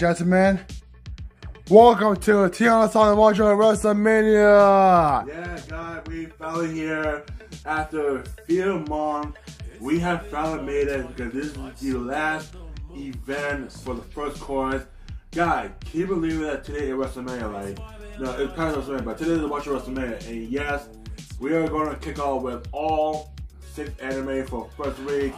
Gentlemen, welcome to Tiana Sonic Mojo WrestleMania! Yeah, guys, we finally here after few months. We have finally made it because this is the last event for the first course. Guys, can you believe that today is WrestleMania? Like, no, it's kind of WrestleMania, but today is the Watch WrestleMania. And yes, we are going to kick off with all six anime for first week.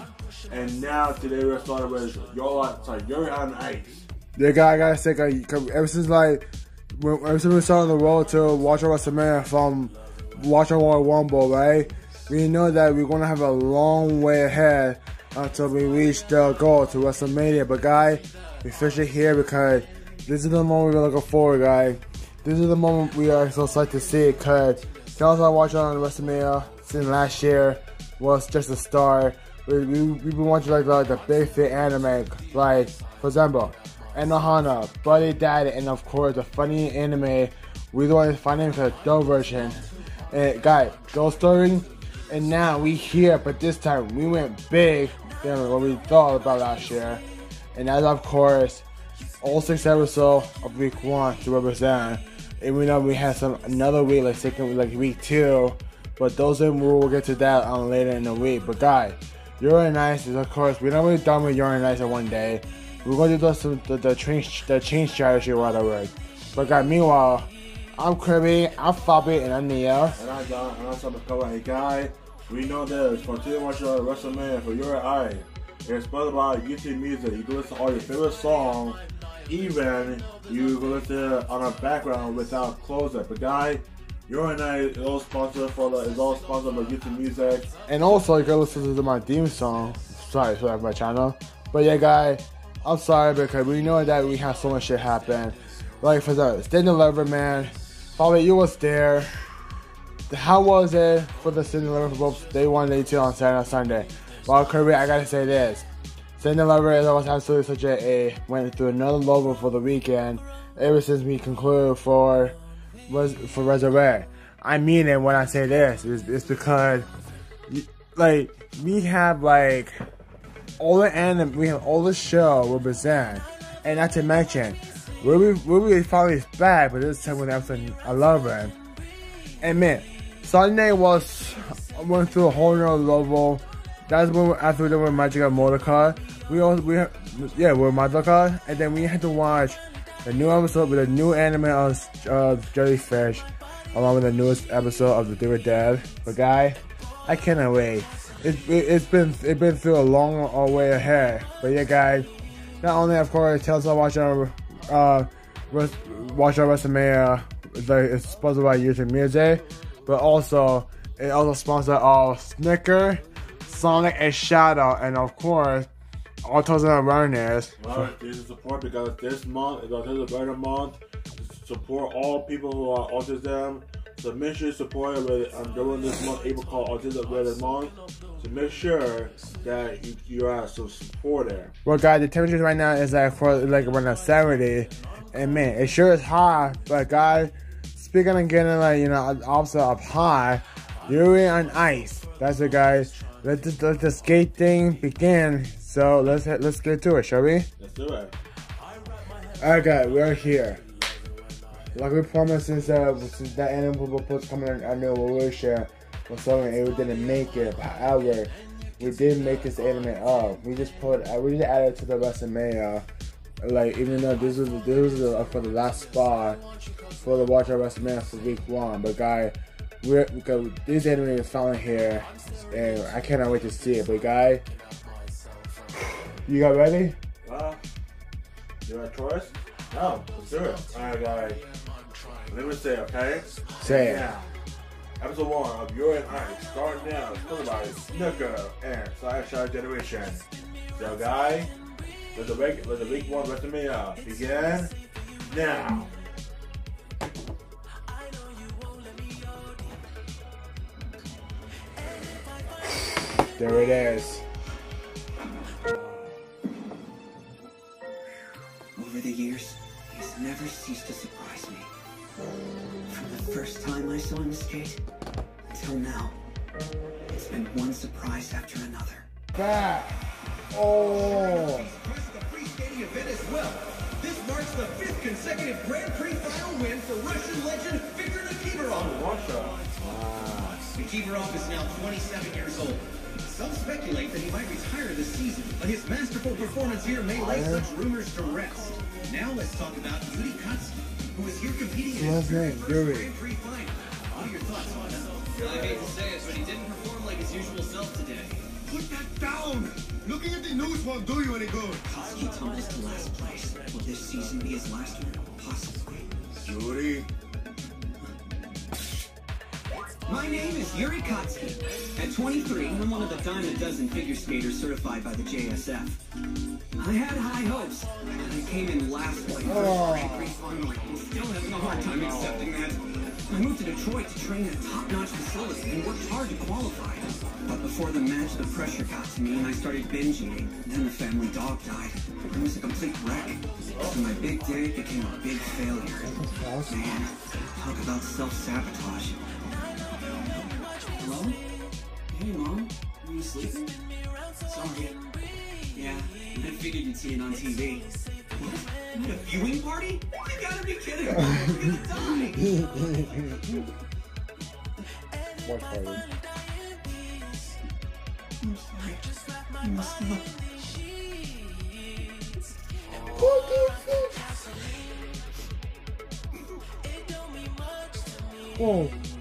And now today we're starting with Your sorry, Yuri on Ice. Yeah, guy, gotta say, like, ever since like, when, ever since we started the road to watch WrestleMania from watching Royal Rumble, right? We know that we're gonna have a long way ahead until we reach the goal to WrestleMania. But guy, we officially here because this is the moment we're looking forward, guy. This is the moment we are so excited to see it because us I watched on WrestleMania since last year was just a start. We, we, we've been watching like, like the big fit anime, like for example, Anohana, Buddy Daddy, and of course the funny anime. We the one finding the adult version. And guys, Ghost Story, and now we here, but this time we went big than what we thought about last year. And that's of course all six episodes of week one to represent. And we know we had some another week, like second like week two. But those are we'll get to that on later in the week. But guys, Yuri on Ice is of course we're not really done with Yuri on Ice in one day. We're going to do some the, the change the change strategy or whatever. But guys, meanwhile, I'm Kirby, I'm Fabi, and I'm Neo. And I'm Don, and I'm Cover. Hey guy, we know this. Continue watching WrestleMania for Your Eye. It's sponsored by YouTube Music. You can listen to all your favorite songs, even you can listen on a background without closer. But guy, Your Eye is all sponsored for the is all sponsored by YouTube Music. And also, you can listen to my theme song. Sorry, sorry, my channel. But yeah, guy, I'm sorry because we know that we have so much shit happen. Like for the Stand Deliver, man. Probably you was there. How was it for the Stand Deliver for both day one, day two on Saturday Sunday? Well, Kirby, I gotta say this. Stand Deliver is always absolutely such a, a went through another level for the weekend ever since we concluded for was for Resurrect. I mean it when I say this. It's, it's because like we have like all the anime, we have all the show represent, and not to mention, Ruby Ruby finally is back, but this time with episode 11. And man, Sunday was went through a whole nother level. That's when after we did Magic of Mordecai, we also we yeah we're Mordecai, and then we had to watch the new episode with a new anime of uh, Jellyfish, along with the newest episode of The It Dead. But guy, I cannot wait. It's it, has been it's been through a long way ahead. But yeah, guys. Not only of course tell us watch our uh watch our WrestleMania it's sponsored by YouTube Music, but also it also sponsored of Snicker, Sonic and Shadow, and of course Autism Awareness. Well, this is support because this month is Autism Awareness Month. Support all people who are autism. So make sure you support it with um, during this month, April called Autism Awareness Month. So make sure that you, you are some support there. Well, guys, the temperature right now is like for like around 70, and man, it sure is hot. But guys, speaking of getting like you know opposite of high, Yuri on Ice. That's it, guys. Let the, let the skate thing begin. So let's let's get to it, shall we? Let's do it. Alright, guys, we're here. Like we promised since uh since that animal post coming on we new share was something it didn't make it. However, we did make this anime up. We just put uh, we just added to the WrestleMania. Like even though this was this was uh, for the last spot for the Watch of WrestleMania for week one, but guy, we're because this anime is finally here, and I cannot wait to see it. But guy, you got ready? Well, you got choice? No, let's do it. Alright, guys. Let me say, okay? Say it. Now, episode one of Your and I, starting now, sponsored by Snooker and Side Shot Generation. So, guys, let the week, let the week one WrestleMania begin now. There it is. Over the years, he's never ceased to surprise me. From the first time I saw him skate until now, it's been one surprise after another. Back. Oh. Chris, the free skating event as well. consecutive Grand Prix final win for Russian legend Viktor Nikiforov. Russia. Ah. Nikiforov is now 27 years old. Some speculate that he might retire this season, but his masterful performance here may lay such rumors to rest. Now let's talk about Yuri Katsuki, who is here competing in his Last very name, first Yuri. Grand Prix final. What are your thoughts on that? I hate to say it, but he didn't perform like his usual self today. Put that down! Looking at the news won't do you any good. Katsuki tumbles to last place. Will this season be his last one? Possibly. Yuri, My name is Yuri Katsuki. At 23, I'm one of the dime a dozen figure skaters certified by the JSF. I had high hopes, but I came in last place Oh. Grand Prix. I'm still having a hard time accepting that. I moved to Detroit to train at a top-notch facility and worked hard to qualify. But before the match, the pressure got to me and I started binge eating. Then the family dog died. I was a complete wreck. So my big day became a big failure. Man, talk about self-sabotage. Hey, Mom. Are you sleeping? Sorry. Yeah, I figured you'd see it on TV. What? At a viewing party? You gotta be kidding me. Gonna die. Party. I'm sorry. I messed up. Whoa.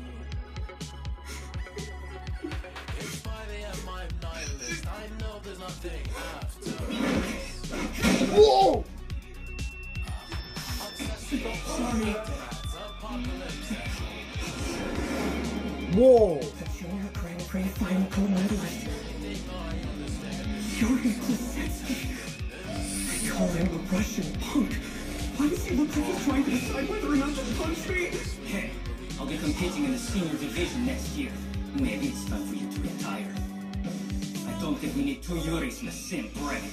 Whoa! Whoa! But you're a Grand Prix final co-medalist. Yuri Plisetsky. They call him a Russian punk. Why does he look like he's trying to decide whether or not to punch me? Hey, I'll be competing in the senior division next year. Maybe it's time for you to retire. I don't think we need two Yuris in the same bracket.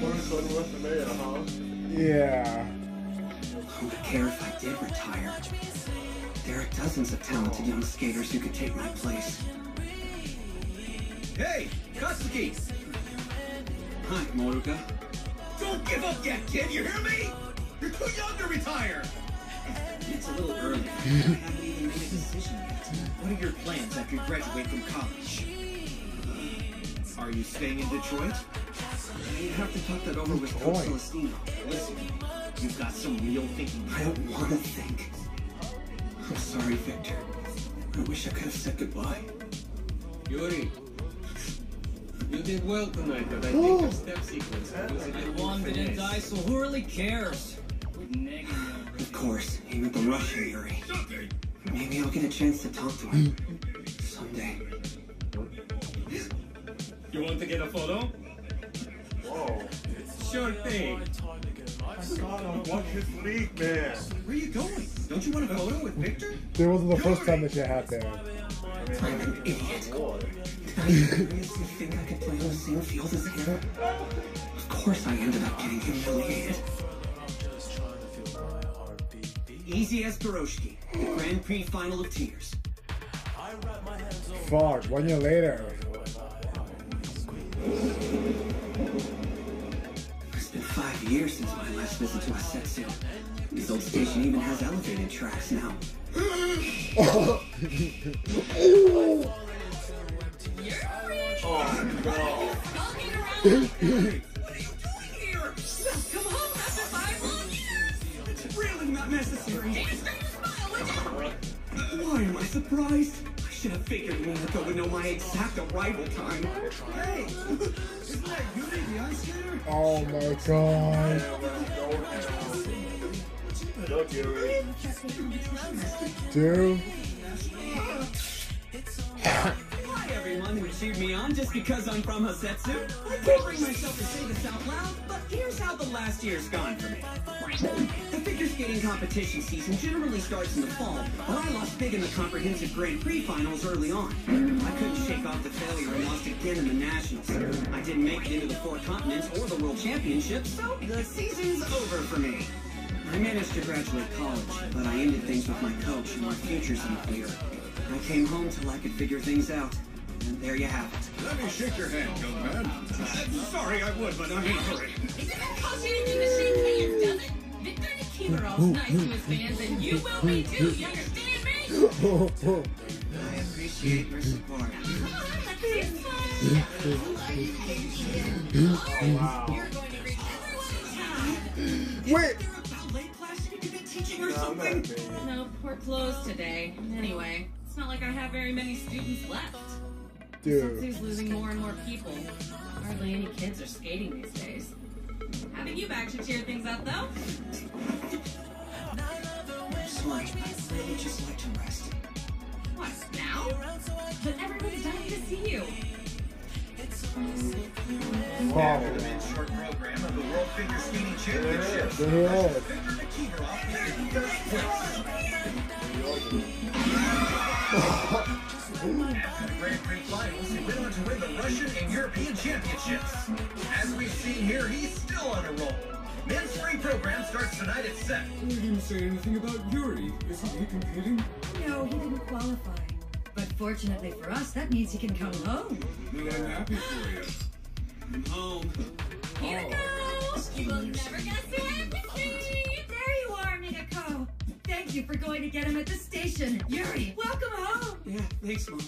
First one was the mayor, huh? Yeah. Who would care if I did retire? There are dozens of talented young skaters who could take my place. Hey, Katsuki! Hi, Moruka. Don't give up yet, kid, you hear me? You're too young to retire! It's a little early. I haven't even made a decision yet. What are your plans after you graduate from college? Are you staying in Detroit? You have to talk that over with Detroit. Coach Celestino. Listen, you've got some real thinking. I don't want to think. I'm sorry, Victor. I wish I could have said goodbye. Yuri, you did well tonight, but I think your step sequence was a bit One didn't finesse. die, so who really cares? Quit nagging me Of course, he meant the Russian Yuri. Maybe I'll get a chance to talk to him. Someday. You want to get a photo? Whoa. Sure thing. Watch his league, man. Where are you going? Don't you want a photo with Victor? It wasn't the first time that shit happened. I'm an idiot. Did I seriously think I could play on the same field as him? Of course I ended up getting humiliated. Easy as Piroshki, the Grand Prix Final of Tears. Fuck, one year later. It's been five years since my last visit to Hasetsu. This old station even has elevated tracks now. Oh, it's Why am I surprised? I should have figured Minako would know my exact arrival time. hey! Isn't that Yuri the ice skater? Oh my god. Dude. Cheered me on just because I'm from Hasetsu. I can't bring myself to say this out loud, but here's how the last year's gone for me. The figure skating competition season generally starts in the fall, but I lost big in the comprehensive Grand Prix finals early on. I couldn't shake off the failure and lost again in the nationals. I didn't make it into the four continents or the world championships, so the season's over for me. I managed to graduate college, but I ended things with my coach and my future's unclear. I came home till I could figure things out. And there you have it. Let me shake your hand, young man. Sorry, I would, but I'm in a hurry. It doesn't cost you anything to shake hands, does it? Victor Nikiforov's nice to his fans, and you will be too. You understand me? I appreciate your support. Oh, it's fun. Wow. You're going to reach everyone's Wait. Is there a ballet class you could be teaching or No, something? No, we're closed today. Anyway, it's not like I have very many students left. Dude. Setsu's losing more and more people. Hardly any kids are skating these days. Having you back should cheer things up, though. I'm sorry, I'd really just like to rest. What, now? But everyone's dying to see you. Probably. The men's short program of the World Figure Skating Championships. Yeah. Victor Nikiforov Russian and European Championships. As we've seen here, he's still on a roll. Men's free program starts tonight at 7. You didn't say anything about Yuri. Isn't he competing? No, he didn't qualify. But fortunately for us, that means he can come home. Then I'm happy for you. I'm home. Here goes! You will never guess who I'm with! There you are, Minako. Thank you for going to get him at the station. Yuri, welcome home. Yeah, thanks, Mom.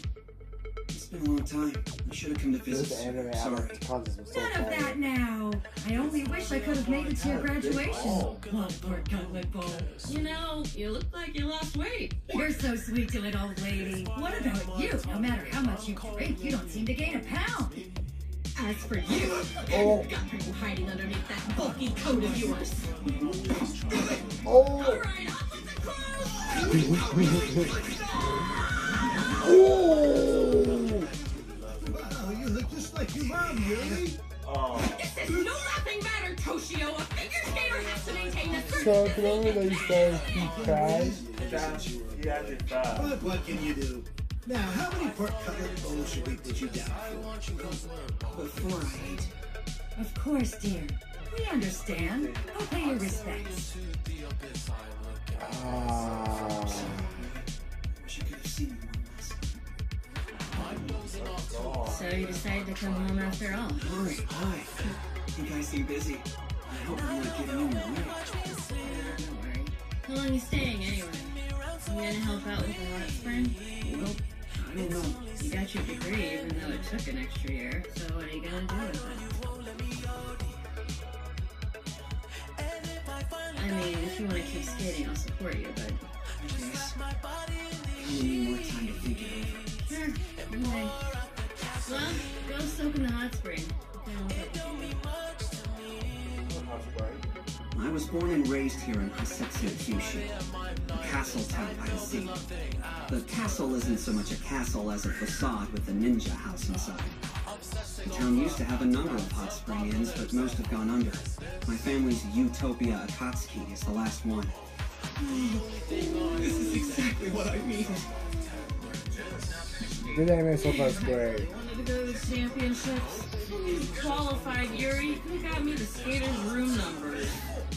It's been a long time. I should have come to visit. This anime Sorry. causes me so None of funny. that now. I only wish I could have made it to your graduation. One poor cutlet bowl. You know, you look like you lost weight. You're so sweet to it, old lady. What about you? No matter how much you drink, you don't seem to gain a pound. As for you, Oh. got you hiding underneath that bulky coat of yours. Oh. Alright, off with the clothes! Oh. Wow, you look just like your mom, Yuri. Oh. This is no laughing matter, Toshio. A figure skater has to maintain a certain So, can I really say he cried? That's, he actually fast. But what can you do? Now, how many pork cutlet bowls should we put you down for? Before I ate, Of course, dear. We understand. Go pay your respects. Ah. wish So you decided to come home after all. Yuri, hi. You guys seem busy. I hope I'm not getting in your way. Don't worry. How long are you staying anyway? You gonna help out with the hot spring? Well, I don't know. You got your degree even though it took an extra year. So what are you gonna do with it? I mean, if you want to keep skating, I'll support you, but I guess. I need more time to think it over. Sure. Okay. Well, go soak in the hot spring. I was born and raised here in Hasetsu, Kyushu, a castle town by the sea. The castle isn't so much a castle as a facade with a ninja house inside. The town used to have a number of hot spring inns, but most have gone under. My family's Utopia Akatsuki is the last one. This is exactly what I mean. This anime so far is great. Wanted to go to the championships. You qualified, Yuri. You got me the skater's room numbers.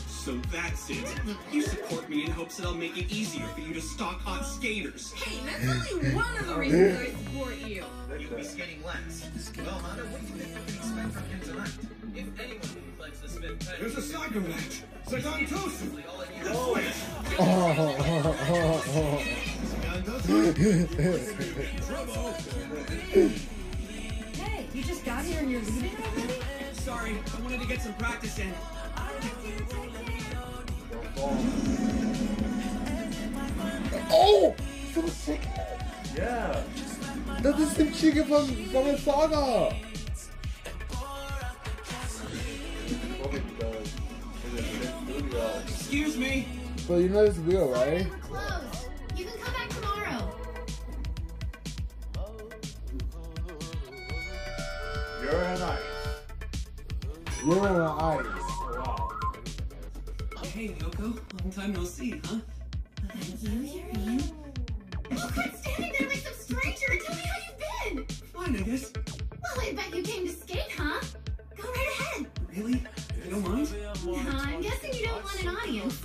So that's it. You support me in hopes that I'll make it easier for you to stalk hot skaters. Hey, that's only one of the reasons I support you. You'll be skating less. Well, Hunter, what do you think we can expect from him tonight? If anyone reflects the spin There's a saga match. Sagan Tosu. Hey, you just got here and you're leaving already? Sorry, I wanted to get some practice in. Oh! So sick. Yeah. That's the same chicken from from Saga. Probably because it's in the studio. Excuse me. But you know it's real, right? You're an ice. You're on ice. Wow. Hey, Yuko. Long time no see, huh? Thank you, Yuri. Oh, quit standing there like some stranger and tell me how you've been. Fine, I guess. Well, I bet you came to skate, huh? Go right ahead. Really? You don't mind? Now, I'm guessing you don't want an audience.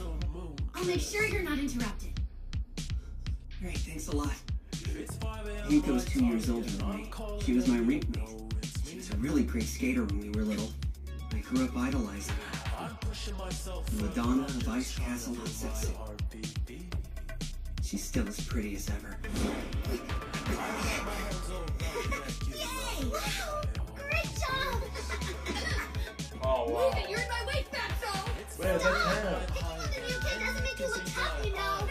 I'll make sure you're not interrupted. Great, thanks a lot. Yuko was two years older than me. She was my rink mate. She was a really great skater when we were little. I grew up idolizing her. Madonna of Ice Castle Hasetsu. She's still as pretty as ever. Yay! Wow! Great job! Oh Leave it, you're in my way, Fatso! Wait, Stop! him. Picking on the new kid doesn't make you look tough, you know!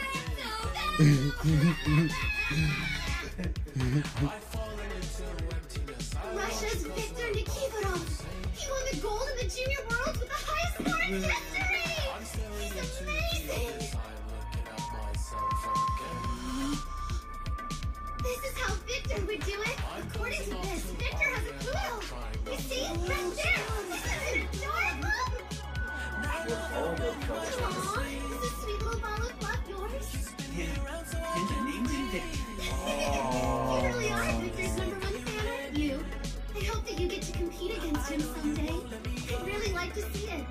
Fatso! Highest score in history! He's amazing! This is how Victor would do it. According to this, Victor has a poodle. You see? Right there. Isn't it adorable? Aww, is this sweet little ball of fluff yours? Yeah, and name's Victor. You really are Victor's number one fan, aren't you? I hope that you get to compete against him someday. I'd really like to see it.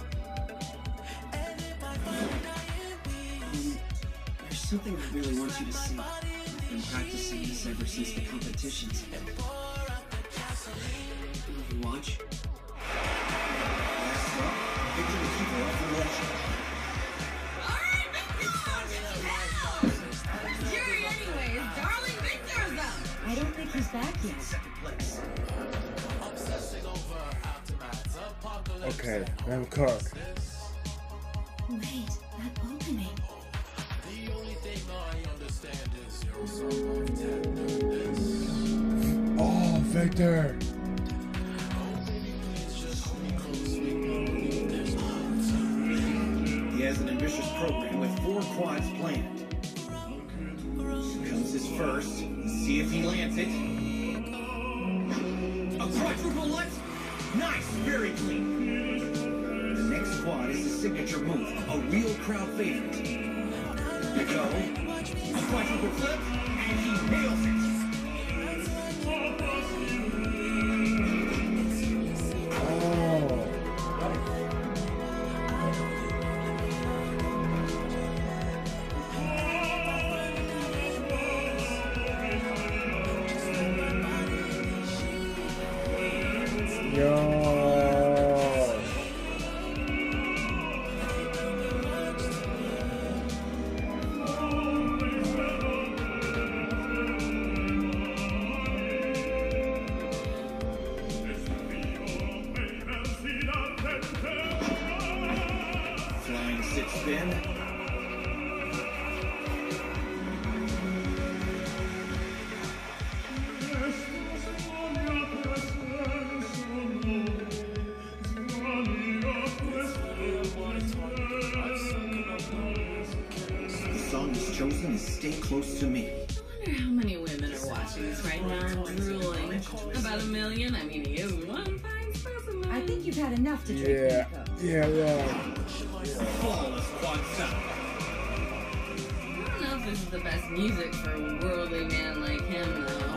There's something I really want you to see. I've been practicing this ever since the competitions. Will you watch? Last up, Victor Nikiforov from Russia. Jury anyways, darling Victor's up. I don't think he's back yet. Second place. Okay, then cook. Wait, that opening. Oh, Victor. He has an ambitious program with four quads planned. Comes his first. See if he lands it. A quadruple lift. Nice, very clean. The quad is his signature move, a real crowd favorite. To go. A quadruple flip, and he nails it. Spin. The song is chosen is Stay Close to Me. I wonder how many women are watching this right now and drooling. About a million? I mean, he is one fine specimen. I think you've had enough to drink, Yeah. Nico. Yeah, yeah. I don't know if this is the best music for a worldly man like him, though.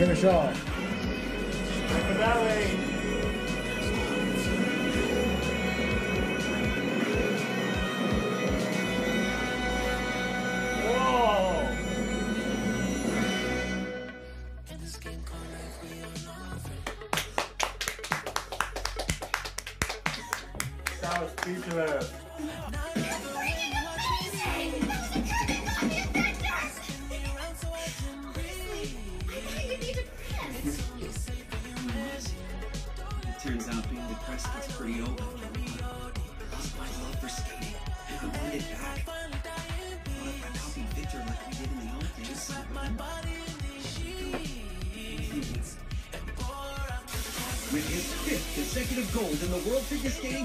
Finish off.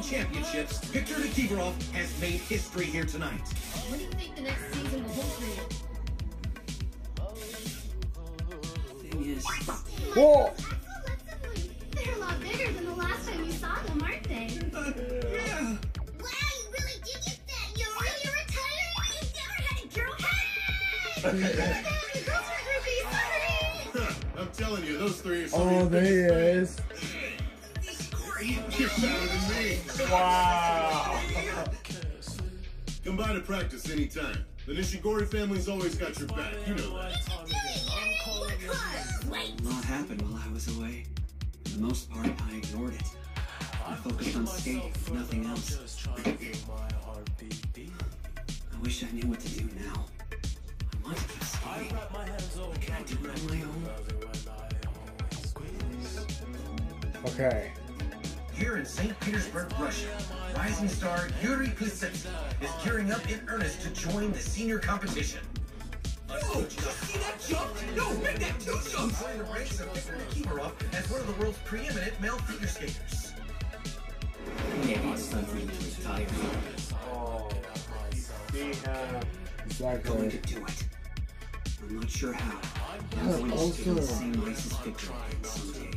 Championships, Victor Nikiforov has made history here tonight. Anytime. The Nishigori family's always got your back. You know that. Wait! a lot happened while I was away. For the most part, I ignored it. I focused on skating, nothing else. I wish I knew what to do now. I want to keep skating. But can I do it on my own? Okay. Here in St. Petersburg, Russia, rising star Yuri Plisetsky is gearing up in earnest to join the senior competition. Oh, did you see that jump? No, make that two jumps! Join the ranks of Viktor Nikiforov as one of the world's preeminent male figure skaters. Maybe it's time for you to retire. Oh, see him. I'm going to do it. I'm not sure how. but I'm Yeah, going to skate the same ice as Victor someday.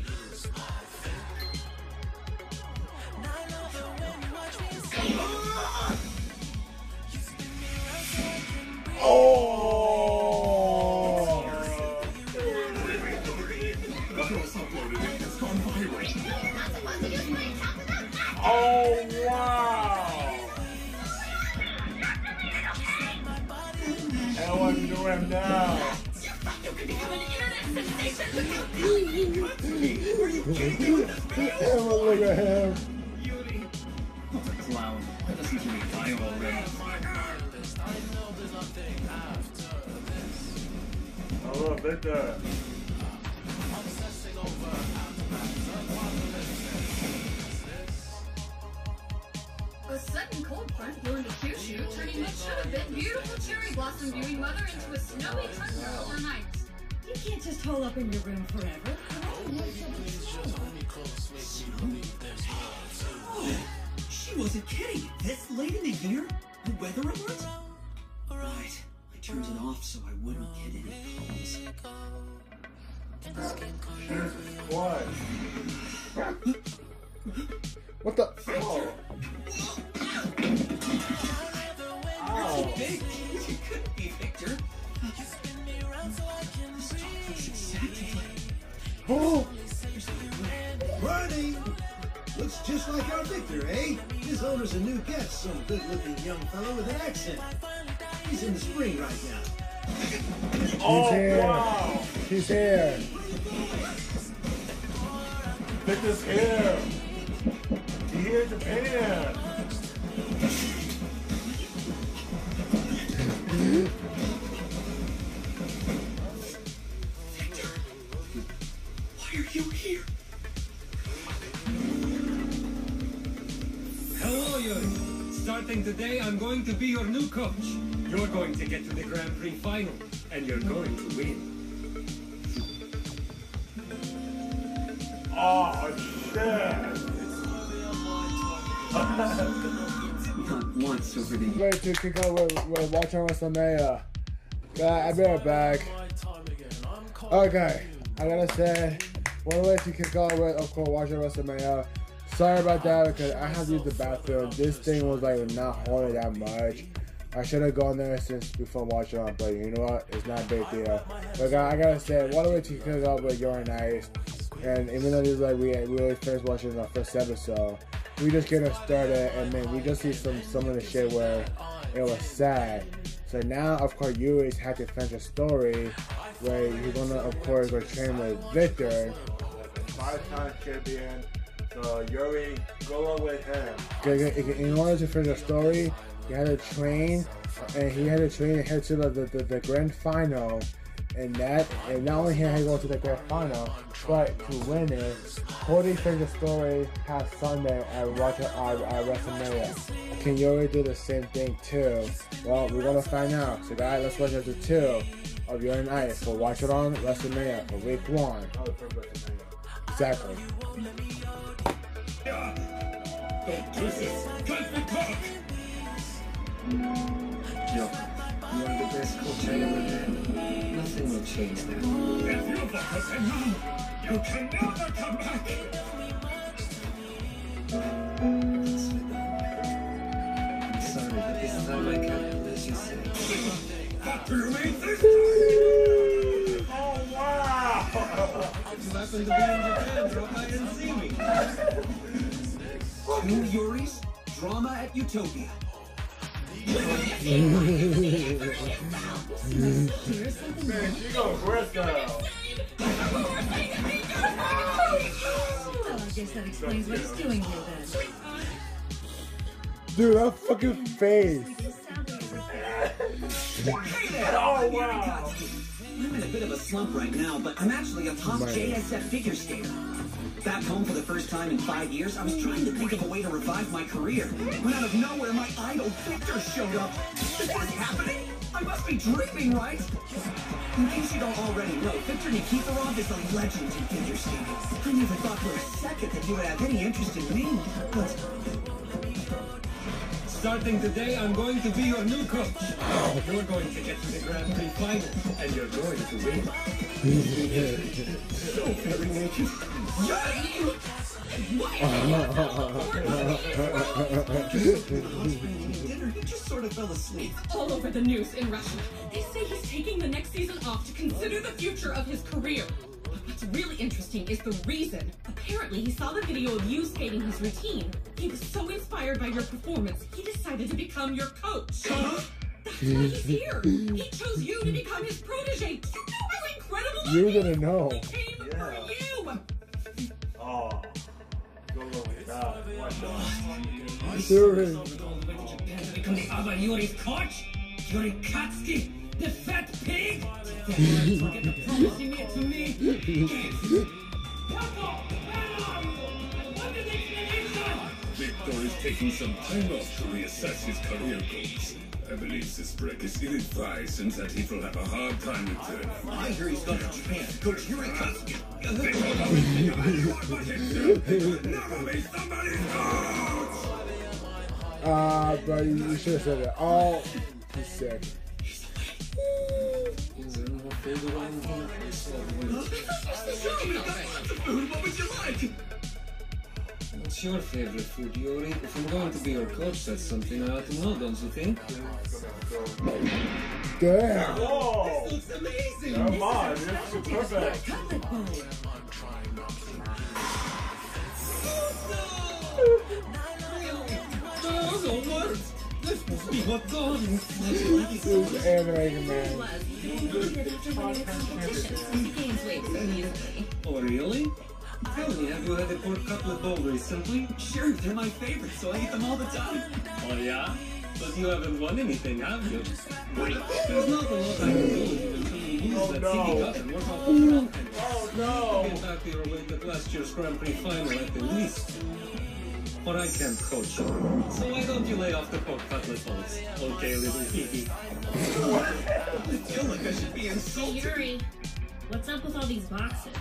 Grand Prix final, and you're going to win. Oh, shit! Not once over the years. Ready to kick out. We're, we're watching WrestleMania. I'll be right back. Okay, I gotta say, we're ready to kick off with, of course, watching WrestleMania. Sorry about that because I had to use the bathroom. This thing was like not holding that much. I should have gone there since before watching on, but you know what? It's not a big deal. But I, I gotta say, what a way to kick up with Your Nice. And even though this is like we we always finished watching the first episode, we just getting started, and then we just see some some of the shit where it was sad. So now, of course, Yuri's had to finish a story where he's gonna, of course, go train with Victor. Five-time champion. So Yuri, go on with him. In order to finish the story, he had to train, and he had to train and head to the, the, the, the grand final. And that, and not only he had to go to the grand final, but to win it, Cody the story past Sunday at, Roger, at, at WrestleMania. Can Yuri do the same thing too? Well, we're gonna find out. So guys, let's watch episode two of Yuri and. So watch it on WrestleMania for week one. Exactly. Jesus, cut you are the best coach I ever had. Nothing will change that. If you you can never come back! Sorry, but this time I can't do you say. Fuck you, mate, this time! Oh wow! You to be in see me. Two Yuris, drama at Utopia. Man, she goes Briscoe. Well, I guess that explains what he's doing here then. Dude, that fucking face. Oh, wow! I'm in a bit of a slump right now, but I'm actually a top Man. JSF figure skater. Back home for the first time in five years, I was trying to think of a way to revive my career. When out of nowhere, my idol Victor showed up. Is this happening? I must be dreaming, right? In case you don't already know, Victor Nikiforov is a legend in figure skating. I never thought for a second that he would have any interest in me, but Starting today, I'm going to be your new coach. Oh, you're going to get to the Grand Prix final, and you're going to win. so very naked. Dinner, he just sort of fell asleep. all over the news in Russia. They say he's taking the next season off to consider the future of his career. But what's really interesting is the reason. Apparently, he saw the video of you skating his routine. He was so inspired by your performance, he decided to become your coach. That's why he's here. He chose you to become his protege. You know how incredible You that is? didn't know. He came for you. Oh. Go with that. Watch out. Dude. All the way to Japan to become the other Yuri's coach? Yuri Katsuki, the fat pig? Don't forget to promising it to me. Papa, where are you? What is explanation? Victor is taking some time off to reassess his career goals. I believe this break is ill-advised and that he will have a hard time returning. I hear he's gone to Japan. Coach Yuri Katsuki. Never be somebody's coach! Ah, bro, you, you should have said that. Oh, he's sick. What would you like? What's your favorite food, Yuri? If I'm going to be your coach, that's something I ought to know, don't you think? Damn. Whoa! Looks amazing. Come on, this is perfect. Oh, the worst. This must be what God This is animated, man. Was you did after winning the competition since he gains weight so easily. Oh, really? Tell me, have you had a pork cutlet bowl recently? Sure, they're my favorite, so I eat them all the time. Oh, yeah? But you haven't won anything, have you? There's not a lot I can do until you lose Oh, that no. TV cup and work off the mountain. Oh no! Get back to your weight at last year's Grand Prix final at the least. But I can't coach. So why don't you lay off the pork cutlet bowls? Okay, little Kiki. I feel like I should be Hey, insulted. Yuri, what's up with all these boxes?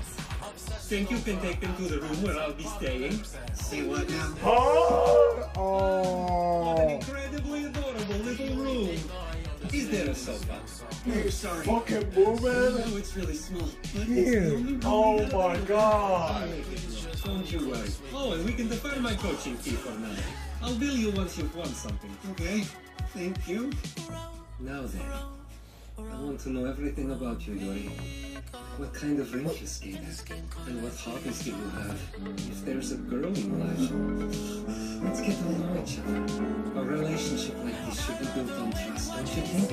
Think you can take them to the room where I'll be staying? See what now? Oh! What an Oh. incredibly adorable little room. Is there a sofa? Oh, sorry. Fucking moving. No, it's really small. But only Oh my god. Don't you worry. Oh, and we can defer my coaching fee for now. I'll bill you once you've won something. Okay. Thank you. Now then, I want to know everything about you, Yuri. What kind of range you at, and what hobbies do you have? If there's a girl in your life, let's get to know each other. A relationship like this should be built on trust, don't you think?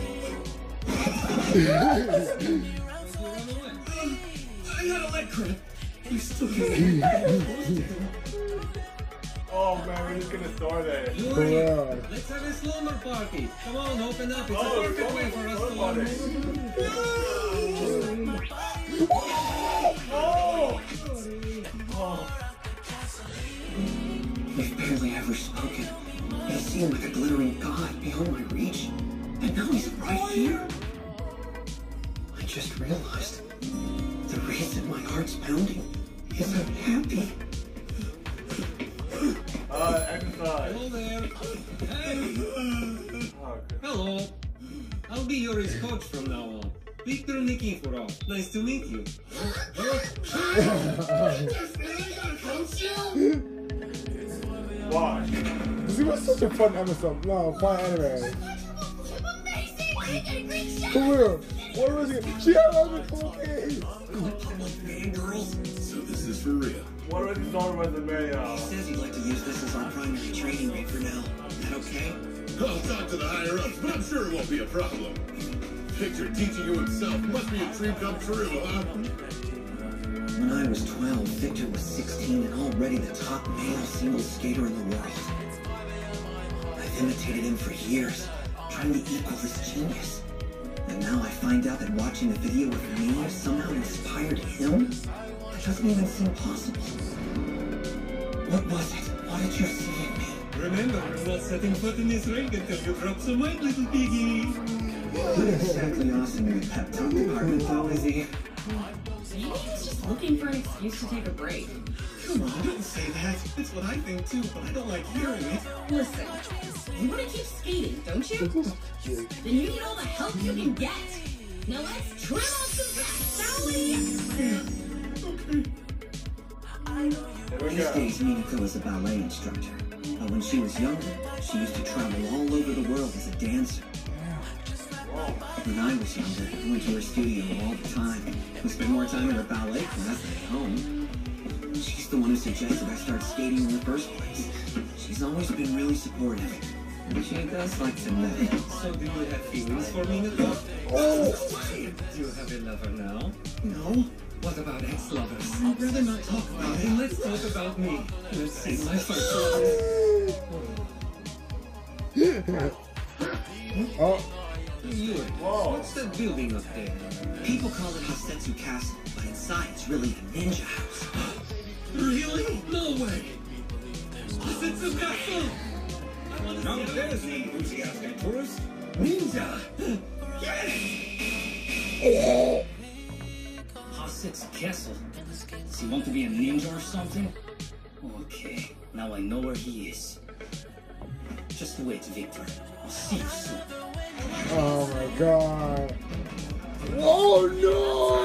I still Oh man, we're just gonna start it. Yuri, Yeah. let's have a slumber party. Come on, open up. It's Oh, a perfect way for us to slumber learn. Oh! Oh. We've barely ever spoken. He seemed like a glittering god beyond my reach. And now he's right here. I just realized the reason my heart's pounding is I'm happy. Uh, exercise. Hello there. Hey. Oh, Hello. I'll be your coach from now on. Victor Nikiforov. Nice to meet you. Why? This was such a fun episode. No, fun anime. For real. What was it? She had all the cool things. So this is for real. What was his own resume? He Uh, says he'd like to use this as our primary training rate for now. Is that okay? I'll talk to the higher ups, but I'm sure it won't be a problem. Victor teaching you himself must be a dream come true, huh? When I was 12, Victor was 16 and already the top male single skater in the world. I've imitated him for years, trying to equal this genius. And now I find out that watching a video of me somehow inspired him? That doesn't even seem possible. What was it? What did you see in me? Remember, you're not setting foot in this ring until you drop some weight, little piggy. Not exactly awesome in the pep talk department, though, is he? Maybe he's just looking for an excuse to take a break. Come on, don't say that. It's what I think too, but I don't like hearing it. Listen, you want to keep skating, don't you? Then you need all the help you can get. Now let's trim off some fat, shall we? These days, Minako is a ballet instructor. But when she was younger, she used to travel all over the world as a dancer. When I was younger, I went to her studio all the time. We spent more time in her ballet class than at home. She's the one who suggested I start skating in the first place. She's always been really supportive. And she does like to know. So do you have feelings for me, Nicole? Oh. Do you have a lover now? No, What about ex-lovers? I'd rather not talk about it. let's talk about me. Let's see my first love. Oh, Whoa. what's the building up there? People call it Hasetsu Castle, but inside it's really a ninja house. Really? No way! Hasetsu Castle! Now there's an enthusiastic tourist. Ninja! Oh. Hasetsu Castle. Does he want to be a ninja or something? Okay, now I know where he is. Just wait, Victor. I'll see you soon. oh my god. Oh no!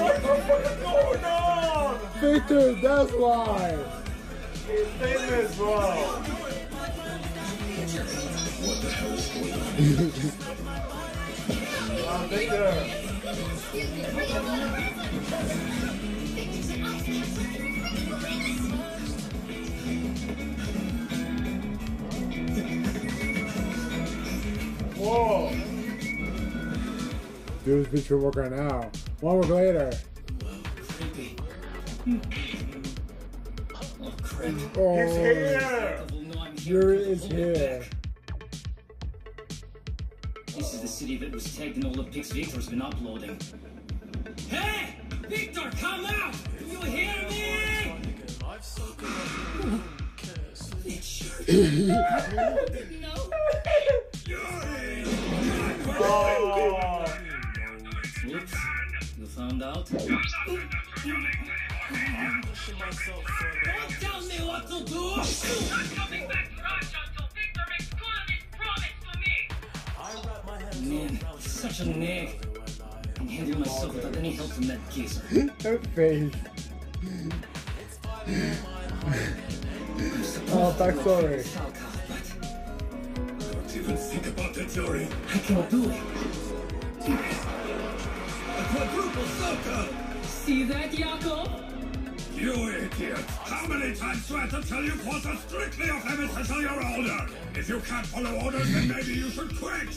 What the fuck is going on? Victor, that's why. He's famous, bro. What the hell is going on? Uh, Victor. Whoa. Dude's Victor work right now. One week later. Creepy. Oh. He's Oh, here. Devil know I'm here. Yuri is here. Back. This is the city that was tagged in all the pics Victor's been uploading. Hey! Victor, come out! Do you hear me? No. Oh. Oops. You found out? Don't tell me what to do! Man, such a nag. I'm handling myself without any help from that geezer. Her face. oh, back backstory. Don't even think about that, Yuri. I can do it. A quadruple soaker! See that, Yakov? You idiot! How many times do I have to tell you quotes are strictly off limits until you're older? If you can't follow orders, then maybe you should quit!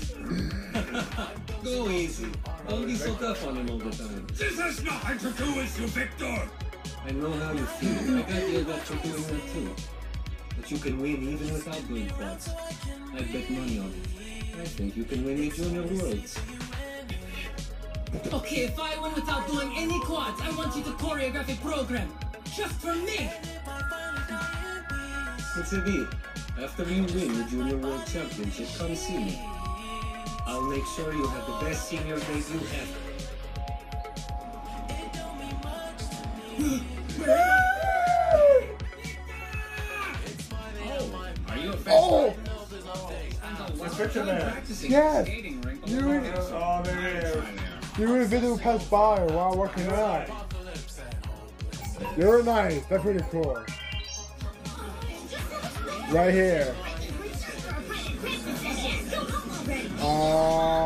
Go easy. Don't be so tough on him all the time. This has nothing to do with you, Victor! I know how you feel. I got the adult for doing that too. But you can win even without doing quads. I bet money on it. I think you can win the Junior Worlds. Okay, if I win without doing any quads, I want you to choreograph a program. Just for me. It's a deal. After you win the Junior World Championship, come see me. I'll make sure you have the best senior debut ever. Are you a fan? Oh! oh it's Victor Man. Yes! Skating rink. You were, Oh, there it is. you were a video pass by while working out. You're nice. That's pretty cool. Right here. Ah.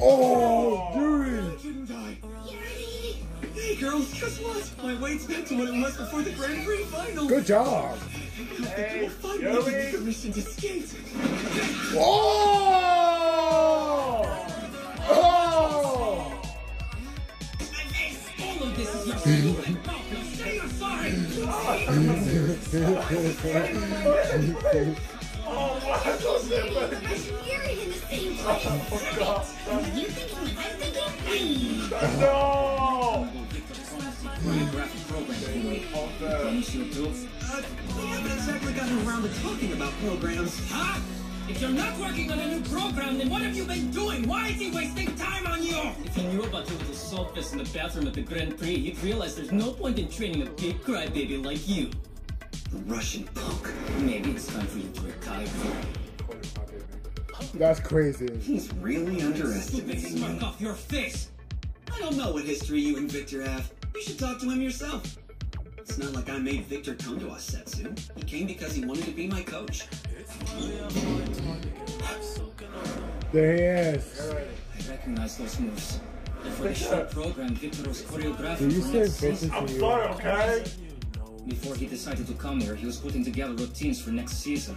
Oh, dude. Hey girls, guess what? My weight's back to what it was before the Grand Prix final. Good job. Hey, Finally, Yuri. give me permission to skate. Whoa! Oh! All of this is your say you're sorry. Oh, wow, so simple. Yuri in the same place. You thinking what I'm thinking? No! Choreographic program for me. Promise you to. Uh, we haven't exactly gotten around to talking about programs. Huh? If you're not working on a new program, then what have you been doing? Why is he wasting time on you? If he knew about your little salt fest in the bathroom at the Grand Prix, he'd realize there's no point in training a big crybaby like you. The Russian punk. Maybe it's time for you to retire. That's crazy. He's really underestimating Smirk off your face. I don't know what history you and Victor have. You should talk to him yourself. It's not like I made Victor come to Hasetsu. He came because he wanted to be my coach. There he is. I recognize those moves. And for the short program, Victor was choreographed Did you for say next season. I'm sorry, okay? Before he decided to come here, he was putting together routines for next season.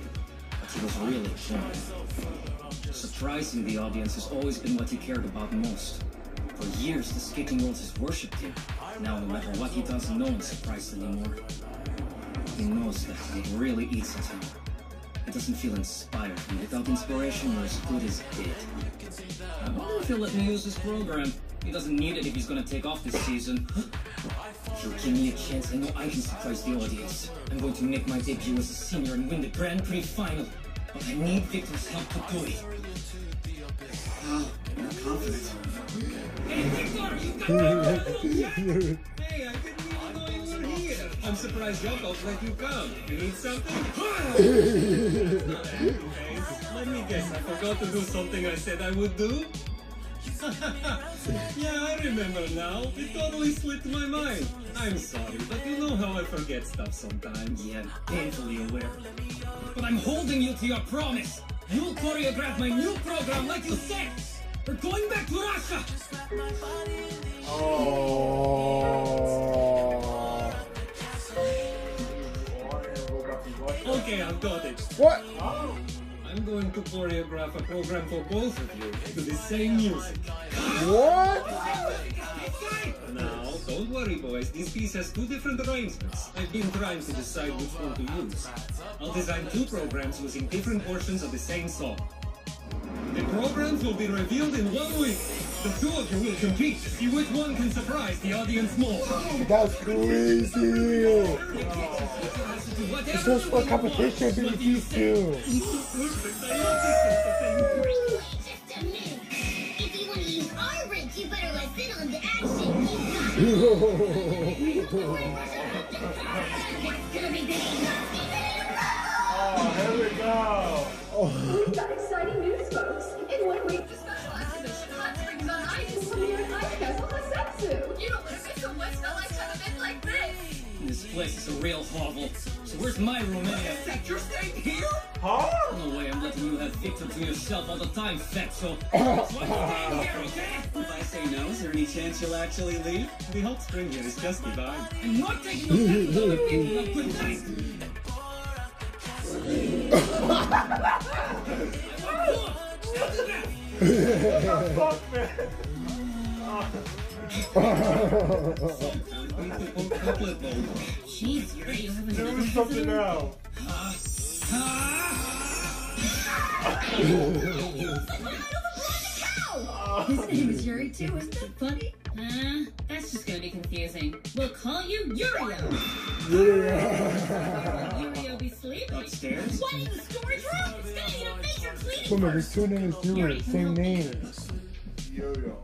But he was really trying. Surprising the audience has always been what he cared about most. For years, the skating world has worshipped him. Now, no matter what he does, no one's surprised anymore. He knows that it really eats at him. He doesn't feel inspired, and without inspiration, we're as good as dead. I wonder if he'll let me use this program. He doesn't need it if he's gonna take off this season. If you'll give me a chance, I know I can surprise the audience. I'm going to make my debut as a senior and win the Grand Prix final. But I need Victor's help to do it. Confident. Hey, Victor, you got my little Hey, I didn't even know you were here. I'm surprised Yakov let you come. You need something? Let me guess, I forgot to do something I said I would do? yeah, I remember now. It totally slipped my mind. I'm sorry, but you know how I forget stuff sometimes. Yeah, painfully aware. But I'm holding you to your promise. You'll choreograph my new program like you said. We're going back to Russia. Oh. Okay, I've got it. What? I'm going to choreograph a program for both of you to the same music. What? Now, don't worry, boys. This piece has two different arrangements. I've been trying to decide which one to use. I'll design two programs using different portions of the same song. The programs will be revealed in one week. The two of you will compete to see which one can surprise the audience more. That's crazy. It's just for competition between these two. Just Oh, here we go. We've got exciting news, folks. In one week, the special exhibition Hot Springs on Ice will premiere at Ice Castle Hasetsu. You don't want to miss a once-in-a-lifetime event like this. This place is a real hovel. So where's my room anyway? You're staying here? Huh? No way I'm letting you have Victor to yourself all the time, fatso. That's why staying here, okay? If I say no, is there any chance you'll actually leave? The hot spring here is just divine. I'm not taking no offense to other people who There something else. His name is Yuri too, isn't that funny? Uh, that's just gonna be confusing. We'll call you Yurio. Upstairs? What in the storage room? It's gonna need a major cleaning. Woman, there's two names, Yuri, same name. Yo-yo.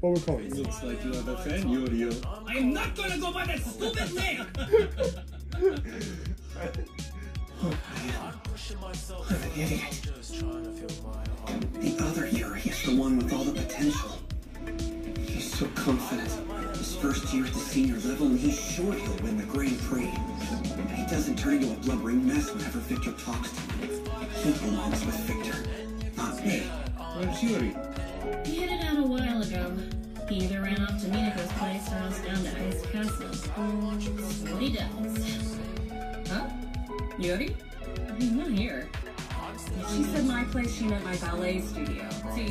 What we call it? Looks like you have a fan, Yurio. I'm not gonna go by that stupid name! What an idiot. The other Yuri is the one with all the potential. He's so confident. His first year at the senior level, and he's sure he'll win the Grand Prix. He doesn't turn into a blubbering mess whenever Victor talks to him. He belongs with Victor, not me. Where's Yuri? He headed out a while ago. He either ran off to Minako's place or else down to Ice Castle. That's what he does. Huh? Yuri? He's not here. She said my place, she meant my ballet studio. See,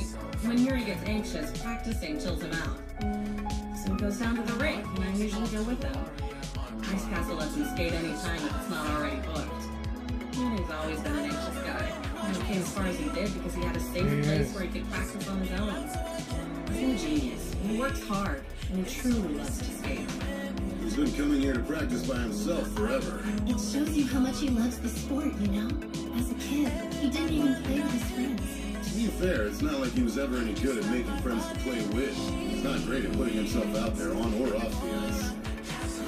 when Yuri gets anxious, practicing chills him out. So he goes down to the rink, and I usually go with him. Ice Castle lets him skate anytime if it's not already booked. He's always been an anxious guy. And he came as far as he did because he had a safe place where he could practice on his own. He's a genius. He works hard, and he truly loves to skate. He's been coming here to practice by himself forever. It shows you how much he loves the sport, you know? As a kid, he didn't even play with his friends. To be fair, it's not like he was ever any good at making friends to play with. He's not great at putting himself out there on or off the ice.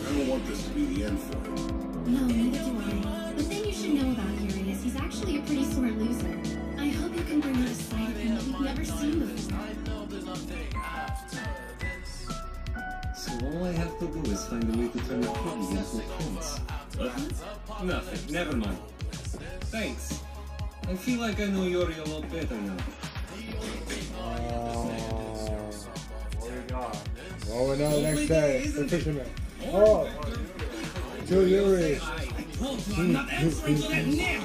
I don't want this to be the end for him. No, neither do I. The thing you should know about Yuri is he's actually a pretty sore loser. I hope you can bring out a side of him that we've never seen before. So all I have to do is find a way to turn a piggy into a prince. What? Nothing. Never mind. Thanks. I feel like I know Yuri a lot better now. What we got? Oh, we know next day. The fisherman. Oh, to Yuri. I told you I'm not answering to that now!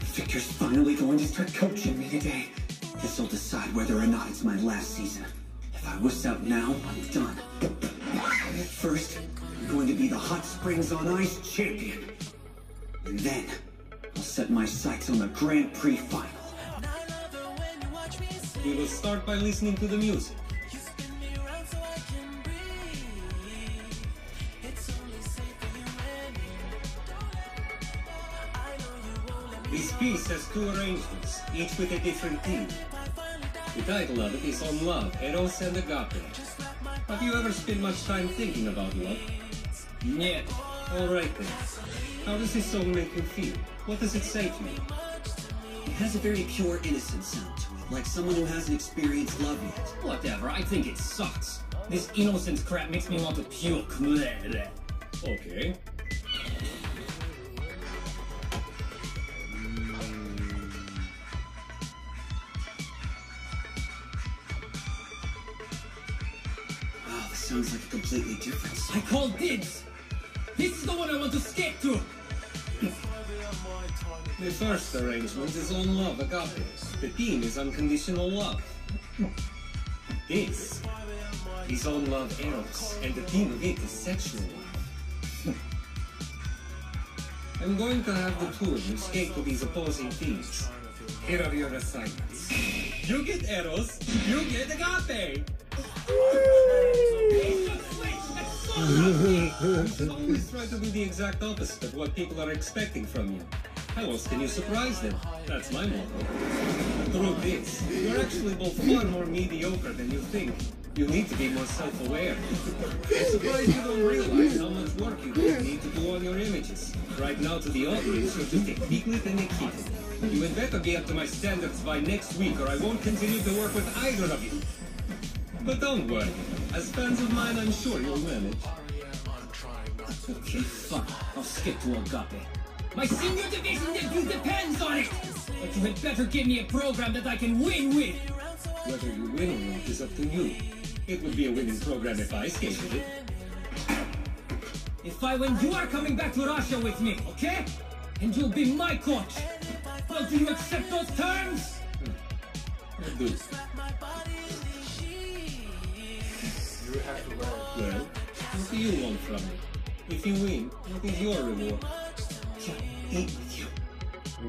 Victor's finally going to start coaching me today. This'll decide whether or not it's my last season. If I wuss out now, I'm done. First, I'm going to be the Hot Springs on Ice champion. And then, I'll set my sights on the Grand Prix final. We will start by listening to the music. This piece has two arrangements, each with a different theme. The title of it is On Love, Eros and Agape. Have you ever spent much time thinking about love? Yeah. Alright then. How does this song make you feel? What does it say to you? It has a very pure, innocent sound to it, like someone who hasn't experienced love yet. Whatever, I think it sucks. This innocence crap makes me want to puke. Bleh, bleh. Okay. Wow, this sounds like a completely different song. I call dibs! This is the one I want to skate to! The first arrangement is on love, agape. The theme is unconditional love. This is on love, eros, and the theme of it is sexual love. I'm going to have the two of you skate to these opposing themes. Here are your assignments. You get eros, you get agape. You should always try to do the exact opposite of what people are expecting from you. How else can you surprise them? That's my motto. The truth is, you're actually both far more mediocre than you think. You need to be more self-aware. I'm surprised you don't realize how much work you need to do on your images. Right now to the audience, you're just a piglet and a kitten. You had better be up to my standards by next week or I won't continue to work with either of you. But don't worry. As fans of mine, I'm sure you'll manage. Okay, fine. I'll skip to Agape. My senior division debut depends on it! But you had better give me a program that I can win with! Whether you win or not is up to you. It would be a winning program if I skated it. If I win, you are coming back to Russia with me, okay? And you'll be my coach! Well, do you accept those terms? Hmm. I do. Have to learn. Well, what do you want from me? If you win, what is your reward? Eat you.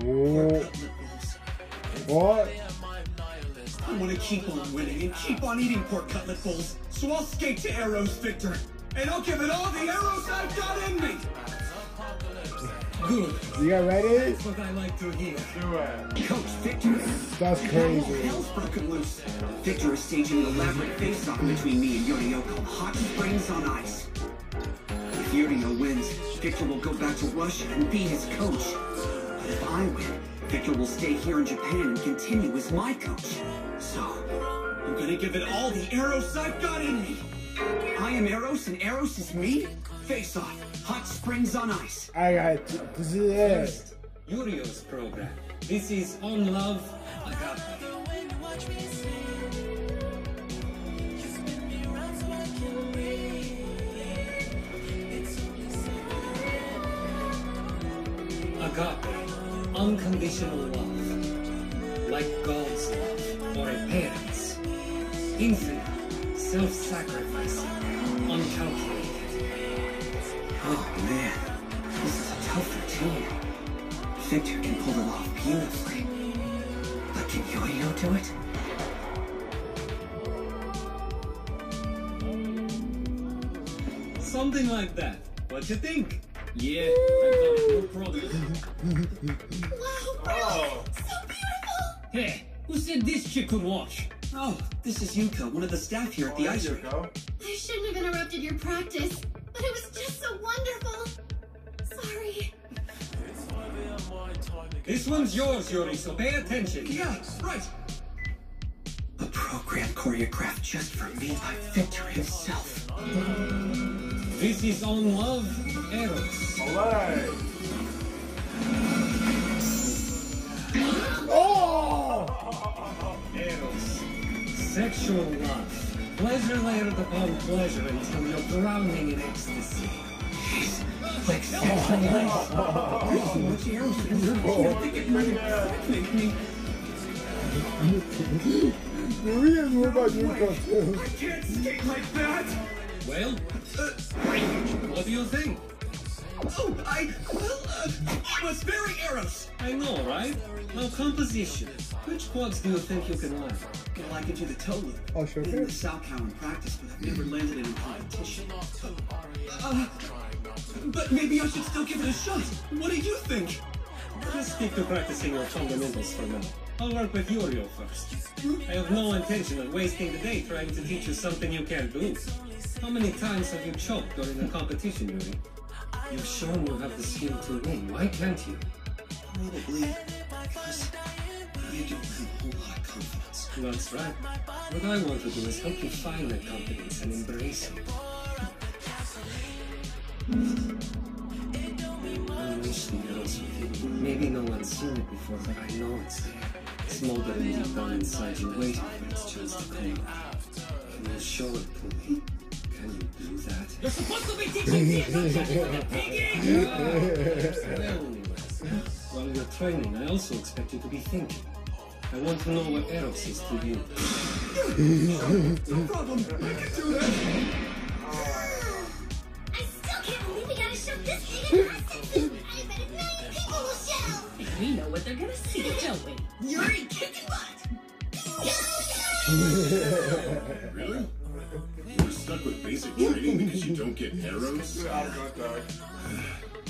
Ooh. What? I want to keep on winning and keep on eating pork cutlet bowls, so I'll skate to Eros, Victor. And I'll give it all the eros I've got in me! Good. You got ready? That's what I like to hear. It. Coach Victor. That's crazy. hell's broken loose. Victor is staging an elaborate face-off between me and Yurio called Hot Springs on Ice. If Yurio wins, Victor will go back to Russia and be his coach. But if I win, Victor will stay here in Japan and continue as my coach. So, I'm gonna give it all the eros I've got in me! I am Eros and Eros is me? Face off. Hot Springs on Ice. I got this is it. First, Yurio's program. This is On Love Agape. Agape, unconditional love, like God's love or a parent's. Infinite, self-sacrificing, uncalculated. Oh man, this is a tough routine. Victor can pull it off beautifully. But can Yurio do it? Something like that. What you think? Yeah, I got no problem. Wow, oh. So beautiful! Hey, who said this chick could watch? Oh, this is Yuko, one of the staff here at the oh, There ice you rink. go. I shouldn't have interrupted your practice, but it was just so wonderful. Sorry. This one's yours, Yuri, so pay attention. Yeah, right. A program choreographed just for me by Victor himself. This is On Love Eros. Alright. Oh! Eros. Sexual love. Pleasure layered upon pleasure until you're drowning in ecstasy. Jeez, like sexual life. There's so much arrows in here. I think it might me. About Yuko. I can't skate like that! Well, uh, what do you think? Oh, I, well, uh, it was very eros! I know, right? Now composition. Which quads do you think you can learn? Well, I could do the toe loop. Oh, sure In can. the Salchow in practice, but I've never landed in a competition. Uh, but maybe I should still give it a shot. What do you think? Just stick to practicing your fundamentals for now. I'll work with Yurio first. I have no intention of wasting the day trying to teach you something you can't do. How many times have you choked during a competition, Yuri? You've shown you have the skill to win. Why can't you? Probably because I don't have a whole lot of confidence. That's right. What I want to do is help you find that confidence and embrace it. Unleash the eros within. Maybe no one's seen it before, but I know it's there. Smoldering deep down inside you, waiting for its chance to come out. Can you show it to me? Can you do that? You're supposed to be teaching me about piggy! Well, while you're training, I also expect you to be thinking. I want to know what Eros is to you. No problem, I can do that! I still can't believe we gotta show this thing in person. I bet a million people will show. We know what they're gonna see, don't we? Yuri kicking butt. Really? You're stuck with basic training because you don't get eros? I'll go there.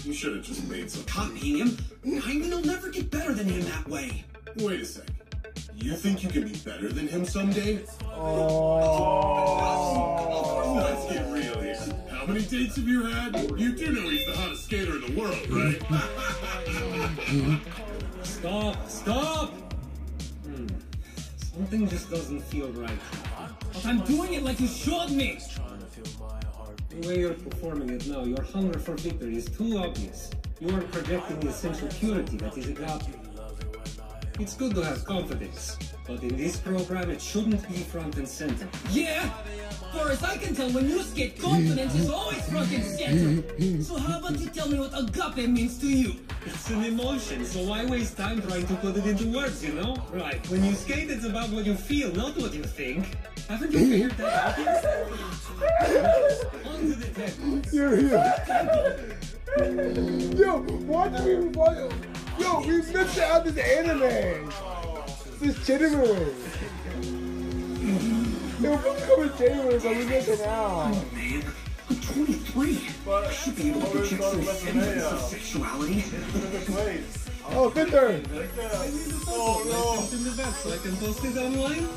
You should have just made some. Copying him? Hyman will never get better than him that way. Wait a second. You think you can be better than him someday? Oh. Let's get real here. How many dates have you had? You do know he's the hottest skater in the world, right? Stop! Stop! Hmm. Something just doesn't feel right. I'm doing it like you showed me. The way you're performing it now, your hunger for victory is too obvious. You are projecting the essential purity that is about you. It's good to have confidence, but in this program it shouldn't be front and center. Yeah. Far as I can tell, when you skate, confidence is always front and center. So how about you tell me what agape means to you? It's an emotion, so why waste time trying to put it into words, you know? Right, when you skate, it's about what you feel, not what you think. Haven't you figured that out yet? On to the table. You're here. Yo, why do we why, Yo, we missed out this anime. This Chinaman. Yo, we're coming Chinaman, so we missed it out. Oh, man, I'm 23. I should be able to project some semblance of sexuality. Oh, Victor. Oh no! in the back so I can post it online?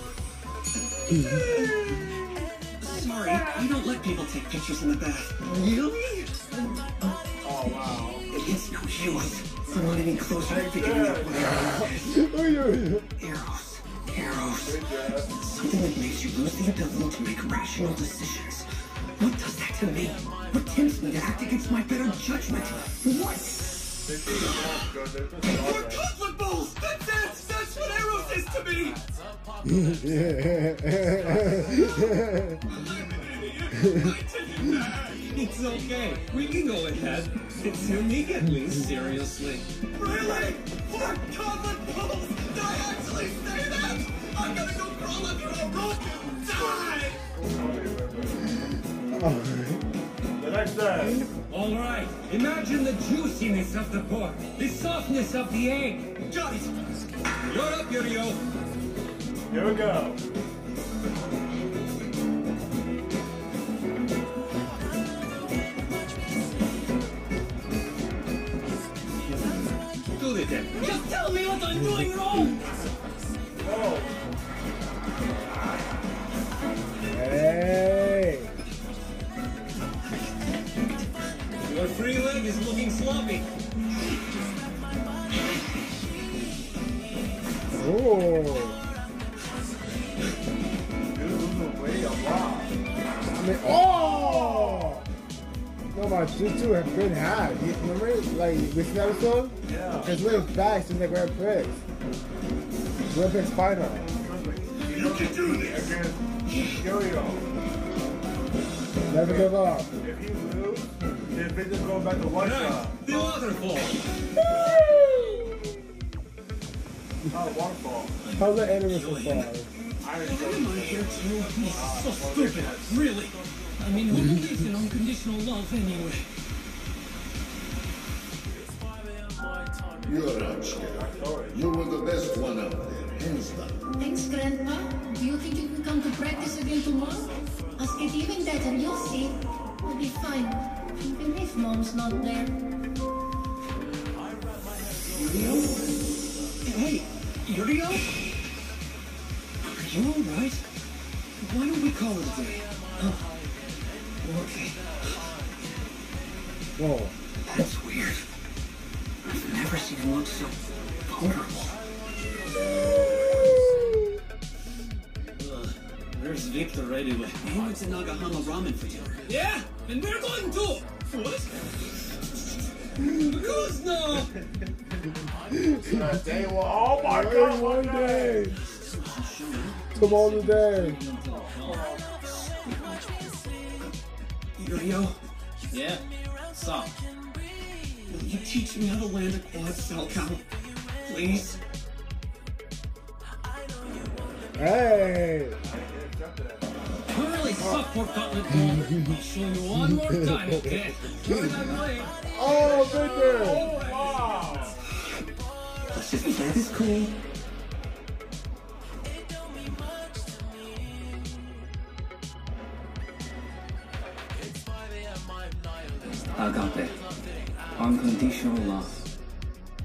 Sorry, we don't let people take pictures in the bath. Really? Oh wow. It's no use. I'm not any closer to figuring out what Eros. Eros. Something that makes you lose the ability to make rational decisions. What does that to me? What tempts me to act against my better judgment? What? Conflict balls! That's it! That's what eros is to me! It's okay. We can go ahead. It's unique at least. Seriously. Really? More conflict balls! Did I actually say that? I'm gonna go crawl under a rope and die! The next day. All right. Imagine the juiciness of the pork, the softness of the egg. Got it! You're up, Yurio. Here we go. Do the dip. Just tell me what I'm doing wrong. Oh. Hey. Your free leg is looking sloppy. Oh. You're losing a lot. Oh. No, my two have been high. You remember, like this episode? Yeah. His legs back since they Grand Prix. Grand Prix final. You can do this. Against Yo-Yo. Never give up. If he lose, then they just go back to one shot. Nice. The waterfall. Not a waterfall. How's the anime so far? Iron Am I here too? This is so uh, stupid. Really. I mean, who believes in unconditional love anyway? You're a scared. You were the best one out there, hands down. Thanks, Grandpa. Do you think you can come to practice again tomorrow? I'll skate even better, you'll see. We'll be fine. Even if Mom's not there. Hey, Yurio? Are you alright? Why don't we call it a day? Oh. Okay, Whoa. that's weird. I've never seen him look so vulnerable. Ugh, where's Victor anyway? He went to Nagahama Ramen for dinner. Yeah, and we're going to. What? Who's no? Day one. Oh my Hey, god. one day. Tomorrow day. Yurio, Yeah. Stop. will you teach me how to land a quad Salchow? Please? Hey. You really suck for cutlet ball. I'll show you one more time, okay? You're not playing. Oh, Victor. Wow. Let's just play this cool. Agape. Unconditional love.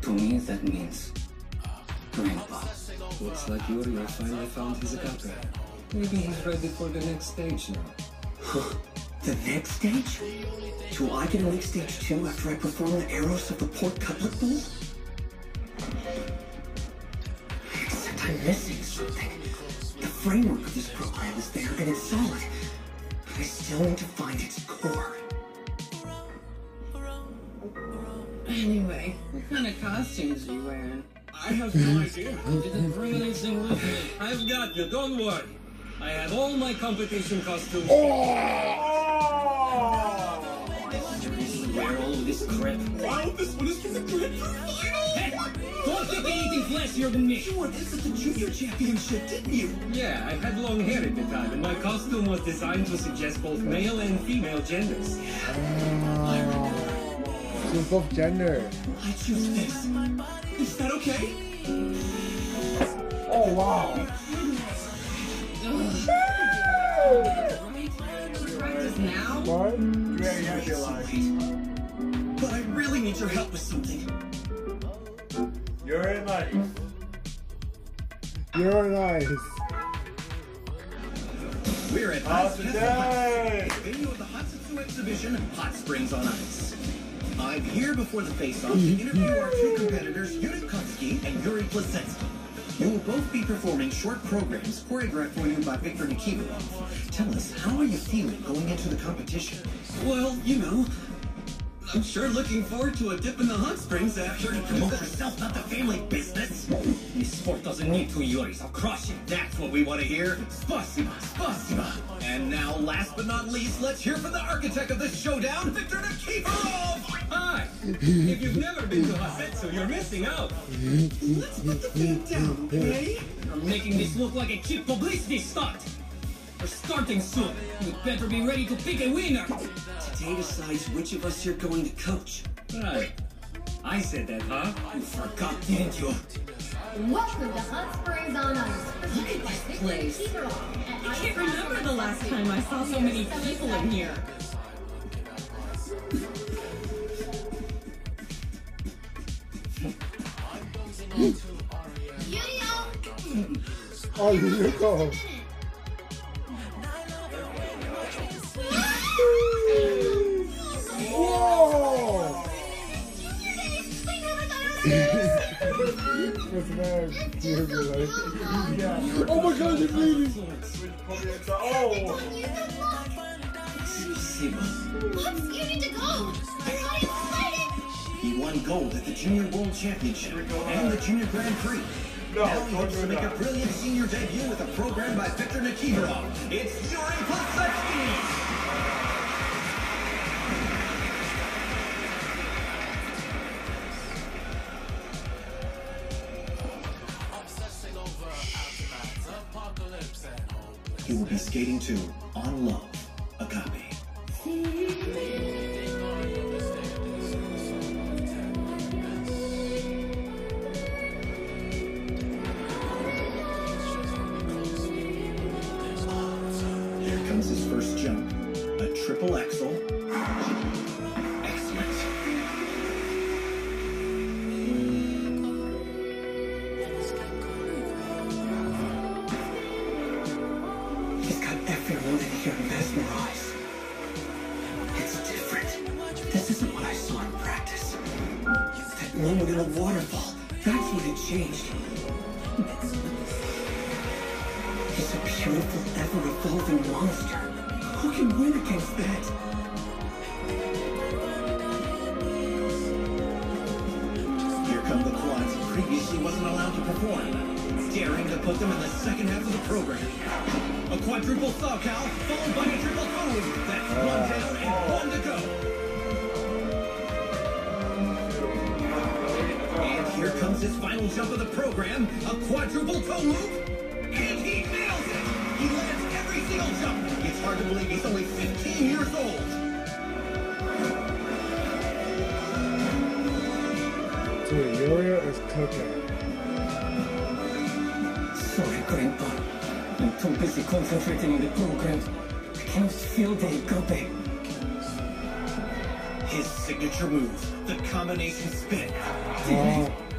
To me, that means grandpa. Looks like Yurio finally found his agape. Maybe he's ready for the next stage now. The next stage? Do I get a next stage 2 after I perform the eros of the pork cutlet bowl? Except I'm missing something. The framework of this program is there and it's solid. But I still need to find its core. Anyway, what kind of costumes are you wearing? I have no idea. I didn't bring anything with me. I've got you, don't worry. I have all my competition costumes. Oh! Seriously, wear all of this crap. Wow, this one is for the Grand Prix Hey, don't think you're anything flashier than me. You were this at the junior championship, didn't you? Yeah, I had long hair at the time, and my costume was designed to suggest both male and female genders. Oh. She's both gender. I choose this. Is that okay? Oh wow. Practice now? What? But I really need your help with something. You're in life. You're nice. We're at Hot today. venue of the Hasetsu exhibition, Hot Springs on Ice. I'm here before the face-off to mm-hmm. interview our two competitors, Yuri Katsuki and Yuri Plisetsky. You will both be performing short programs choreographed for you by Viktor Nikiforov. Tell us, how are you feeling going into the competition? Well, you know, I'm sure looking forward to a dip in the hot springs after. Promote yourself, not the family business. This sport doesn't need two Yuris. I'll crush it. That's what we want to hear. Spasiba, spasiba. And now, last but not least, let's hear from the architect of this showdown, Victor Nikiforov. Hi! if you've never been to Hasetsu, you're missing out. Let's put the feet down, okay? You're making this look like a cheap publicity stunt. We're starting soon. You better be ready to pick a winner. Today decides which of us you're going to coach. Right. I said that, huh? You forgot, didn't you? Welcome to Hot Springs on Ice. Look at this place. I I can't remember the last time I saw so many people in here. Oh, here you go. Whoa! What's the matter? You're like, yeah. Oh my god, you're bleeding! Oh. Pops, you need to go. I'm not. He won gold at the Junior World Championship and the Junior Grand Prix. No, now he hopes to make a brilliant senior debut with a program by Viktor Nikiforov. It's Yuri Plisetsky! He will be skating to On Love, Agape. A quadruple toe loop. And he nails it! He lands every single jump. It's hard to believe he's only 15 years old. Dude, Yuria is cooking. Sorry, Grandpa. I'm too busy concentrating on the program. I can't feel the agape. His signature move, the combination spin. Oh. Just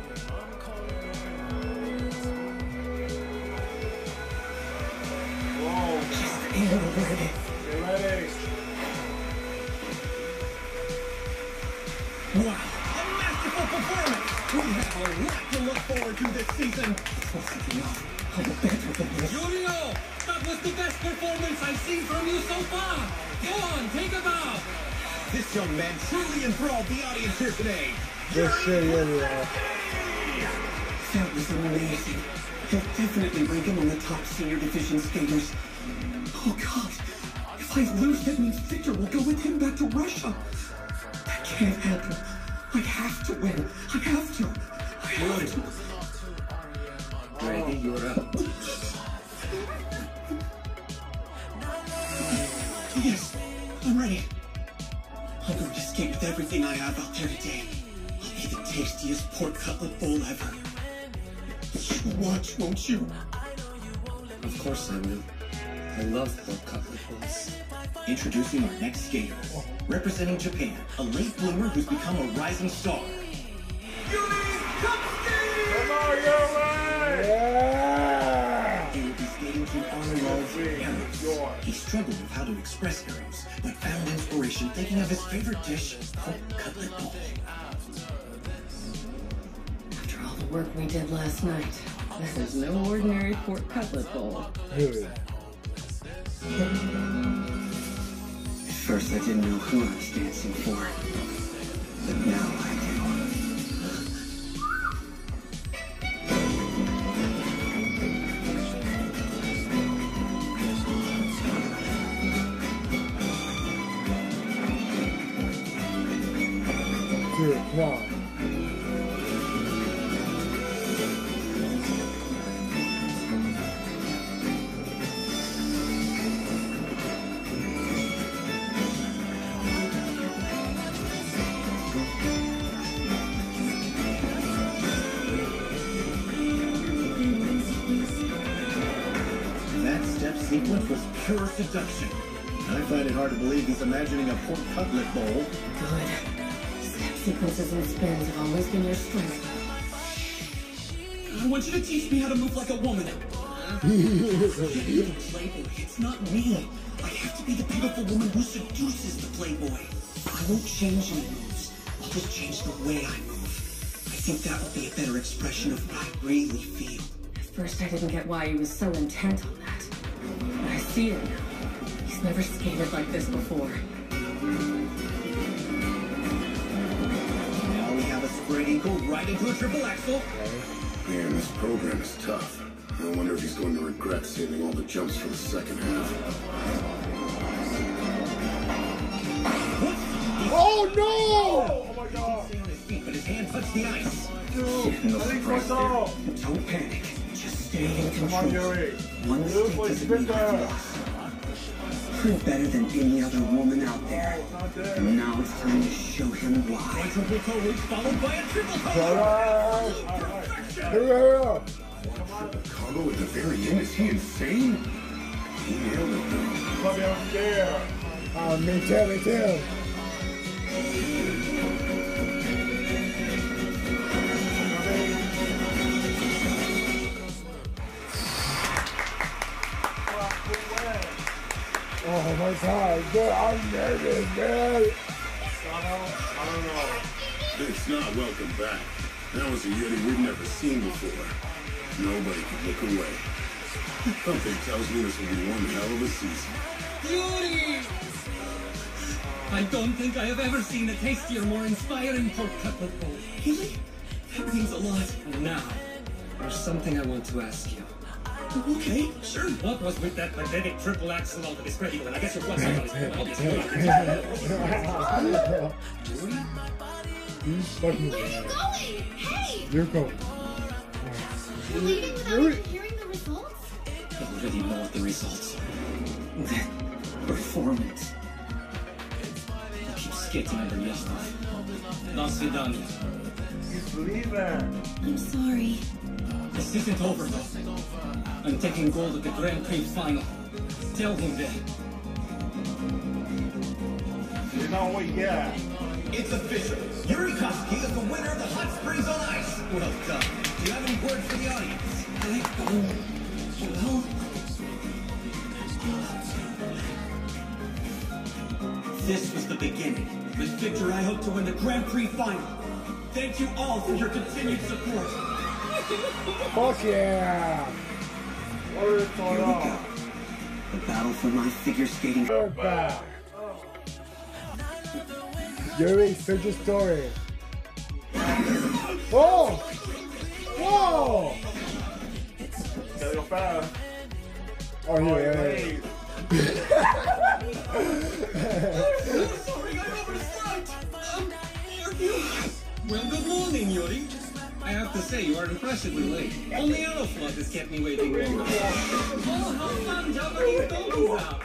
truly enthralled the audience here today. This shit, yeah, yeah. That was amazing. He'll definitely rank among the top senior division skaters. Oh god, if I lose, that means Victor will go with him back to Russia. That can't happen. I have to win. I have to. I have to. I have out there today. I'll be the tastiest pork cutlet bowl ever. You watch, won't you? Of course I will. I love pork cutlet bowls. Introducing our next skater, representing Japan, a late bloomer who's become a rising star. Come on, Yuri! Yeah! He struggled with how to express eros, but found inspiration thinking of his favorite dish, pork cutlet bowl. After all the work we did last night, this is no ordinary pork cutlet bowl. At first I didn't know who I was dancing for, but now I That step sequence was pure seduction. I find it hard to believe he's imagining a pork cutlet bowl. Good. Step sequences and spins have always been your strength. I want you to teach me how to move like a woman. You're playboy. It's not me. I have to be the beautiful woman who seduces the playboy. I won't change any moves. I'll just change the way I move. I think that will be a better expression of what I really feel. At first, I didn't get why he was so intent on that. But I see it now. He's never skated like this before. We have a spread eagle right into a triple axel. Man, this program is tough. I wonder if he's going to regret saving all the jumps for the second half. Oh no! Oh my god! Stay on his feet, but his hand touched the ice. Dude, I think? Don't panic. Just stay in Come on, control. Yuri. One Move mistake like doesn't mean lost. I'm better than any other woman out there. And now it's time to show him why. Triple toe reach followed by a triple toe. Alright. Perfection. Here we go. Combo at the very end, is he insane? He nailed it though. Puppy, I'm scared. Uh, me Oh my god, dude, I'm nervous, know. It's not welcome back. That was a Yeti we've never seen before. Nobody could look away. Something tells me this will be one hell of a season. Yuri! I don't think I have ever seen a tastier, more inspiring pork cutlet bowl. Really? That means a lot. Now, there's something I want to ask you. Okay, sure. What was with that pathetic triple axel on the discredit? And I guess your blood somebody's You fucking Where are you going? Hey! You're going. You're leaving without hearing the results? I already know what the results are. Performance. I keep skating under Yastov. Not Sidani. He's leaving. I'm sorry. This isn't over, though. I'm taking gold at the Grand Prix final. Tell him that. You know what? Yeah. It's official. Yuri Katsuki is the winner of the Hot Springs on Ice. Well done. Do you have any word for the audience? I, um, well... This was the beginning. With Victor, I hope to win the Grand Prix final. Thank you all for your continued support. Fuck yeah! What is going Here we go. The battle for my figure skating. We're back. Yuri, figure story. Oh! Whoa! Gotta go fast. Oh, yeah, yeah, Hey, Sorry, I overslept. Are you? Well, good morning, Yuri. I have to say, you are impressively late. Only Aeroflot has kept me waiting longer. Oh, how fun Japanese dogs out!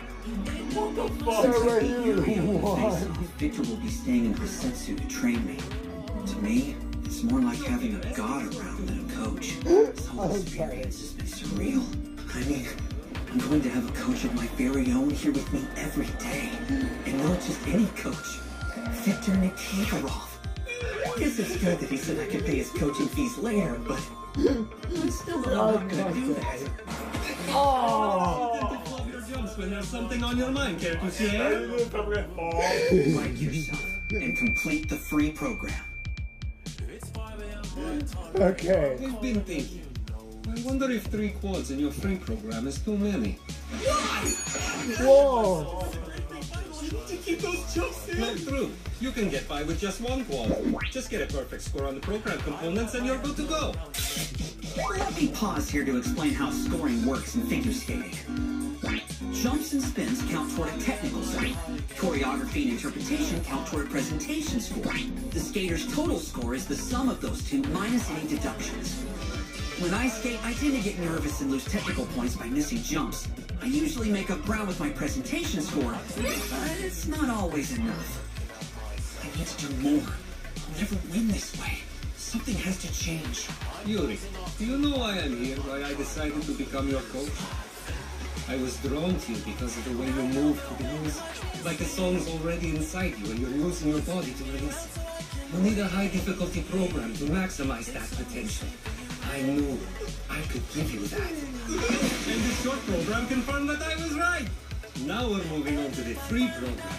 Sarah, you won. Victor will be staying in Hasetsu to train me. To me, it's more like having a god around than a coach. This whole experience has been surreal. I mean, I'm going to have a coach of my very own here with me every day. And not just any coach. Victor Nikiforov. Guess it's good that he said I could pay his coaching fees later, but I still don't know how I'm gonna do that. Oh! Love your jumps when there's something on oh. your mind, care to I share? didn't come get fall. Like yourself and complete the free program. Okay. I've been thinking. I wonder if three quads in your free program is too many. Whoa! To keep those in. You can get by with just one quad. Just get a perfect score on the program components and you're good to go. Let me pause here to explain how scoring works in figure skating. Jumps and spins count toward a technical score. Choreography and interpretation count toward a presentation score. The skater's total score is the sum of those two minus any deductions. When I skate, I tend to get nervous and lose technical points by missing jumps. I usually make up ground with my presentation score, but it's not always enough. I need to do more. I'll never win this way. Something has to change. Yuri, do you know why I'm here? Why I decided to become your coach? I was drawn to you because of the way you move to the. Like a song's already inside you and you're using your body to release it. You need a high difficulty program to maximize that potential. I knew I could give you that. And this short program confirmed that I was right. Now we're moving on to the free program.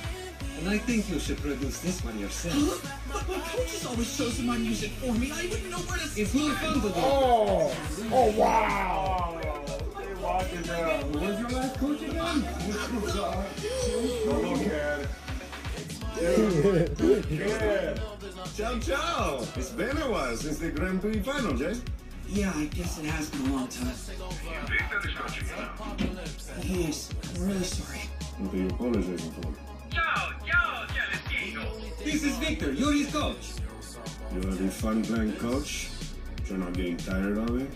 And I think you should produce this one yourself. But my coach has always chosen my music for me. I wouldn't know where to It's more fun to do. Oh! Oh, wow! They walking down. Who was your last coach again? Don't look at it. Yeah. Ciao, ciao! It's been a while since the Grand Prix final, Jay. Yeah, I guess it has been a long time. Yes, I'm really sorry. What are you apologizing for? This is Victor, Yuri's coach. You're having fun playing coach? You're not getting tired of it?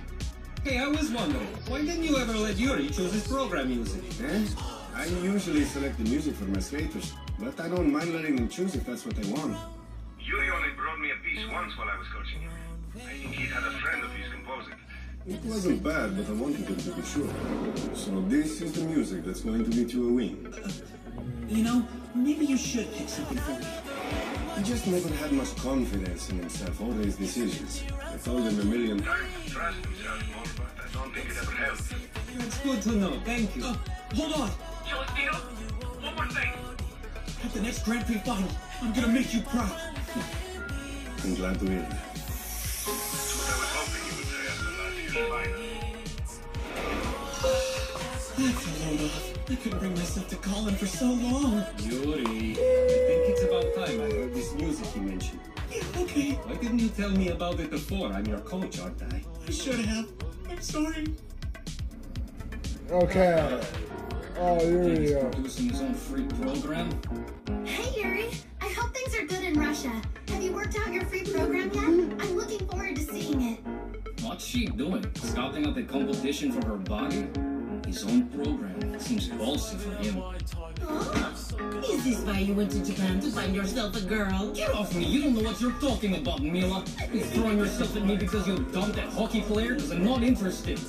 Hey, I was wondering, why didn't you ever let Yuri choose his program music? Eh? I usually select the music for my skaters, but I don't mind letting them choose if that's what they want. Yuri only brought me a piece once while I was coaching him. I think he had a friend of his compose it. It wasn't bad, but I wanted them to be sure. So this is the music that's going to get you a win. You know, maybe you should pick something for me. He just never had much confidence in himself or his decisions. I told him a million times to trust himself more, but I don't think it ever helped. That's good to know, thank you. Uh, hold on. Celestino, one more thing. At the next Grand Prix final, I'm gonna make you proud. I'm glad to hear that. Final. That's a load off. I couldn't bring myself to call him for so long. Yuri, I think it's about time I heard this music you mentioned. Yeah, okay. Why didn't you tell me about it before? I'm your coach, aren't I? I should have. I'm sorry. Okay. Oh, here He's we go. producing his own free program. Hey, Yuri. I hope things are good in Russia. Have you worked out your free program yet? I'm looking forward to seeing it. What's she doing? Scouting out the competition for her body? His own program seems ballsy for him. Is this why you went to Japan to find yourself a girl? Get off me! You don't know what you're talking about, Mila. You're throwing yourself at me because you dumped that hockey player because I'm not interested.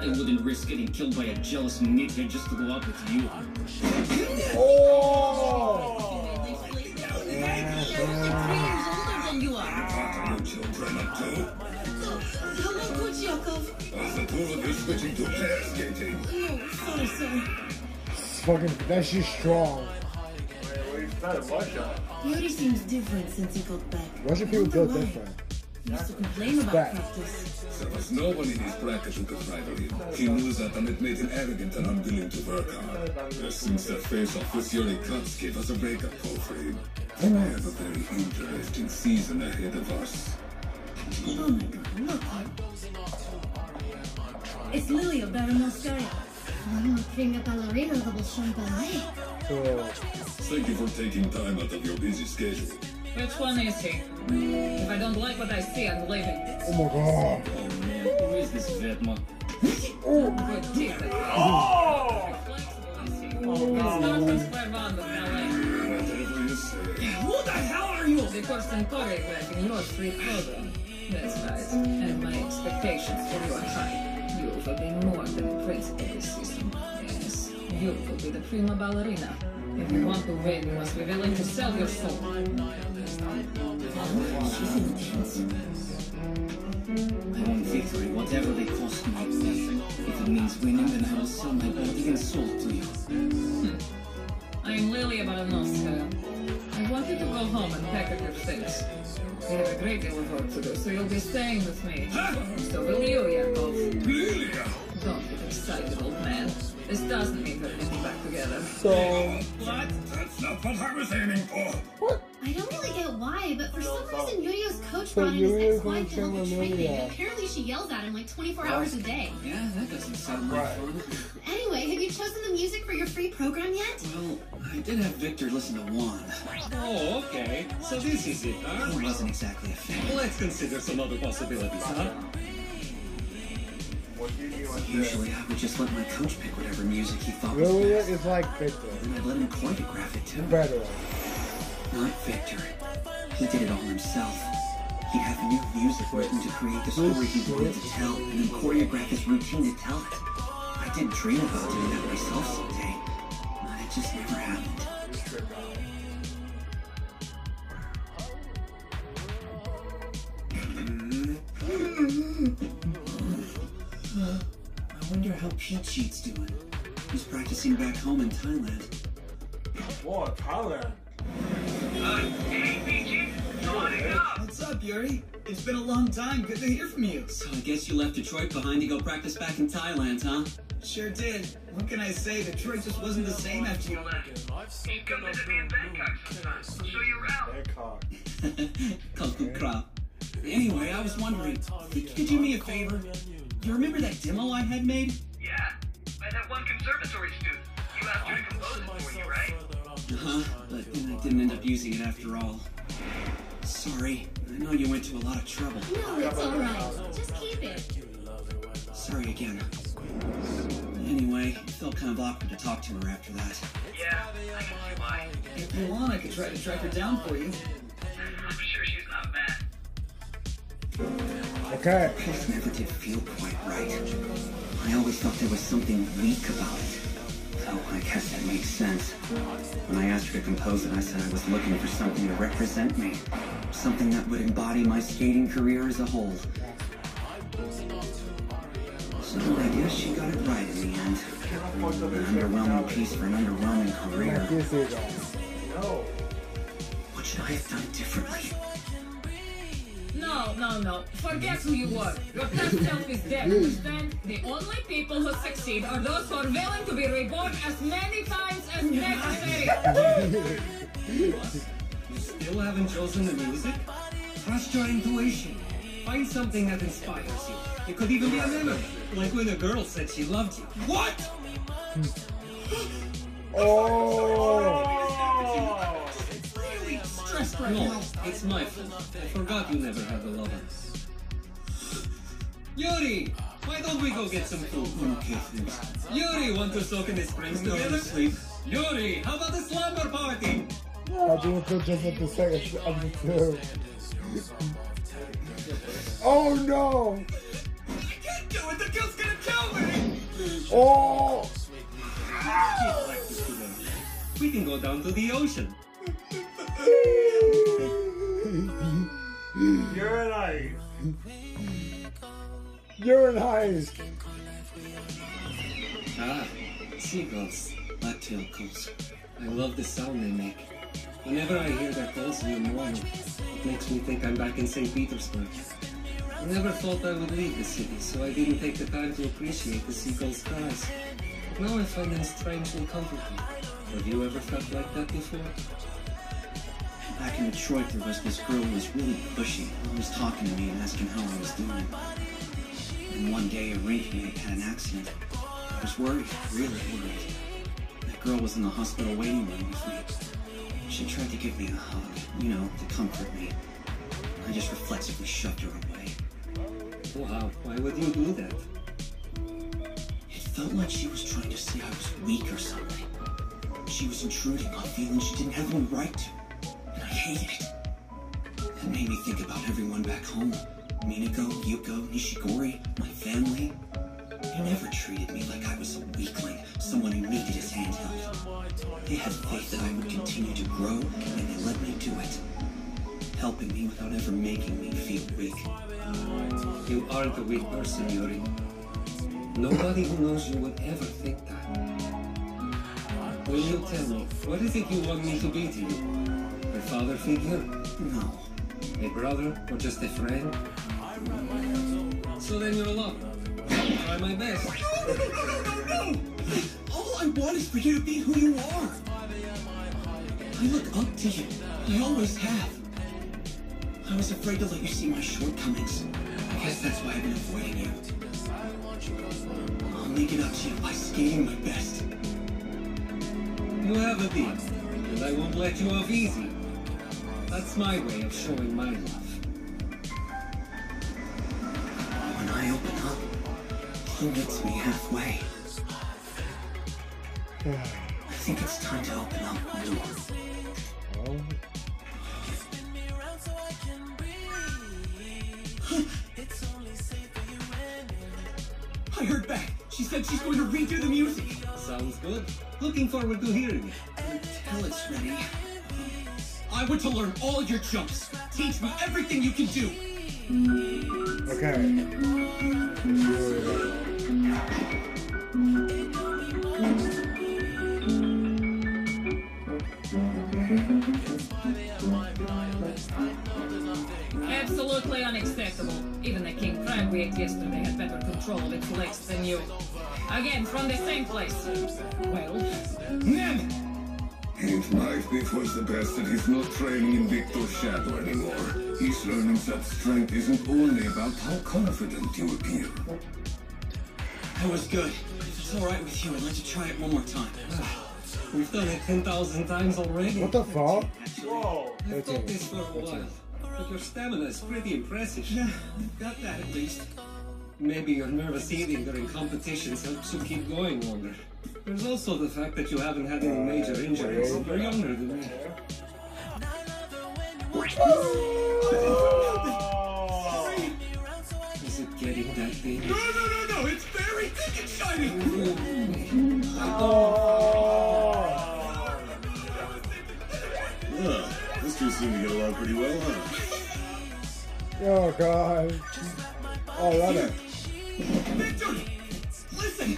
I wouldn't risk getting killed by a jealous midget just to go out with you. Oh! Yeah. Three years older than you are. Are you children? Switching to skating. Fucking, that's just strong. Beauty seems different since he got back. Why should people feel different? He used to complain about back. practice. There was no one in his practice who could rival him. He knew that and it made him arrogant and unwilling to work hard. But since that face-off with Yuri Klutz gave us a breakup call for him, we have a very interesting season ahead of us. Oh my god, look! It's Lilia Baranovskaya. I'm a prima ballerina that will show ballet. Thank you for taking time out of your busy schedule. Which one is he? If I don't like what I see, I'm leaving. Oh my god. Oh man, who is this Vedma? Oh, good Jesus. Oh! It's not from square one with ballet. Whatever you say. Who the hell are you? The person choreographing your free program. That's right. And my expectations for you are high. You will be more than a principal this season. Yes, you will be the prima ballerina. If you want to win, you must be willing to sell your soul. She's intense. I want victory, whatever they cost me. If it means winning, then I will sell my body and soul to you. I am Lilia Baranovskaya. I want you to go home and pack up your things. We have a great deal of work to do, so you'll be staying with me. So will you, Yakov? Lilia! Don't get excited, old man. This doesn't mean we're getting back together. So, What? That's not what I was aiming for. I don't really get why, but for some reason Yurio's coach So brought in his ex-wife to help gonna with train training, and apparently she yells at him like 24 hours a day. Yeah, that doesn't sound like fun. Anyway, have you chosen the music for your free program yet? Well, I did have Victor listen to one. Oh, okay. So this is it, huh? He wasn't exactly a fan. Let's consider some other possibilities, huh? Usually I would just let my coach pick whatever music he thought was Lilia best. is like Victor. And I'd let him choreograph it too. Better. Not Victor. He did it all himself. He'd have new music written to create the story he wanted to tell, and then choreograph his routine to tell it. I didn't dream about doing that myself someday, but it just never happened. I wonder how Phichit's doing. He's practicing back home in Thailand. Whoa, Thailand. What's up, Yuri? It's been a long time. Good to hear from you. So I guess you left Detroit behind to go practice back in Thailand, huh? Sure did. What can I say? Detroit just wasn't the same after you left. Come visit me in Bangkok sometime. I'll show you around. Bangkok. Kalkun Krab. Anyway, I was wondering, could you do me a favor? You remember that demo I had made? Yeah, by that one conservatory student. You asked her to compose it for you, right? Uh-huh, but then I didn't end up using it after all. Sorry, I know you went to a lot of trouble. No, it's alright. Just keep it. Sorry again. Anyway, it felt kind of awkward to talk to her after that. Yeah, I can see why. If you want, I could try to track her down for you. I'm sure she's not mad. Okay. This never did feel quite right. I always thought there was something weak about it. So I guess that makes sense. When I asked her to compose it, I said I was looking for something to represent me. Something that would embody my skating career as a whole. So I guess she got it right in the end. An underwhelming piece for an underwhelming career. What should I have done differently? No, no, no. Forget who you were. Your past self is dead, hmm. understand? The only people who succeed are those who are willing to be reborn as many times as necessary. You still haven't chosen the music? Trust your intuition. Find something that inspires you. It could even be a memory, like when a girl said she loved you. What? Oh! Really stressed right no, it's my fault. I forgot you never had a lover. Yuri, why don't we go get some food? Okay, thanks. Yuri, want to soak in the springs together? to sleep. Yuri, how about a slumber party? I didn't put just at the second of the two. Oh no! I can't do it. The kid's gonna kill me. Oh! We can go down to the ocean. You're nice. You're nice. Ah, seagulls, blacktail gulls. I love the sound they make. Whenever I hear their calls in the morning, it makes me think I'm back in St. Petersburg. I never thought I would leave the city, so I didn't take the time to appreciate the seagulls' cries. But now I find them strangely comforting. Have you ever felt like that before? Back in Detroit, there was this girl who was really pushy, always talking to me and asking how I was doing. And one day, a rink mate had an accident. I was worried, really worried. That girl was in the hospital waiting room with me. She tried to give me a hug, you know, to comfort me. I just reflexively shoved her away. Wow, why would you do that? It felt like she was trying to say I was weak or something. She was intruding on feelings she didn't have any right to. Hated it. It made me think about everyone back home. Minako, Yuko, Nishigori, my family. They never treated me like I was a weakling, someone who needed his hand held. They had faith that I would continue to grow, and they let me do it. Helping me without ever making me feel weak. You aren't a weak person, Yuri. Nobody who knows you would ever think that. Will you tell me, what is it you want me to be to you? A father figure? No. A brother or just a friend? So then you're alone. I'll try my best. No, no, no, no, no, no! All I want is for you to be who you are. I look up to you. I always have. I was afraid to let you see my shortcomings. I guess that's why I've been avoiding you. I'll make it up to you by skating my best. You have a deal, and I won't let you off easy. That's my way of showing my love. When I open up, he meets me halfway. I think it's time to open up more. I heard back. She said she's going to redo the music. Sounds good. Looking forward to hearing it. Until it's ready. I want to learn all your jumps. Teach me everything you can do. Okay. Absolutely unacceptable. Even the king crab we ate yesterday had better control of its legs than you. Again, from the same place. Well, Ned! It might be for the best that he's not training in Victor's shadow anymore. He's learning that strength isn't only about how confident you appear. That was good. If it's all right with you, I'd like to try it one more time. We've done it 10,000 times already. What the fuck? Whoa. I've thought this for a while, but your stamina is pretty impressive. Yeah, got that at least. Maybe your nervous eating during competitions helps you keep going longer. There's also the fact that you haven't had any major injuries. You're younger than me. Is it getting that big? No, no, no, no! It's very thick and shiny! Well, these two seem to get along pretty well, huh? Oh god. Oh, I love it. Victor! Listen!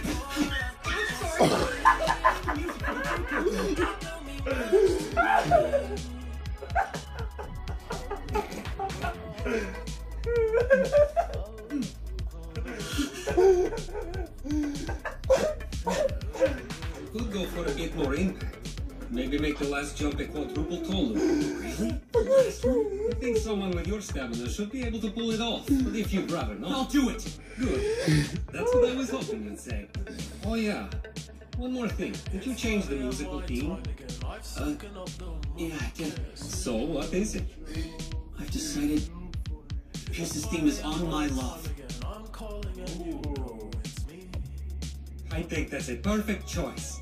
Could go for a bit more impact. Maybe make the last jump a quadruple loop. Really? I think someone with your stamina should be able to pull it off. But if you'd rather not. I'll do it! Good. That's what I was hoping you'd say. Oh yeah. One more thing. Did you change the musical theme? Uh, yeah, I did. So what is it? I've decided Pierce's theme is On My Love. I think that's a perfect choice.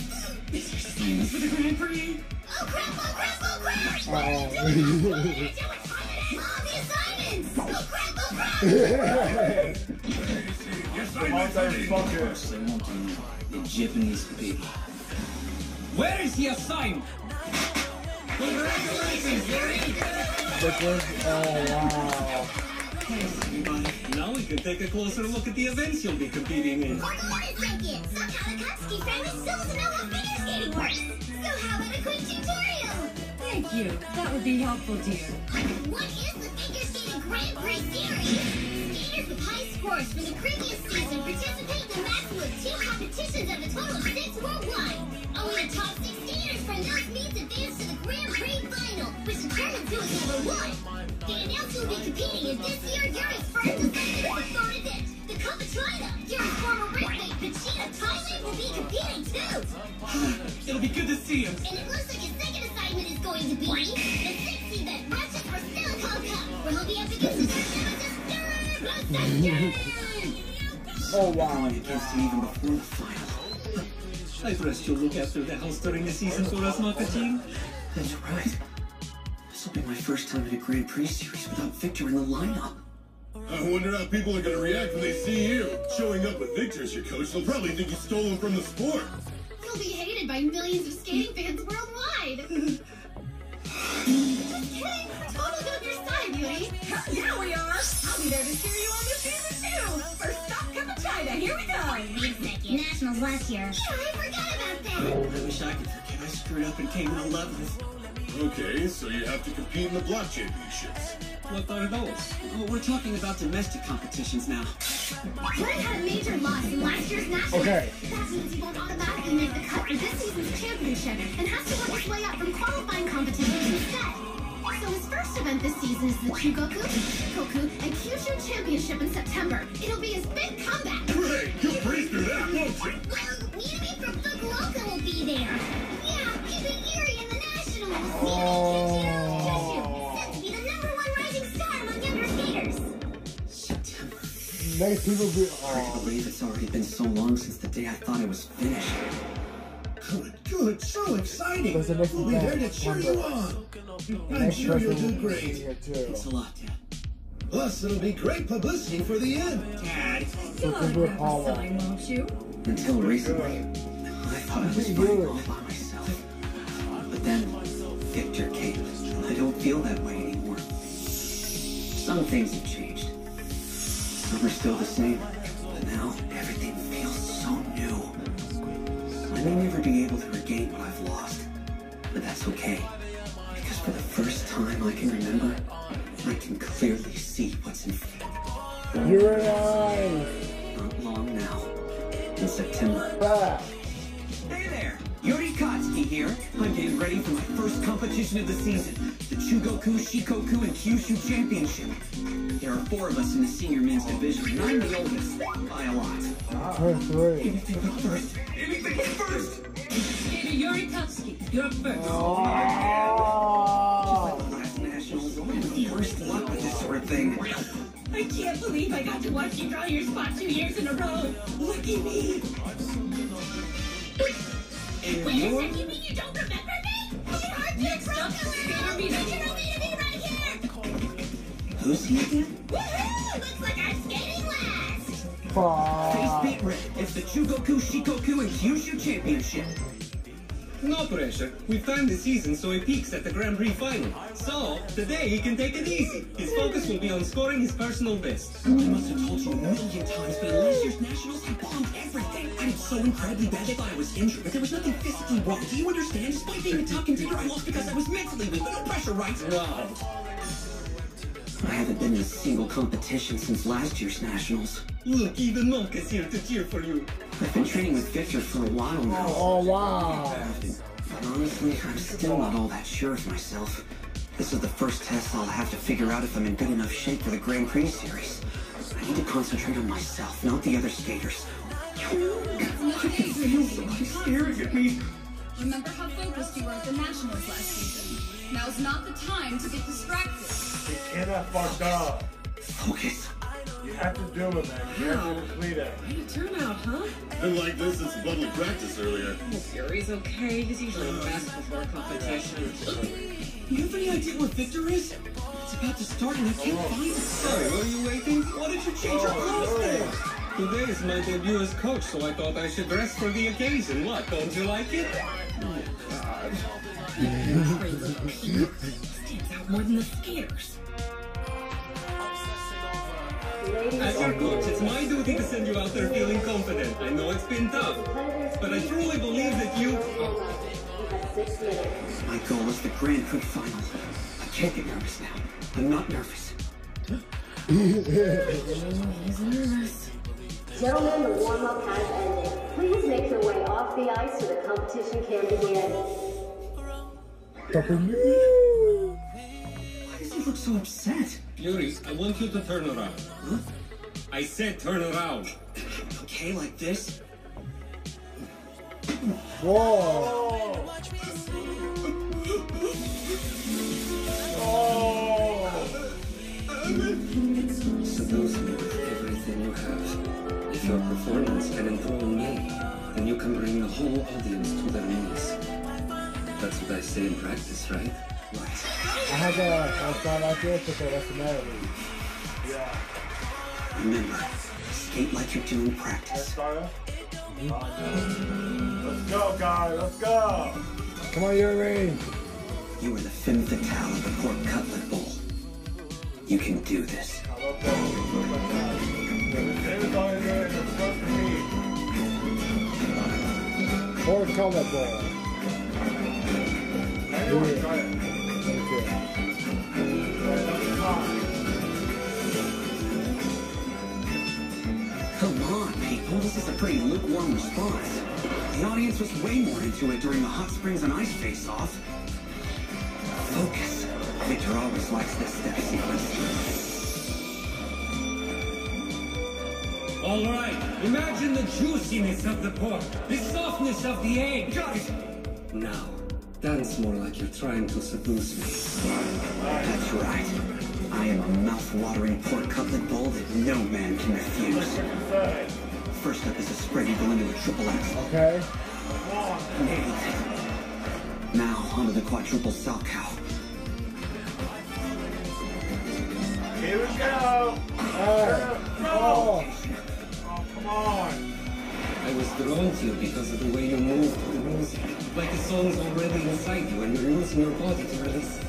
Are for the Grand Prix. Oh crap, oh crap, oh crap! Oh. Mom, the assignments! Oh crap, oh crap! First, I want to the Japanese baby. Where is the assignment? Congratulations! Brooklyn. Oh wow. Now we can take a closer look at the events you'll be competing in. Hold on a second! Somehow the Katsuki family still doesn't know how figure skating works! So how about a quick tutorial? Thank you. That would be helpful, dear. What is the Figure Skating Grand Prix Series? Skaters with high scores from the previous season participate in a maximum of two competitions of a total of six worldwide. Only the top six skaters from those meets advance to the Grand Prix final, which determines who is number one. The announcer will be competing in this year Yuri's first assignment is the third event, the Cup of China. Yuri's former roommate, Vegeta Thailand, will be competing too. It'll be good to see him. And it looks like his second assignment is going to be the sixth event, Rochester Silicon Cup, where he'll be up against his first nemesis, Oh wow. Against him even before the final. I trust you'll look after the house during the season for us, Makkachin. That's right. This will be my first time in a Grand Prix series without Victor in the lineup. I wonder how people are gonna react when they see you. Showing up with Victor as your coach, they'll probably think you stole him from the sport. You'll be hated by millions of skating fans worldwide. Just kidding. Totally on your side, Yuri. Hell yeah, we are! I'll be there to cheer you on this season, too! First stop, China. Here we go! Wait a second. Nationals last year. Yeah, I forgot about that. I wish I could forget I screwed up and came in 11th. Okay, so you have to compete in the block championships. What are those? Oh, we're talking about domestic competitions now. Fred had a major loss in last year's national. Okay. That means he won't automatically make the cut for this season's championship and has to work his way up from qualifying competitions instead. So his first event this season is the Chugoku, Koku, and Kyushu Championship in September. It'll be his big comeback. Great, you'll breeze through that, won't you? Well, Minami from Fukuoka will be there. Yeah, he beat Yuri in the nationals. Oh. Kyushu, set to be the number one rising star among younger skaters. Next people be. Hard believe it's already been so long since the day I thought I was finished. Good, good, so exciting. There's the next We'll be there to event. cheer you on. I'm Next sure you'll do great. here. Thanks a lot, Dad. Plus, it'll be great publicity for the end. Dad. You'll Looking have for a Paula. sign, won't you? Until recently, I thought I was fighting all by myself. Feel that way anymore. Some things have changed. Some are still the same, but now everything feels so new. I may never be able to regain what I've lost, but that's okay. Because for the first time I can remember, I can clearly see what's in front. Of me. You're alive. Not long now. In September. Back. Hey there! Yuri Katsuki here. I'm getting ready for my first competition of the season, the Chugoku, Shikoku, and Kyushu Championship. There are four of us in the senior men's division, and I'm the oldest, by a lot. Turn three. Anything but first! Anything but first! Skater Yuri Katsuki, you're up first. Oh. Last nationals, I was the worst luck with this sort of thing. I can't believe I got to watch you draw your spot two years in a row. Look at me. And Wait a you're... second, you mean you don't remember me? We are Next Broken up, skater Vito. You know me to be right here. Who's he again? Woohoo! Looks like I'm skating last. Face Fuck. beat red. It's the Chugoku, Shikoku, and Kyushu Championship. No pressure. We've timed the season so he peaks at the Grand Prix final. So, today he can take it easy. His focus will be on scoring his personal best. I must have told you a million times, but last year's nationals, I bombed everything. I did so incredibly bad they thought I was injured, but there was nothing physically wrong. Do you understand? Despite being a top contender, I lost because I was mentally weak. But no pressure, right? Wow. I haven't been in a single competition since last year's nationals. Look, even Monk is here to cheer for you. I've been training with Victor for a while now. Oh wow. But honestly, I'm still not all that sure of myself. This is the first test I'll have to figure out if I'm in good enough shape for the Grand Prix series. I need to concentrate on myself, not the other skaters. Staring at me. Remember how focused you were at the Nationals last season. Now's not the time to get distracted. They cannot fuck up. Focus. You have to do it, man. You have to complete it. Way to turn out, huh? Been like this since Budley practice earlier. Oh, Fury's okay. He's usually the uh, best before competition. You have any idea where Victor is? It's about to start and I can't oh, find him. Sorry, were you waiting? Why did you change your oh, clothes for? Today is my debut as coach, so I thought I should dress for the occasion. What, don't you like it? Oh, Crazy little peep. Stands out more than the skaters. As your coach, it's my duty to send you out there feeling confident. I know it's been tough, but I truly believe that you... My goal is the Grand Prix final. I can't get nervous now. I'm not nervous. He's nervous. Gentlemen, the warm-up has ended. Please make your way off the ice so the competition can begin. Why does he look so upset? Yuri, I want you to turn around. Huh? I said turn around. Okay, like this? Whoa. Seduce me with everything you have. If your performance can enthrall me, then you can bring the whole audience to their knees. That's what I say in practice, right? I had a, I saw like this with the rest of the Yeah. Remember, skate like you're doing practice. Let's go, guys. Let's go. Come on, Yuri. You are the femme fatale of the pork cutlet bowl. You can do this. Or color ball. Come on, people. This is a pretty lukewarm response. The audience was way more into it during the Hot Springs and Ice face-off. Focus. Victor always likes this step sequence. All right, imagine the juiciness of the pork, the softness of the egg. Guys! Now, dance more like you're trying to seduce me. That's right. I am a mouth-watering pork cutlet bowl that no man can refuse. First up is a spread eagle into a triple X. Okay. Nailed it. Now onto the quadruple Salchow. Here we go. Oh. Oh, come on. I was drawn to you because of the way you move to the music. Like the song's already inside you and you're using your body to release.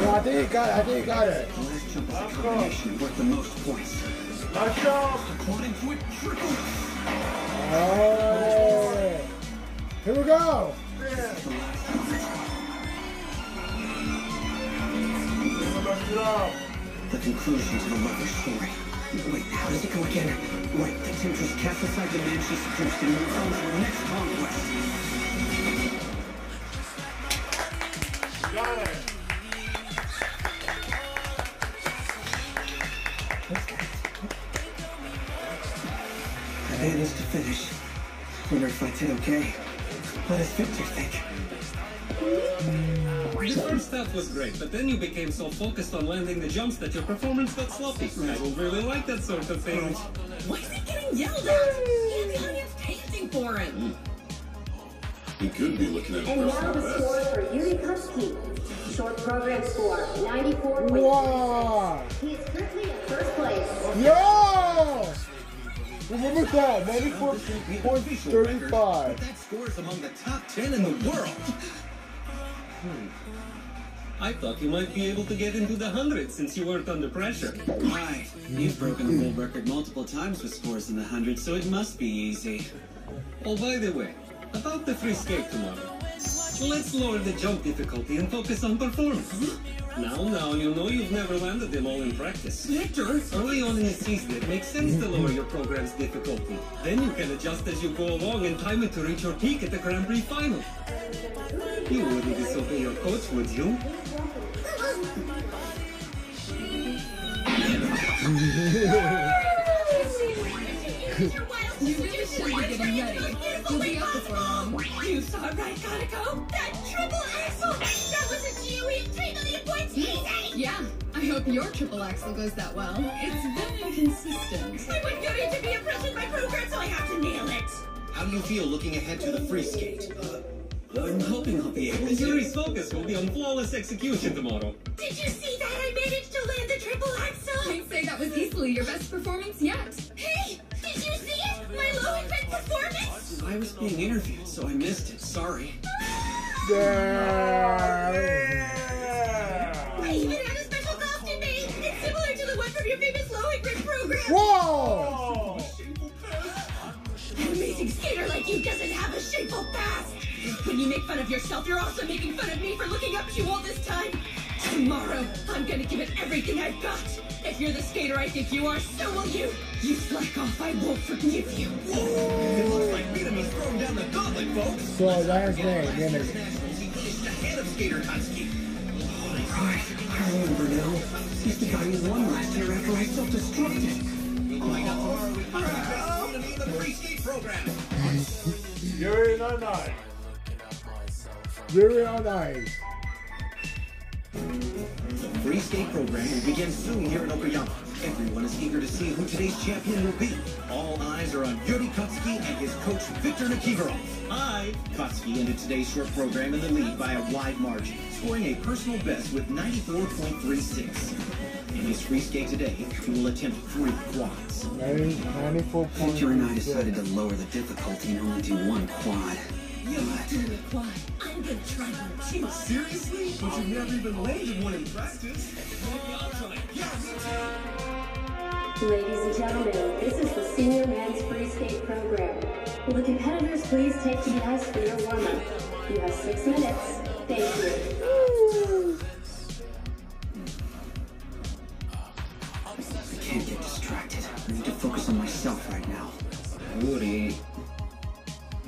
No, I think you got it. I think you got it. The last jump is a combination worth the most points. Let's go. Quad foot triple. Alright. Here we go. Let's. The conclusion to the lover's story. Wait, how does it go again? Right, the temptress casts aside the man she seduced and moves on to her next conquest. Got it. The man is to finish. Wonder if I did okay. What does Victor think? The first half was great, but then you became so focused on landing the jumps that your performance got sloppy. I don't really like that sort of thing. Why is he getting yelled at? He had the audience painting for him. He could be looking at a And now the score for Yuri Katsuki. Short program score, 94.3. Wow. He is currently in first place. Yo! Remember that, 94.35. That scores among the top 10 in the world. Hmm. I thought you might be able to get into the hundreds since you weren't under pressure. Right. You've broken the world record multiple times with scores in the hundreds, so it must be easy. Oh, by the way, about the free skate tomorrow. Let's lower the jump difficulty and focus on performance. Mm-hmm. Now, now, you know you've never landed them all in practice. Victor, early on in the season, it makes sense to lower your program's difficulty. Then you can adjust as you go along and time it to reach your peak at the Grand Prix final. You wouldn't disobey your coach, would you? You really should be getting ready. You'll be up before long. You saw it right, gotta go. That triple axel. That was a GOE of 3 million points hmm. easy. Yeah, I hope your triple axel goes that well. It's very inconsistent. I want Yuri to be impressed with my program, so I have to nail it. How do you feel looking ahead to the free skate? Uh, I'm hoping I'll be able to. Yuri's focus will be on flawless execution tomorrow. Did you see that? I managed to land the triple axel. I'd say that was easily your best performance yet. Hey, did you see it? My low impact performance. I was being interviewed, so I missed it. Sorry. Ah! I even had a special costume made. It's similar to the one from your famous low impact program. Whoa! An amazing skater like you doesn't have a shameful past. When you make fun of yourself, you're also making fun of me for looking up to you all this time. Tomorrow, I'm gonna give it everything I've got. If you're the skater I think you are, so will you. You slack off, I won't forgive you. It looks like Minami's thrown down the gauntlet, folks. So last name, Minami. He finished ahead of Skater Husky. Right, I remember now. He's the guy who won last year after I self-destructed. Oh, I got tomorrow we find out Minami in the free skate program. Yuri on nine. Yuri on ice. The free skate program will begin soon here in Okayama. Everyone is eager to see who today's champion will be. All eyes are on Yuri Katsuki and his coach Viktor Nikiforov. I, Kotsky, ended today's short program in the lead by a wide margin, scoring a personal best with 94.36. In his free skate today, he will attempt three quads. 94 Victor and I decided to lower the difficulty and only do one quad. You do it, quad. I'm gonna try one too. Seriously? But you've never even landed one in practice. Ladies and gentlemen, this is the senior men's free skate program. Will the competitors please take to the ice for your warm-up? You have six minutes. Thank you. I can't get distracted. I need to focus on myself right now. Yuri,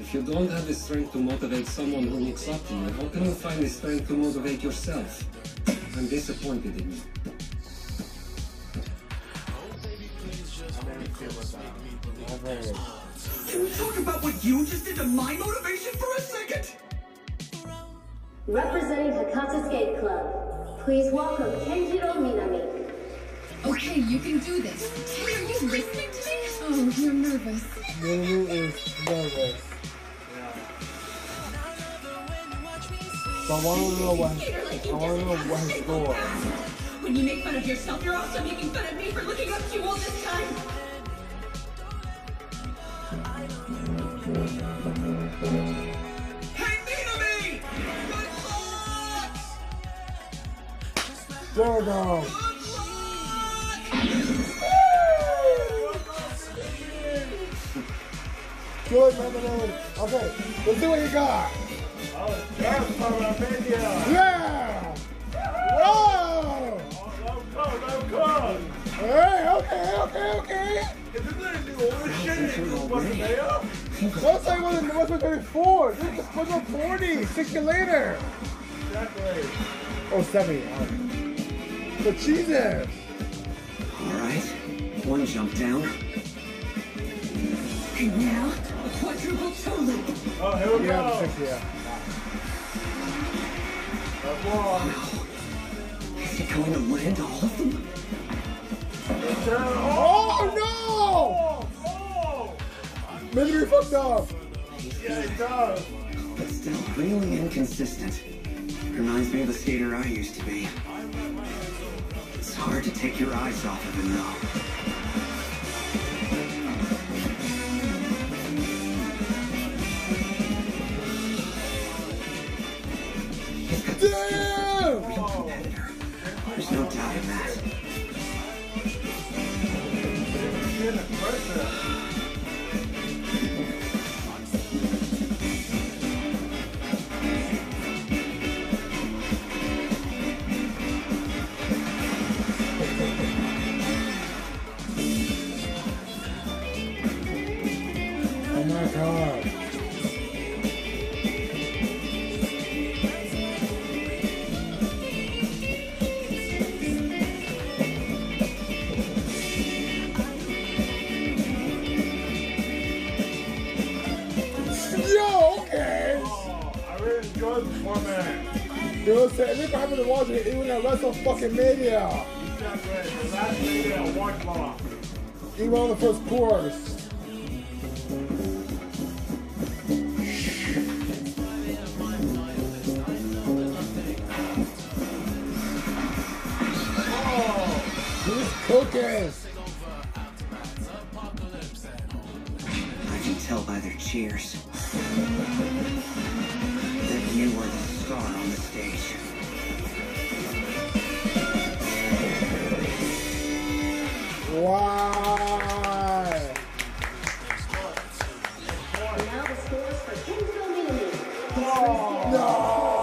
if you don't have the strength to motivate someone who looks up to you, how can you find the strength to motivate yourself? I'm disappointed in you. Can we talk about what you just did to my motivation for a second? Representing Hakata Skate Club, please welcome Kenjiro Minami. Okay, you can do this. Are you listening to me? Oh, you're nervous. Minami is nervous. So I want to know what I want to know what his score. When you make fun of yourself, you're also making fun of me for looking up to you all this time. Hey, Minami! There we go. Good, Minami. Okay, let's see what you got. Yeah. Whoa. Hey, okay, okay, okay. That's like what it was before. This is what's on 40, 60 later. Oh, 70. all right. But Jesus. Alright, one jump down. And now, a quadruple toe loop. Oh, here we Yeah, go. the 60, yeah. Is he going to land all of them? Oh, no! Maybe we fucked up. Yeah, it does. But still really inconsistent. Reminds me of the skater I used to be. It's hard to take your eyes off of him though. Damn! There's no doubt in that. You know what I'm saying? Look what happened to it even at Wrestle fucking Mania. Even on the first course. He's cooking. I can tell by their cheers that you were the star on the stage. Why? Now the scores for Kenzo Minami. Should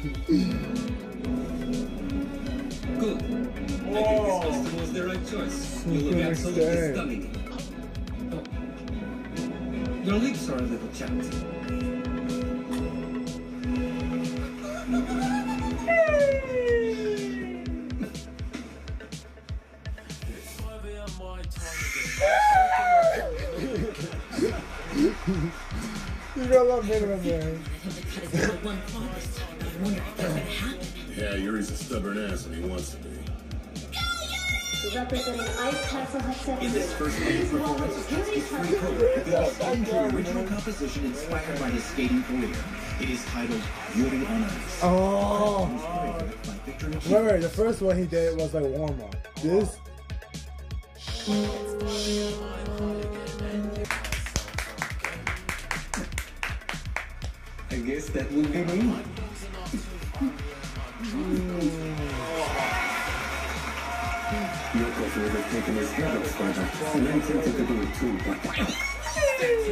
Good. I think this festival was the right choice. You look absolutely stunning. Oh. Your lips are a little chapped. Yuri's a stubborn ass when he wants to be. Representing Ice Castle Hasetsu. In this first major please welcome performance, Yuri Katsuki's free Katsuki. program developed into an original composition inspired by his skating career. It is titled Yuri on Ice. Oh. Choreographed by Wait, wait, the first one he did was like warm up. This. I guess that would be me. Have taken his head and then tempted to do it too, but...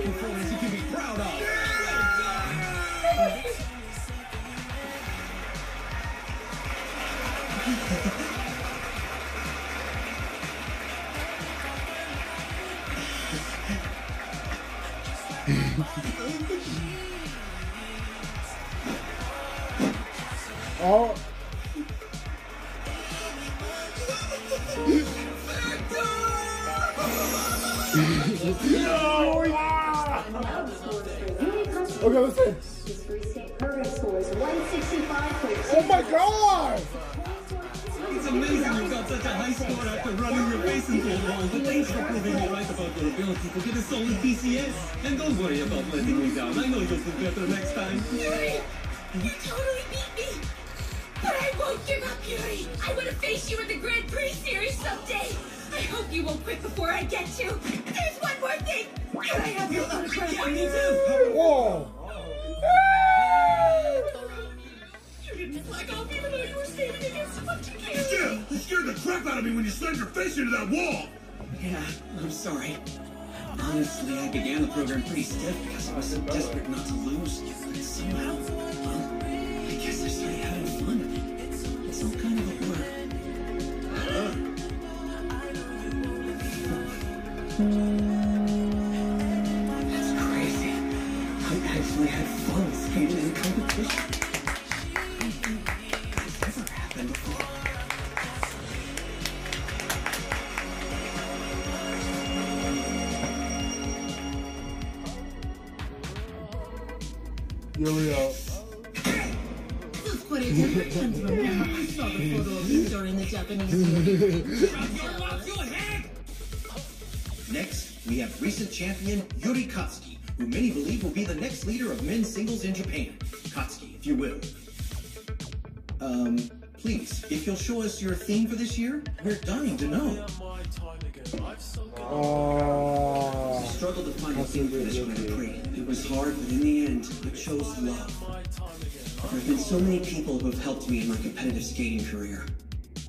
Performance you can be proud of. Oh. Okay. His free skate score is 165.6. Oh my god! It's amazing you've got such a high score after running your face into a wall, but thanks for proving me right about your ability to get a solid PCS. And don't worry about letting me down. I know you'll do better next time. Yuri, you totally beat me. But I won't give up, Yuri. I want to face you in the Grand Prix series someday. I hope you won't quit before I get you. There's one more thing. Can I have your autograph? Yeah, me too. Whoa! When you slammed your face into that wall! Yeah, I'm sorry. Honestly, I began the program pretty stiff because I was so desperate not to lose. But somehow, well, I guess I started having fun. It's all kind of a blur. That's in competition. Has this. Ladies and gentlemen, I saw the photo of you during the Japanese series. Next, we have recent champion Yuri Katsuki, who many believe will be the next leader of men's singles in Japan. Katsuki, if you will. Um, please, if you'll show us your theme for this year, we're dying to know. Oh. I struggled to find a theme for this Grand Prix. It was hard, but in the end, I chose love. There have been so many people who have helped me in my competitive skating career.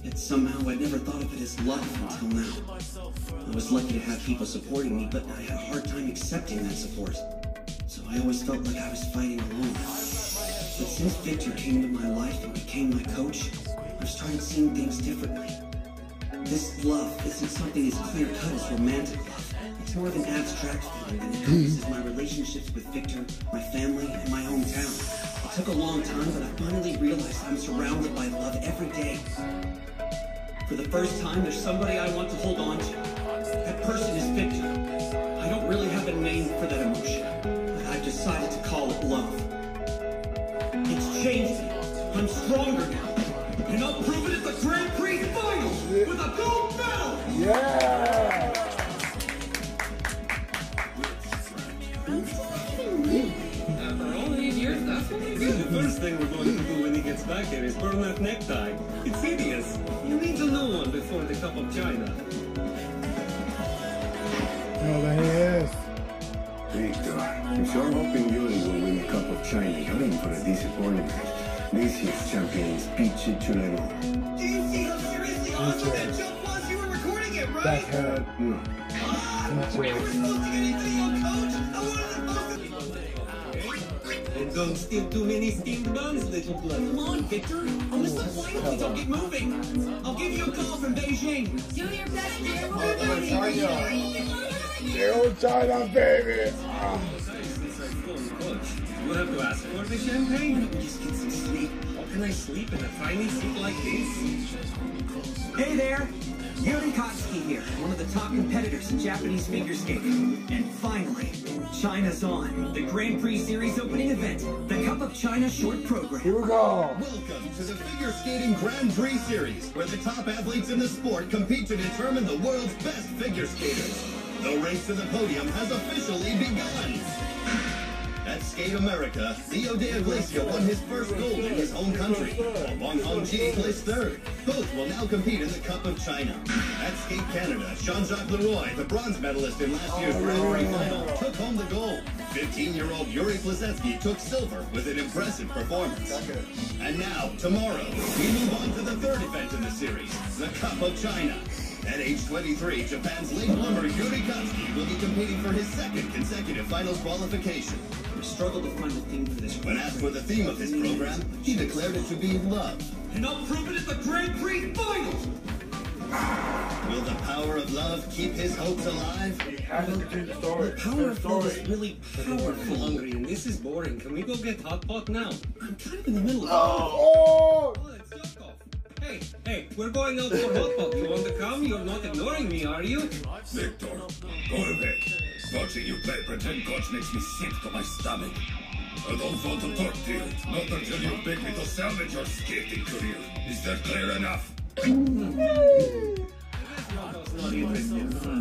Yet somehow I never thought of it as love until now. I was lucky to have people supporting me, but I had a hard time accepting that support. So I always felt like I was fighting alone. But since Victor came into my life and became my coach, I've started seeing things differently. This love isn't something as clear-cut as romantic love. It's more of an abstract feeling that encompasses my relationships with Victor, my family, and my hometown. It took a long time, but I finally realized I'm surrounded by love every day. For the first time, there's somebody I want to hold on to. That person is Victor. I don't really have a name for that emotion, but I've decided to call it love. It's changed me. I'm stronger now. And I'll prove it at the Grand Prix Finals with a gold medal! Yeah! First thing we're going to do when he gets back here is burn that necktie. It's hideous. You need to know one before the Cup of China. No, there he is. Victor, I'm sure hoping Yuri will win the Cup of China, you're in for a disappointment. This year's champion is Phichit Chulanont. Do you see how seriously awesome that jump was? You were recording it, right? That's her. No. Ah, we were supposed to get a video, coach. I wanted to post it. And don't steal too many steamed buns, little blood. Come on, Victor. I'll miss the flight if we don't get moving. I'll give you a call from Beijing. Do your best, dear. We're rooting for you. Yo, China, baby! Ah. You have to ask for the champagne. Just get some sleep. How can I sleep in a tiny seat like this? Hey there! Yuri Katsuki here, one of the top competitors in Japanese figure skating. And finally, China's on. The Grand Prix Series opening event, the Cup of China short program. Here we go. Welcome to the Figure Skating Grand Prix Series, where the top athletes in the sport compete to determine the world's best figure skaters. The race to the podium has officially begun. At Skate America, Leo De Iglesia won his first gold in his home country, while Guang Hong Ji placed third. Both will now compete in the Cup of China. At Skate Canada, Jean-Jacques Leroy, the bronze medalist in last year's Grand Prix final, took home the gold. 15-year-old Yuri Plisetsky took silver with an impressive performance. And now, tomorrow, we move on to the third event in the series, the Cup of China. At age 23, Japan's late bloomer Yuri Katsuki will be competing for his second consecutive finals qualification. I struggle to find a theme for this. When asked for the theme of his program, he declared it to be love. And I'll prove it at the Grand Prix Finals! Will the power of love keep his hopes alive? The power of love is really powerful. Hungry, and this is boring. Can we go get hot pot now? I'm kind of in the middle of Oh! Oh, it's Yakov. Hey, hey, we're going out for hot pot. You want to come? You're not ignoring me, are you? Victor, go away. Watching you play pretend coach makes me sick to my stomach. I don't want to talk to you, not until you beg me to salvage your skating career. Is that clear enough?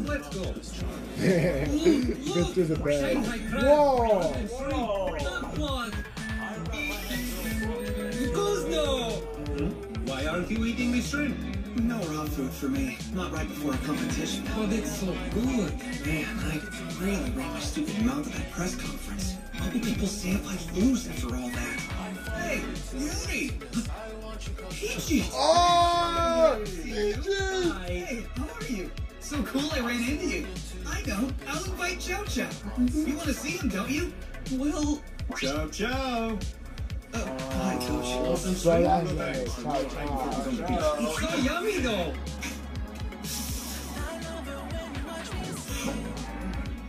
Let's go. Get to the bag. Shanghai crab. Whoa! Not one. Guzno! Why aren't you eating the shrimp? No raw food for me. Not right before a competition. Oh, but it's so good. Man, I really ran my stupid mouth at that press conference. What will people say if I lose after all that? Hey, Yuri! Phichit! Oh! Hi. Hey, how are you? So cool I ran into you. I know. I'll invite Ciao Ciao. You want to see him, don't you? Well... Ciao, ciao. Oh. It's so yummy though.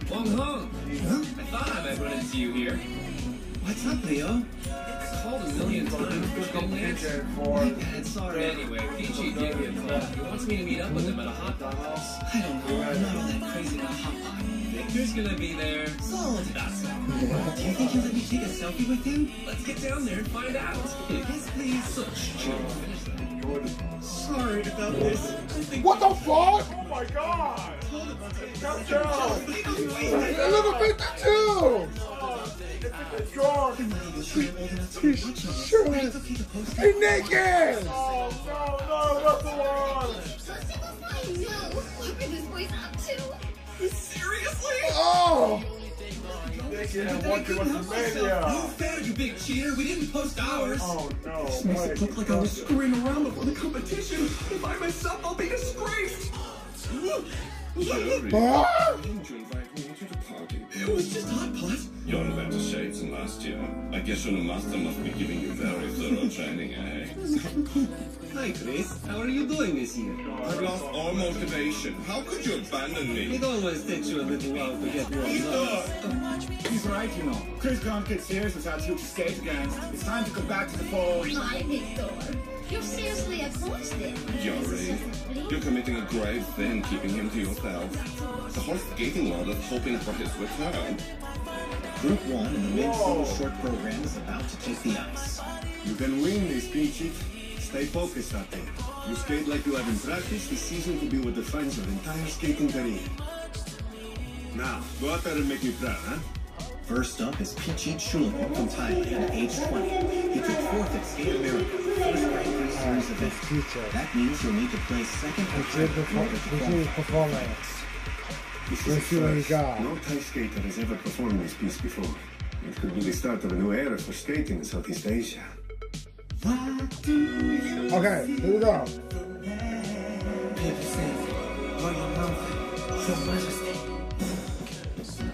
Guang Hong. I thought I might run into you here. What's up, Leo? I called a million times, no answer. My bad, sorry. Anyway, Phichit gave me a call. He wants me to meet up with him at a hot dog house. I don't know. I'm not all that crazy about hot pot. Victor's gonna be there. Solid. That's it. Do you think you'll let me take a selfie with him? Let's get down there and find out. Yes, please. Such chill. Sorry about this. What the fuck? Oh my god! Come down! A little bit too! It's gone! I'm not even sure I'm old enough to He's watch on this. sure. Is it okay to post Hey, it? naked! Oh no, no, that's the one! No, what were these boys up to? Seriously? Oh! Take it and But watch I couldn't help myself. No media. you big cheater. We didn't post ours. Oh no. This makes it look like I was screwing around before the competition. If I mess up, I'll be disgraced. Party. It was just hot pot. You're in better shape than last year. I guess your master must be giving you very thorough training, eh? Hi, Chris. How are you doing this year? I've lost all motivation. How could you abandon me? It always takes you a little while to get warmed up. He's right, you know. Chris can't get serious without you to skate against. It's time to go back to the fold. My Victor, you're seriously a course then. You're committing a grave sin keeping him to yourself. The whole skating world is hoping for his return. Group 1 in the mid-solo short program is about to take the ice. You can win this, Phichit. Stay focused out there. You skate like you have in practice, this season could be what defines your entire skating career. Now, go out there and make me proud, huh? First up is Phichit Chulanont from Thailand, age 20. He took fourth at Skate America, first Series event. That means you'll need to play second or third the before perform- the let's see his performance. This is a first. got. No Thai skater has ever performed this piece before. It could be the start of a new era for skating in Southeast Asia. Okay, here we go.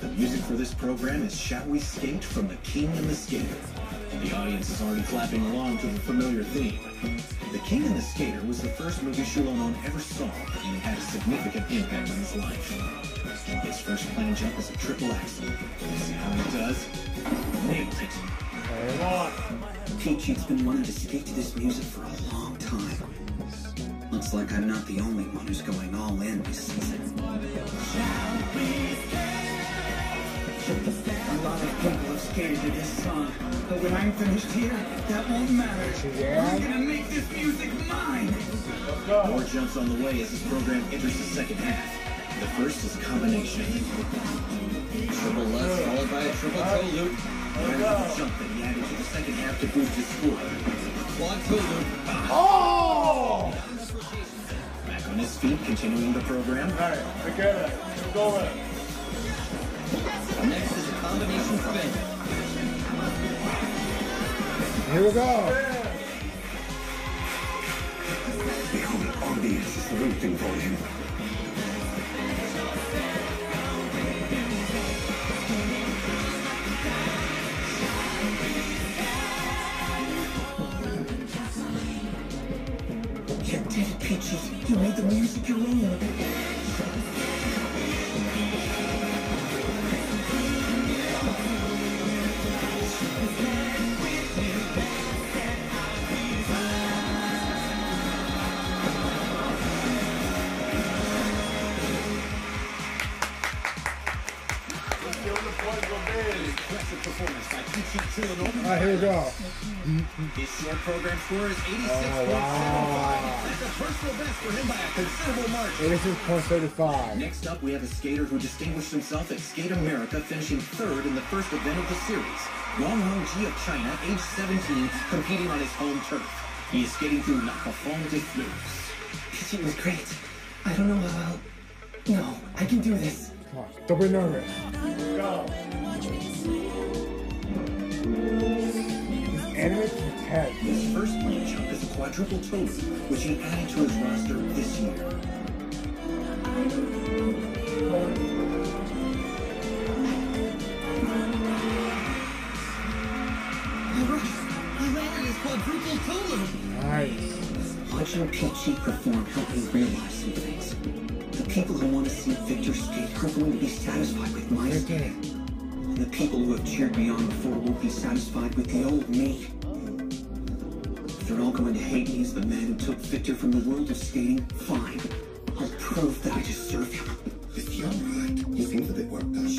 The music for this program is Shall We Skate from The King and the Skater. The audience is already clapping along to the familiar theme. The King and the Skater was the first movie Chulanont ever saw, and it had a significant impact on his life. His first plane jump is a triple axel. See how he does? Nailed it. Come on. Phichit's been wanting to skate to this music for a long time. Looks like I'm not the only one who's going all in this season. A lot of people have skated to this song, but when I'm finished here, that won't matter. I'm gonna make this music mine! More jumps on the way as this program enters the second half. The first is combination. Triple left followed by a triple toe loop. There's the jump that he added to the second half to boost his score. Quad toe loop. Oh! Back on his feet, continuing the program. Alright, forget it. Go with it. Next is a combination spin. Here we go. The whole audience is rooting for you. You did it, Phichit. You made the music your own. Performance by Phichit Chulanont. Alright, here we go. His short program score is 86.75. Oh, wow. That's a personal best for him by a considerable margin. 86.35. Next up, we have a skater who distinguished himself at Skate America, finishing third in the first event of the series. Guang Hong Ji of China, age 17, competing on his home turf. He is skating through La Profonde de Fleurs. Phichit was great. I don't know how I'll... No, I can do this. Come on, don't be nervous. Go. Animate to 10. His first jump is a quadruple toe which he added to his roster this year. His. Nice. Watching Phichit perform helped me realize some things. The people who want to see Victor skate aren't going to be satisfied with my skating. And the people who have cheered me on before won't be satisfied with the old me. If they're all going to hate me as the man who took Victor from the world of skating, fine. I'll prove that I deserve him. If you're right, you think that it worked out.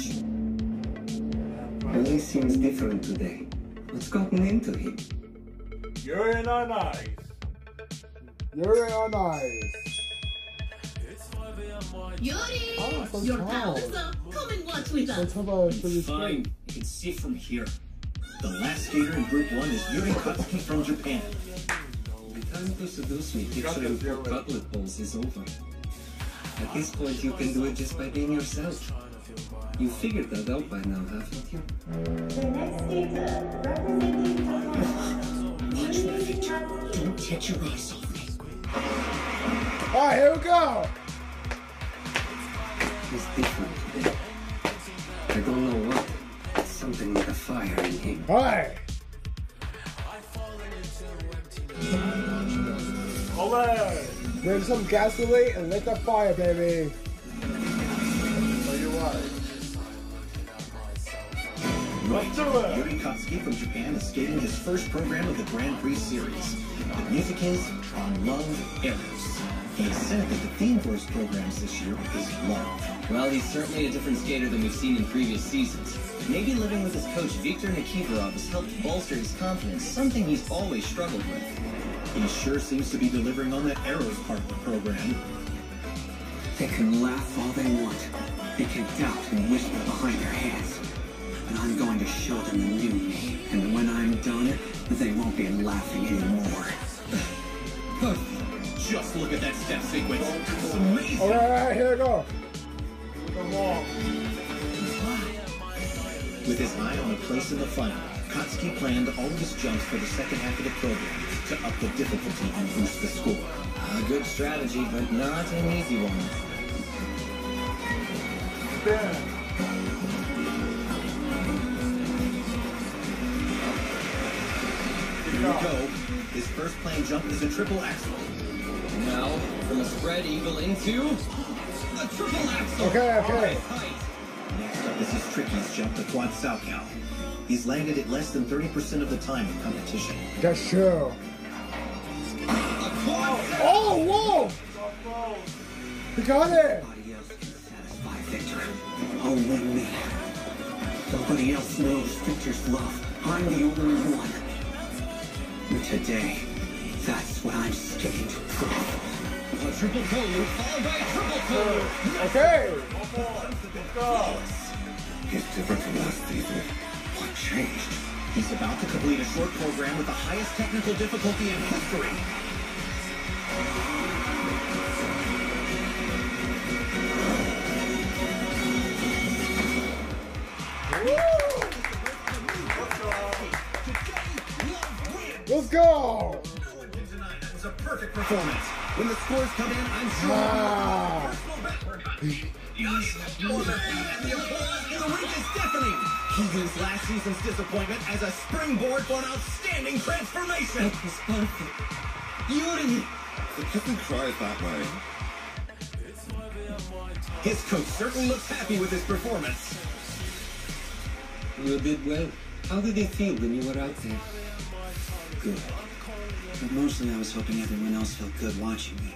Billy seems different today. What's gotten into him? You're in on ice. You're in on ice. Yuri! Oh, so Your tall. pal is up. Come and watch with us. Let's have a pretty Fine. You can see from here. The last skater in Group 1 is Yuri Katsuki from Japan. The time to seduce me picturing poor cutlet balls is over. At this point, you can do it just by being yourself. You figured that out by now, haven't you? The next skater representing Japan. Watch me, Victor. Don't take your eyes off me. Alright, here we go. He's different today. I don't know what. It's something like a fire in him. Alright. Ole! Bring some gasoline and lit the fire, baby. Tell you. Right. Yuri Katsuki from Japan is skating his first program of the Grand Prix series. The music is On Love Eros. He said that the theme for his programs this year is love. Well, he's certainly a different skater than we've seen in previous seasons. Maybe living with his coach Viktor Nikiforov has helped bolster his confidence, something he's always struggled with. He sure seems to be delivering on that Eros part of the program. They can laugh all they want. They can doubt and whisper behind their hands. But I'm going to show them the new me. And when I'm done, they won't be laughing anymore. Just look at that step sequence. It's amazing. Alright, alright, here we go. With his eye on a place in the final, Katsuki planned all of his jumps for the second half of the program to up the difficulty and boost the score. A good strategy, but not an easy one. Here we go. His first planned jump is a triple axel. Now, from a spread eagle into. Okay, okay. Next up is his trickiest jump, the quad salchow. He's landed it less than 30% of the time in competition. That's true. Oh, whoa! He got it! Satisfy Victor. Only me. Nobody else knows Victor's love. I'm the only one. And today, that's what I'm sticking to prove. Triple toe followed by triple. Okay. He's different from last season. What changed? He's about to complete a short program with the highest technical difficulty in history. Let's go! That was a perfect performance. When the scores come in, I'm sure. Ah. The ice is still on their and the applause in the rink is deafening. He used last season's disappointment as a springboard for an outstanding transformation. It was perfect. Yuri! It doesn't cry that way. His coach certainly looks happy with his performance. You did well. How did it feel when you were out there? Good. But mostly I was hoping everyone else felt good watching me.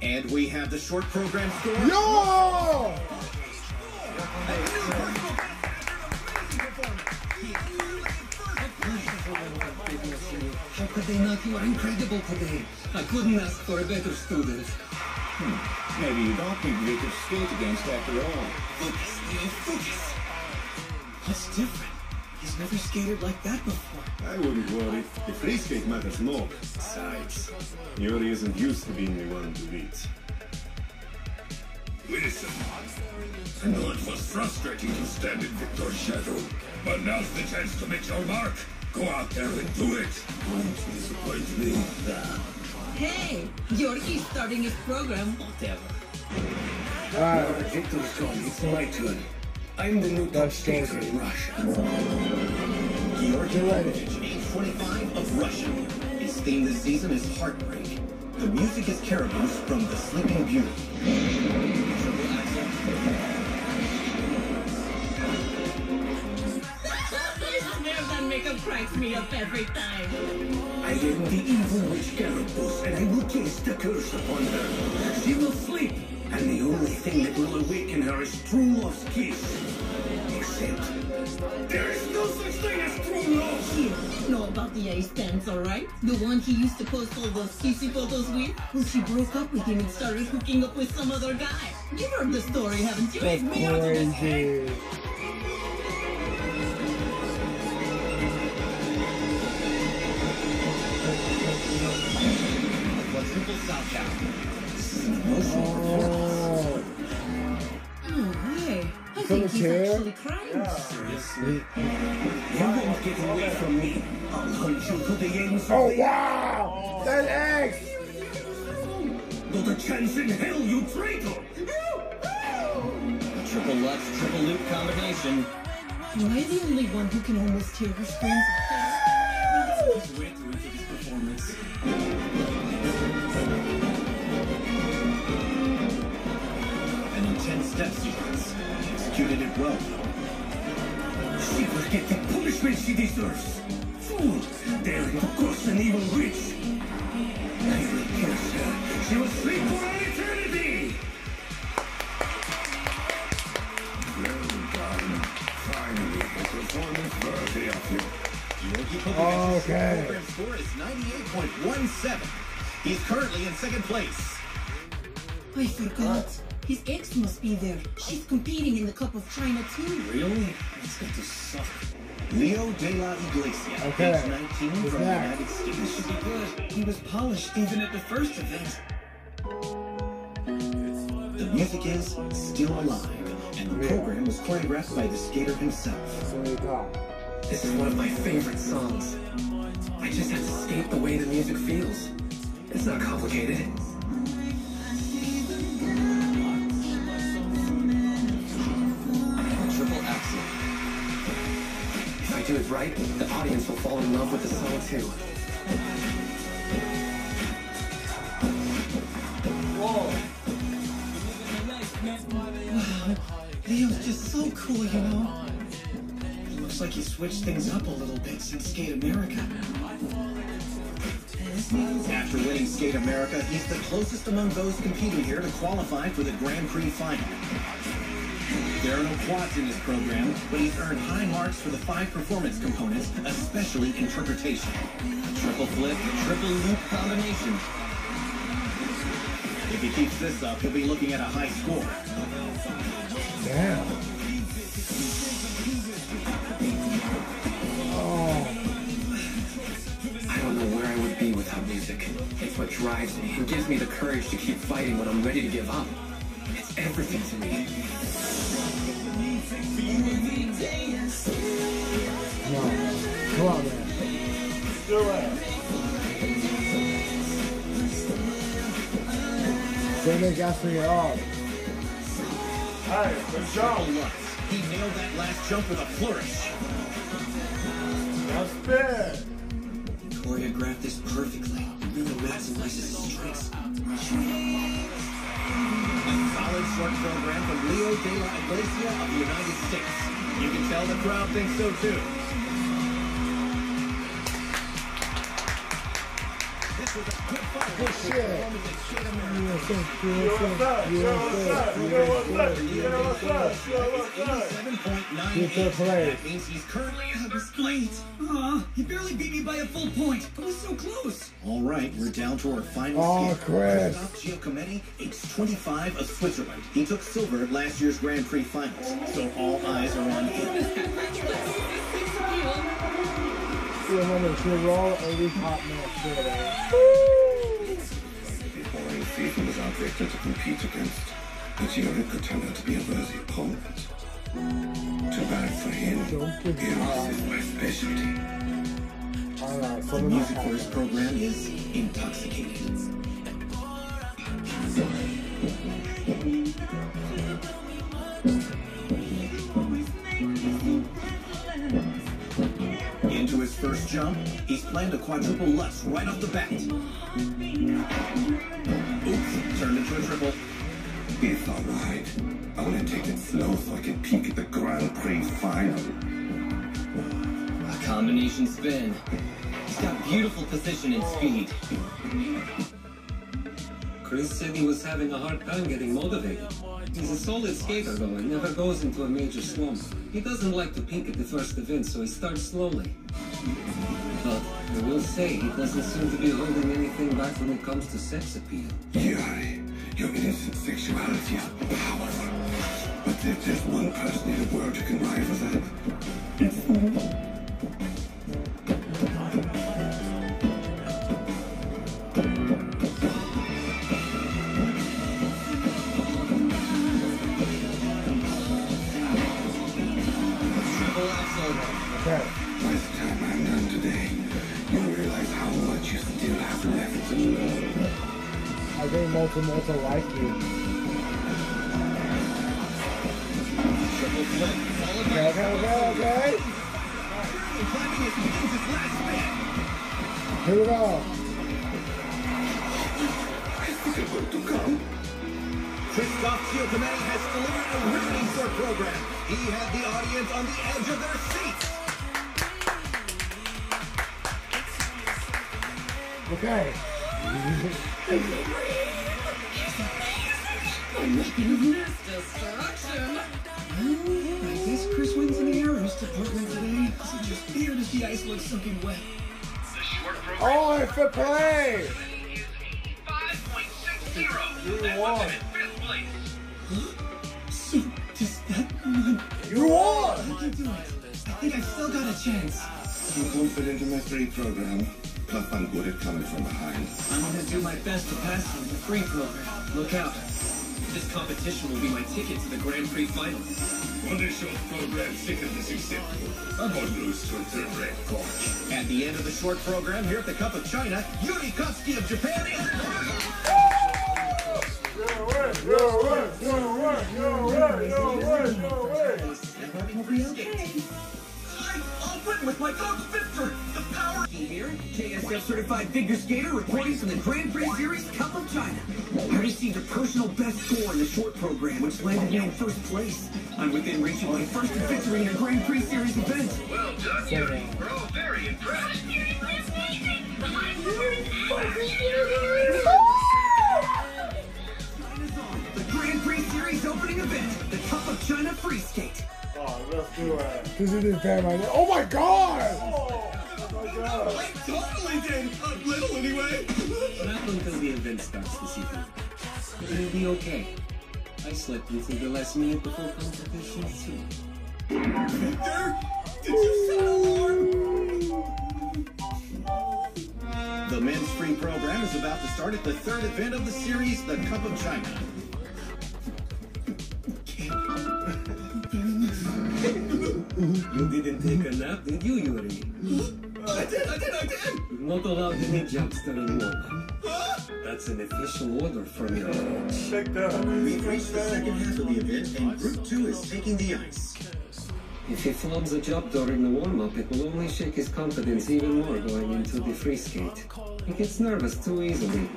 And we have the short program score. Yo! How could they not? You are incredible today. I couldn't ask for a better student. Hmm. Maybe you don't think we could skate against after all. Focus, Leo, focus. What's different? He's never skated like that before. I wouldn't worry. The free skate matters more. Besides, Yuri isn't used to being the one to beat. Listen, I know it was frustrating to stand in Victor's shadow, but now's the chance to make your mark. Go out there and do it. Don't disappoint me. Hey, Yorki's starting his program. Whatever. Now that Victor's gone, it's my turn. I'm the new top skater in Russia. Georgi Levinovich, age 25 of Russia. His theme this season is Heartbreak. The music is Carabosse from The Sleeping Beauty. I swear that makeup cracks me up every time. I am the evil witch Carabosse, and I will cast the curse upon her. She will sleep, and the only thing that will awaken her is true love's kiss. Except, there is no such thing as true love. You know about the ace dance, alright? The one he used to post all those kissy photos with? Well, she broke up with him and started hooking up with some other guy. You've heard the story, haven't you? That's crazy. Quadruple salchow. This is an. Oh. Nearly crying. Seriously? You won't get away from me. I'll hunt you to the ends of Oh the wow! Oh. That X! Not a chance in hell, you traitor! Triple Lutz, triple loop combination. Am I the only one who can almost hear her screams of pain? Way too into this performance. An intense death sequence. Executed it well. She will get the punishment she deserves. Fool, daring to cross an evil witch. I will curse her. She will sleep for all eternity. Well done. Finally, a performance worthy of you. Yogi Pokemon's Okay. program score is 98.17. He's currently in second place. I forgot. His ex must be there. She's competing in the Cup of China too. Really? It's got to suck. Leo De La Iglesia, Okay. age 19 Who's from the? United States. This should be good. He was polished even at the first event. The music is Still Alive, and the program was choreographed by the skater himself. So they go. This is one of my favorite songs. I just have to skate the way the music feels. It's not complicated. Right, the audience will fall in love with the song too. Whoa. Leo's just so cool, you know. It Looks like he switched things up a little bit since Skate America. After winning Skate America, he's the closest among those competing here to qualify for the Grand Prix final. There are no quads in this program, but he's earned high marks for the five performance components, especially interpretation. Triple flip, triple loop combination. If he keeps this up, he'll be looking at a high score. Damn. Oh, I don't know where I would be without music. It's what drives me and gives me the courage to keep fighting when I'm ready to give up. It's everything to me. no. Come on, man. Do it. Don't make gassing it up. Hey, good job. He nailed that last jump with a flourish. That's fair. Choreographed this perfectly. Really maximizes his strengths. Solid short program from Leo De La Iglesia of the United States. You can tell the crowd thinks so too. Up? 87.98. Good third. That means he's currently in That was third place. Aw, he barely beat me by a full point. I was so close. All right, we're down to our final Oh, skater. Chris. Giacometti, age 25 of Switzerland. He took silver at last year's Grand Prix finals, so all eyes are on him. A roll a hot today. The boring season was out Victor to compete against, but Yuri could turn out to be a worthy opponent. Too bad for him. Don't give Heroes is my specialty. Alright, so The the music for his program is Intoxicated. Into his first jump, he's planned a quadruple Lutz right off the bat. Oops, turned into a triple. It's alright. I want to take it slow so I can peek at the Grand Prix final. A combination spin. He's got beautiful position and speed. Chris said he was having a hard time getting motivated. He's a solid skater though and never goes into a major slump. He doesn't like to peak at the first event, so he starts slowly. But I will say he doesn't seem to be holding anything back when it comes to sex appeal. Yuri, your innocent sexuality is powerful. But there's just one person in the world who can rival that, it's me. I think Molten Molten like you. Okay, okay, okay, okay. Here we go. Christoph Giacometti has delivered a riveting short program. He had the audience on the edge of their seats. Okay. I guess Chris wins in the eros department today. So just weird as the ice looks soaking wet. Oh, it's a play. You won. Just that one. You won! I can do it. I think I've still got a chance. You confident in my free program? Tough, I'm good at coming from behind. I'm gonna do my best to pass you in the free program. Look out. This competition will be my ticket to the Grand Prix final. On this short program, second is acceptable. I'm gonna lose to a direct coach. At the end of the short program here at the Cup of China, Yuri Katsuki of Japan is We'll be okay. I'll win with my coach, Victor. The power. Here, KSF certified figure skater reporting from the Grand Prix Series Cup of China. I received a personal best score in the short program, which landed me in first place. I'm within reach of my first victory in a Grand Prix Series event. Well done, Yuri. Bro, very impressed. The Grand Prix Series opening event, the Cup of China Free Skate. Oh, let's do it. This is his band right now. Oh my god! Oh. I totally did. A little anyway. Not until the event starts this evening. It'll be okay. I slept until the last minute before competition too. Victor, did you set an alarm? The men's free program is about to start at the third event of the series, the Cup of China. Mm-hmm. You didn't take a nap, did you, Yuri? Mm-hmm. I did, I did, I did. Not allowed any jumps during warm-up. That's an official order from your coach. We've reached the second half of the event, and Group 2 is taking the ice. If he flubs a job during the warm-up, it will only shake his confidence even more going into the free skate. He gets nervous too easily.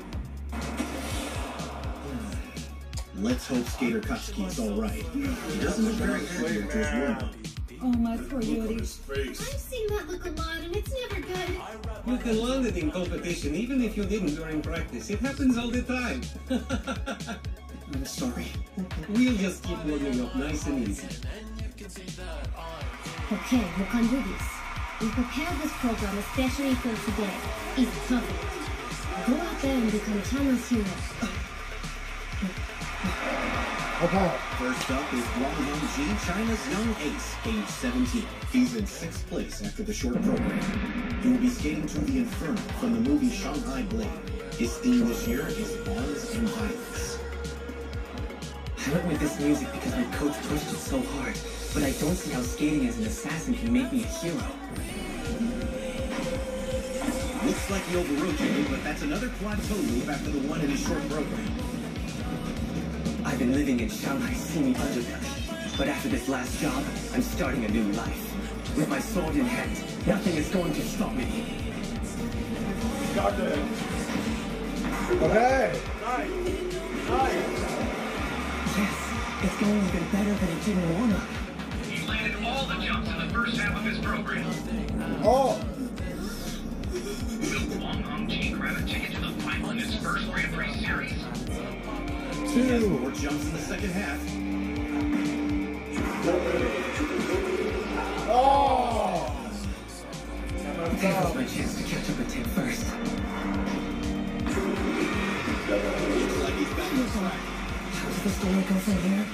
Let's hope skater Katsuki is all right. He doesn't look very happy after his warm-up. Oh, my poor Yuri. I've seen that look a lot, and it's never good. You can learn it in competition, even if you didn't during practice. It happens all the time. I'm sorry. We'll just keep warming up nice and easy. Okay, we can do this. We prepared this program especially for today. It's perfect. Go out there and become China's hero. Okay. First up is Guang Hong Ji, China's young ace, age 17. He's in sixth place after the short program. He will be skating to the Inferno from the movie Shanghai Blade. His theme this year is bonds and violence. I went with this music because my coach pushed it so hard, but I don't see how skating as an assassin can make me a hero. Looks like he overrotated, but that's another plateau move after the one in his short program. I've been living in Shanghai seamy underbelly, but after this last job, I'm starting a new life. With my sword in hand, nothing is going to stop me. Got it. Okay. Yes, it's going even better than it did in warm-up. He landed all the jumps in the first half of his program. Oh. Will Guang Hong Ji grab a ticket to the final in his first Grand Prix series? Has more jumps in the second half. Oh. That was my chance to catch up with Tim first. Looks track. The story go from here?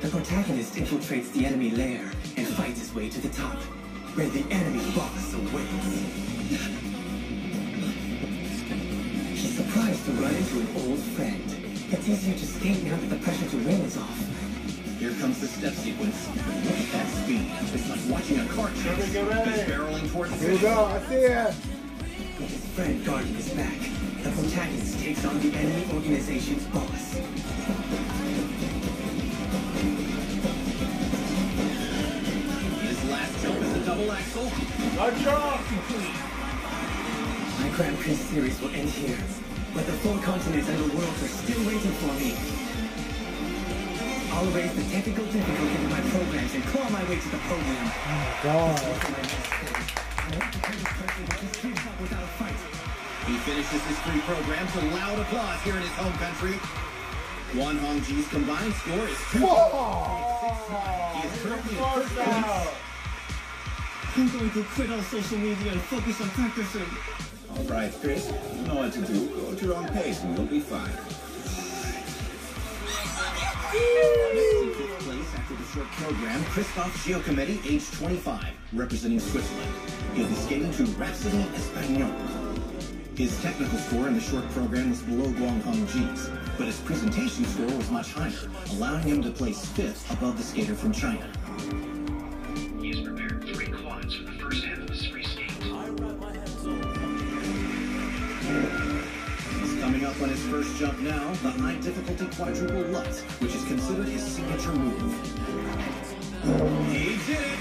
The protagonist infiltrates the enemy lair and fights his way to the top, where the enemy boss awaits. He's to run into an old friend. It's easier to skate now that the pressure to win is off. Here comes the step sequence. Look at that speed. It's like watching a car chase. Get ready. He's barreling towards the Here we go. I see it. With his friend guarding his back, the protagonist takes on the enemy organization's boss. His last jump is a double axel. Good job! Complete! My Grand Prix series will end here, but the four continents and the worlds are still waiting for me. I'll raise the technical difficulty of my programs and claw my way to the podium. God. He finishes his three programs with loud applause here in his home country. Wan Hongji's combined score is two. He is currently in first place. I'm going to quit all social media and focus on practicing. All right, Chris. You know what to do. Go at your own pace and you'll be fine. In fifth place after the short program, Christoph Giacometti, age 25, representing Switzerland. He'll be skating to Rhapsody Espagnole. His technical score in the short program was below Guang Hong Ji's, but his presentation score was much higher, allowing him to place fifth above the skater from China. He has prepared coming up on his first jump now, the high difficulty quadruple Lutz, which is considered his signature move. He did it!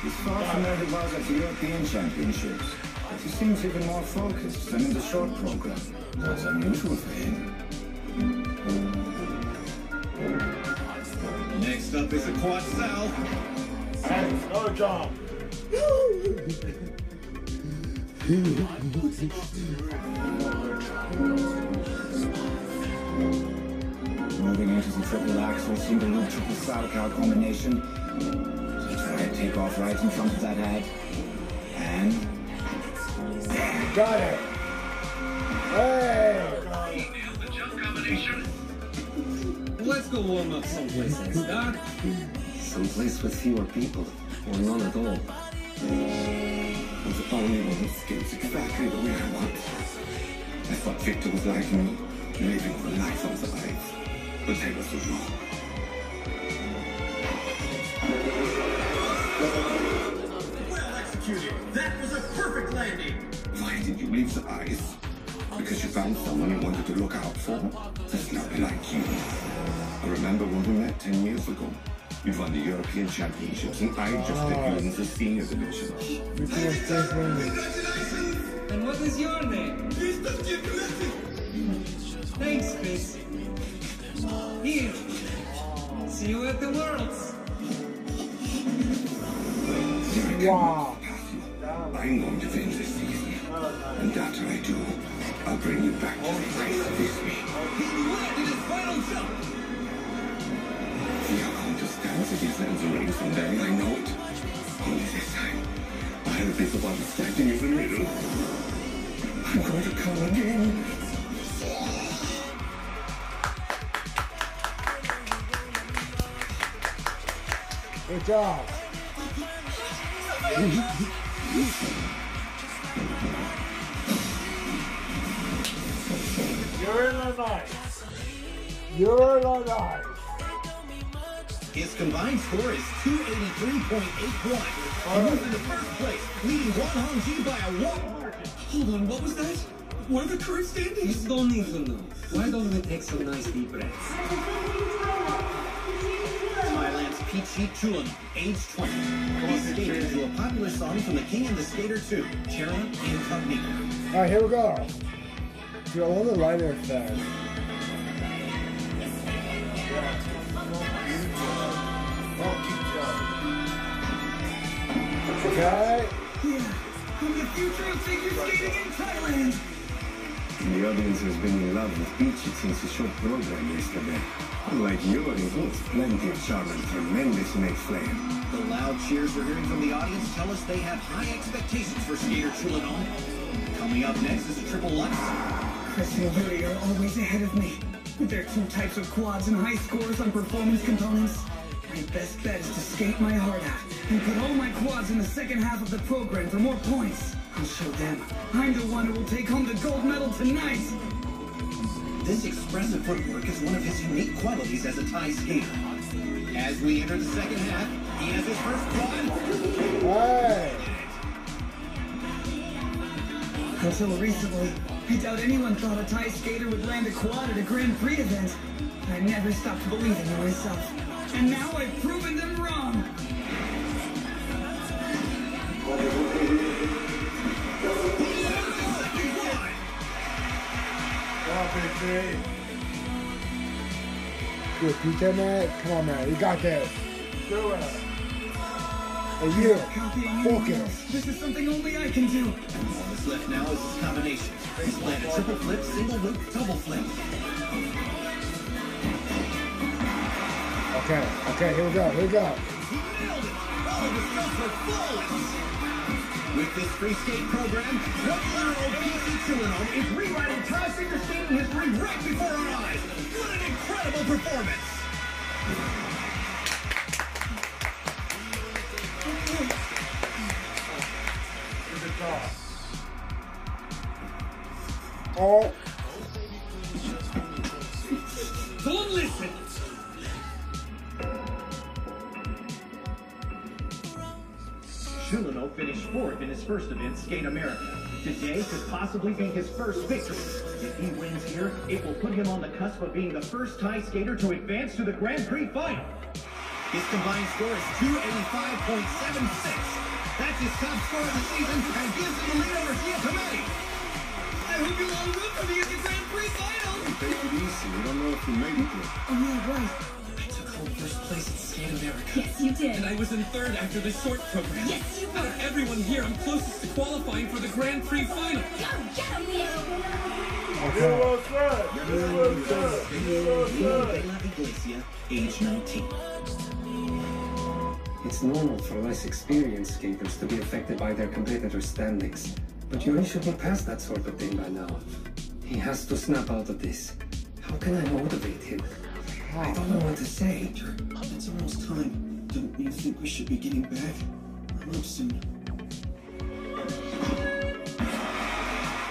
He's far from where he was at the European Championships. But he seems even more focused than in the short program. That's unusual for him. Next up is a quad Sal. Another job. Moving into the triple axel, single loop, triple Salchow combination. He tried to take off right in front of that head. And Got it. Hey. Let's go warm up someplace else, Doc. someplace with fewer people, or none at all. The only one who skates exactly the way I want. I thought Victor was like me, living the life of the ice. But they were so wrong. Well executed. That was a perfect landing. Why did you leave the ice? Because you found someone you wanted to look out for? That's not like you. I remember when we met 10 years ago. You won the European Championships, and I just debuted in the senior division. And what is your name? Thanks, Chris. Here. See you at the Worlds. Wow. I'm going to finish this season. And after I do, I'll bring you back to the with me. He landed his final jump. We are against the ring someday, I know it. Only this time, I'll be the one standing in the middle. I'm going to come again. Good job. You're night. You're night. His combined score is 283.81. He moves into first place, leading Guang Hong Ji by a one. Hold on, what was that? What are the current standings? You don't need to know. Why don't we take some nice deep breaths? Thailand's Phichit Chulanont, age 20. He skated to a popular song from The King and the Skater 2, Terra Incognita. All right, here we go. Dude, I love the lighter effect. Okay. I'm the future of figure skating in Thailand. The audience has been in love with Phichit since the short program yesterday. Unlike yours, it's plenty of charm and tremendous make flame. The loud cheers we're hearing from the audience tell us they have high expectations for skater Chulanont. Coming up next is a triple Lutz. Chris and Yuri are always ahead of me. With their two types of quads and high scores on performance components, my best bet is to skate my heart out and put all my quads in the second half of the program for more points. I'll show them I'm the one who will take home the gold medal tonight. This expressive footwork is one of his unique qualities as a Thai skater. As we enter the second half, he has his first quad. Hey. Until recently, I doubt anyone thought a Thai skater would land a quad at a Grand Prix event. I never stopped believing in myself. And now I've proven them wrong. Dude, PJ, man, come on, man, you got this. Do it. Hey, you, Copying focus. This is something only I can do. All that's left now is his combination. He's land a triple flip, single loop, double flip. Okay, okay, here we go, here we go. With this free skate program, one-year-old Phichit Chulanont is rewriting Thai figure skating history right before our eyes. What an incredible performance! Here's the toss. Oh, Don't listen. Chulanont finished fourth in his first event, Skate America. Today could possibly be his first victory. If he wins here, it will put him on the cusp of being the first Thai skater to advance to the Grand Prix final. His combined score is 285.76. That's his top score of the season and gives him the lead over Giacometti. I hope you all root for me at the Grand Prix final. Take it easy. We don't know if you made it yet. Oh, yeah, right. I took home first place at America. Yes, you did. And I was in third after the short program. Yes, you Out of everyone here, I'm closest to qualifying for the Grand Prix final. Go, get him, Leo. You was good. You was good. You was Leo good. de la Iglesia, age 19. It's normal for less experienced skaters to be affected by their competitors' standings. But Yuri should be past that sort of thing by now. He has to snap out of this. How can I motivate him? I don't know what to say. It's almost time. Don't you think we should be getting back? I'm up soon.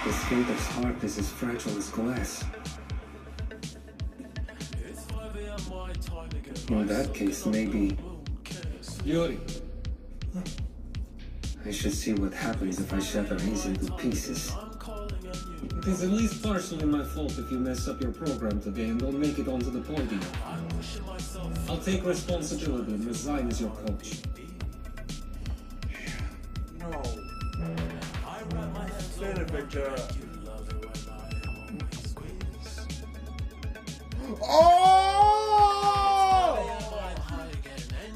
The skater's heart is as fragile as glass. In that case, maybe Yuri, I should see what happens if I shatter his into pieces. It is at least partially my fault if you mess up your program today and don't make it onto the podium. I'll take responsibility and resign as your coach. No. Say it, Victor. oh!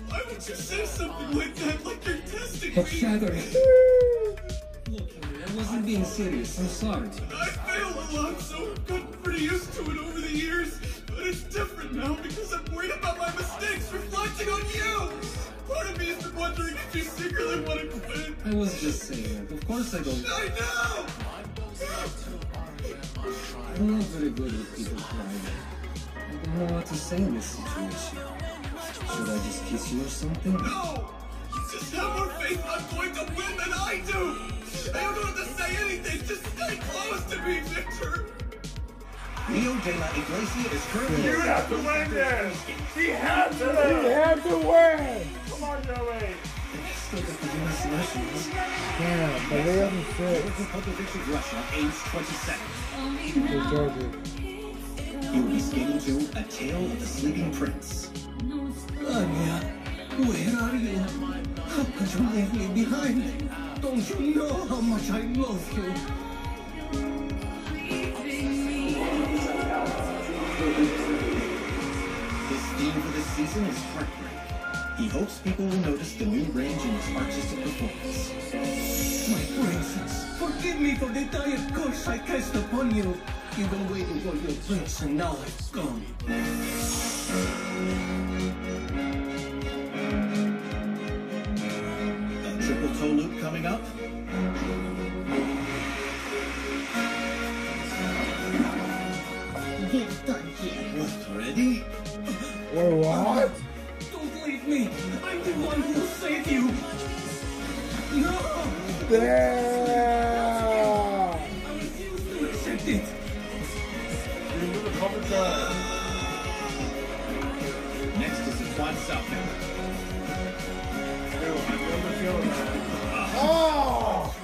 Why would you say something like that? Like you're testing It's shattering. I wasn't being serious. I'm sorry. I fail a lot, so I've gotten pretty used to it over the years. But it's different now because I'm worried about my mistakes reflecting on you. Part of me has been wondering if you secretly want to quit. I was just saying that. Of course I don't. I know! I'm not very good with people crying. I don't know what to say in this situation. Should I just kiss you or something? No! Just have more faith I'm going to win than I do! I don't have to say anything, just stay close to me, Victor! Leo de la Iglesia is currently You have to win this. He has to You win. have to win! Come on, Joey. Still got the U.S. nationals. Damn, but they haven't fit. Republic Russia, age 27. Hey, Georgie. You will be skating to A Tale of the Sleeping Prince. Anya, where are you? Could you leave me behind? Don't you know how much I love you? His theme for this season is heartbreak. He hopes people will notice the new range in his artistic performance. My princess, forgive me for the dire curse I cast upon you. You've been waiting for your prince, and now I've gone. A loop coming up. We're done here. What, already? Wait, what? Don't leave me! I'm the one who will save you! No! Damn! I refuse to accept it! You the cover turn. Next is the quad southbound. Ew, I feel the feeling, man. Oh!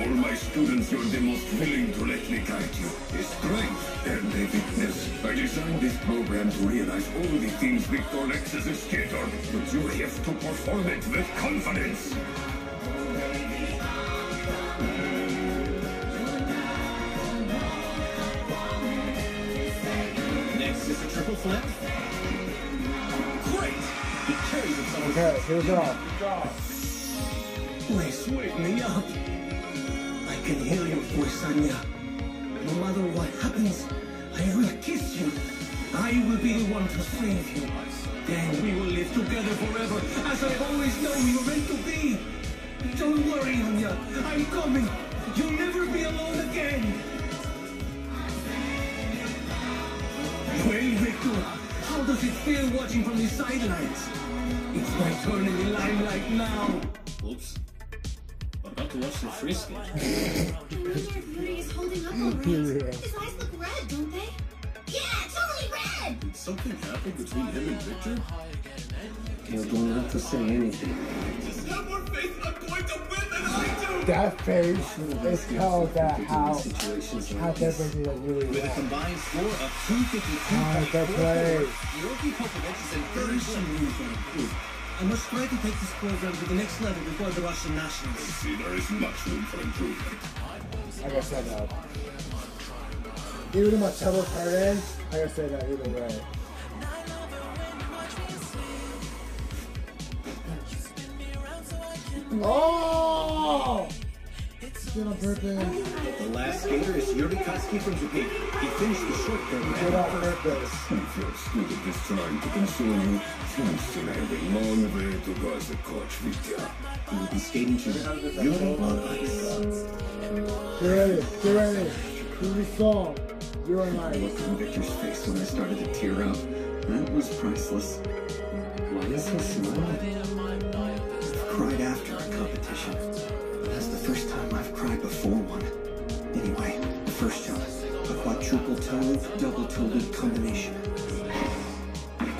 All my students you're the most willing to let me guide you. A strength and a weakness. I designed this program to realize all the things Victor lacks as a skater, but you have to perform it with confidence. Next is a triple flip. Great! He carries himself. Okay, here we go. Please wake me up. I can hear your voice, Anya. No matter what happens, I will kiss you. I will be the one to save you. Then we will live together forever, as I've always known we were meant to be. Don't worry, Anya. I'm coming. You'll never be alone again. Well, Victor, how does it feel watching from the sidelines? It's my turn in the limelight now. Oops. About to watch the free skate. He's holding up alright. His eyes look red, don't they? Yeah, totally red! Did something happen between him and Victor? You don't have to say anything. Just have more faith I'm going to win than I do! That face is tells that how how different it really With a is. combined score of 252 good play. Georgi Popovich is in very some room for improvement. I must try to take this program to the next level before the Russian nationals. See, there is much room for improvement. I Like I said, uh, even in my double card in, like I said that either way. Oh! Did on purpose. The last skater is Yuri Katsuki from Japan. He finished the short program. Did on purpose. If your student is trying to console you, you still have a long way to go as a coach, Victor. He will be skating to Yuri on ice. Get ready, get ready. Do the song. You're on ice. look on Victor's face when I started to tear up. That was priceless. Why is he smiling? I've cried after a competition. That's the first time I've cried before one. Anyway, the first jump. A quadruple toe loop, double toe loop combination.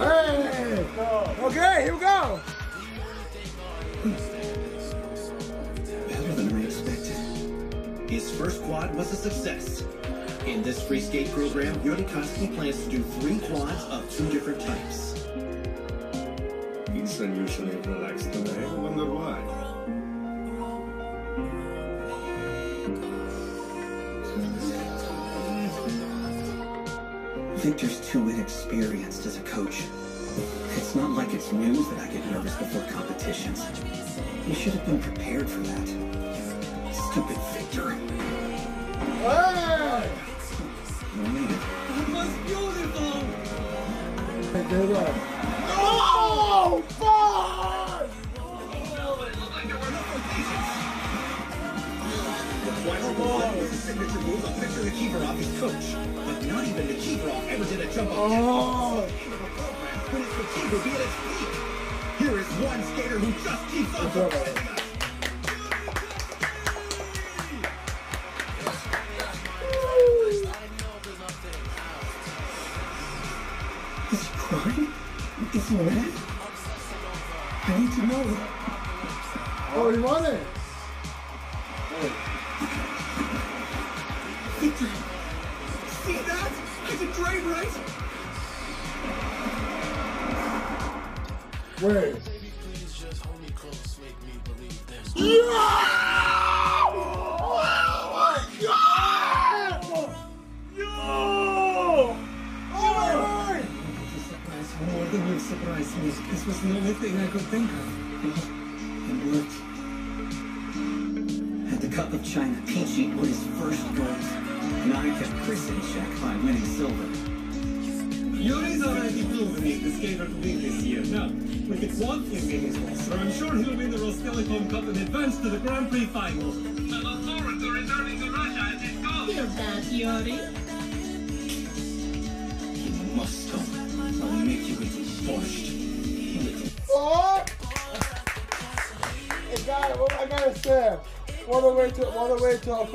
Hey! Okay, here we go. Better than I expected. His first quad was a success. In this free skate program, Yuri Katsuki plans to do three quads of two different types. He's unusually relaxed today. I wonder why. Victor's too inexperienced as a coach. It's not like it's news that I get nervous before competitions. He should have been prepared for that. Stupid Victor. Hey! Oh, that was beautiful! There we go. Oh, fuck! The quadruple flip signature move of Victor Nikiforov, his coach. But not even Nikiforov ever did a jump up Oh. when his fatigue would be at its peak. Here is one skater who just keeps up,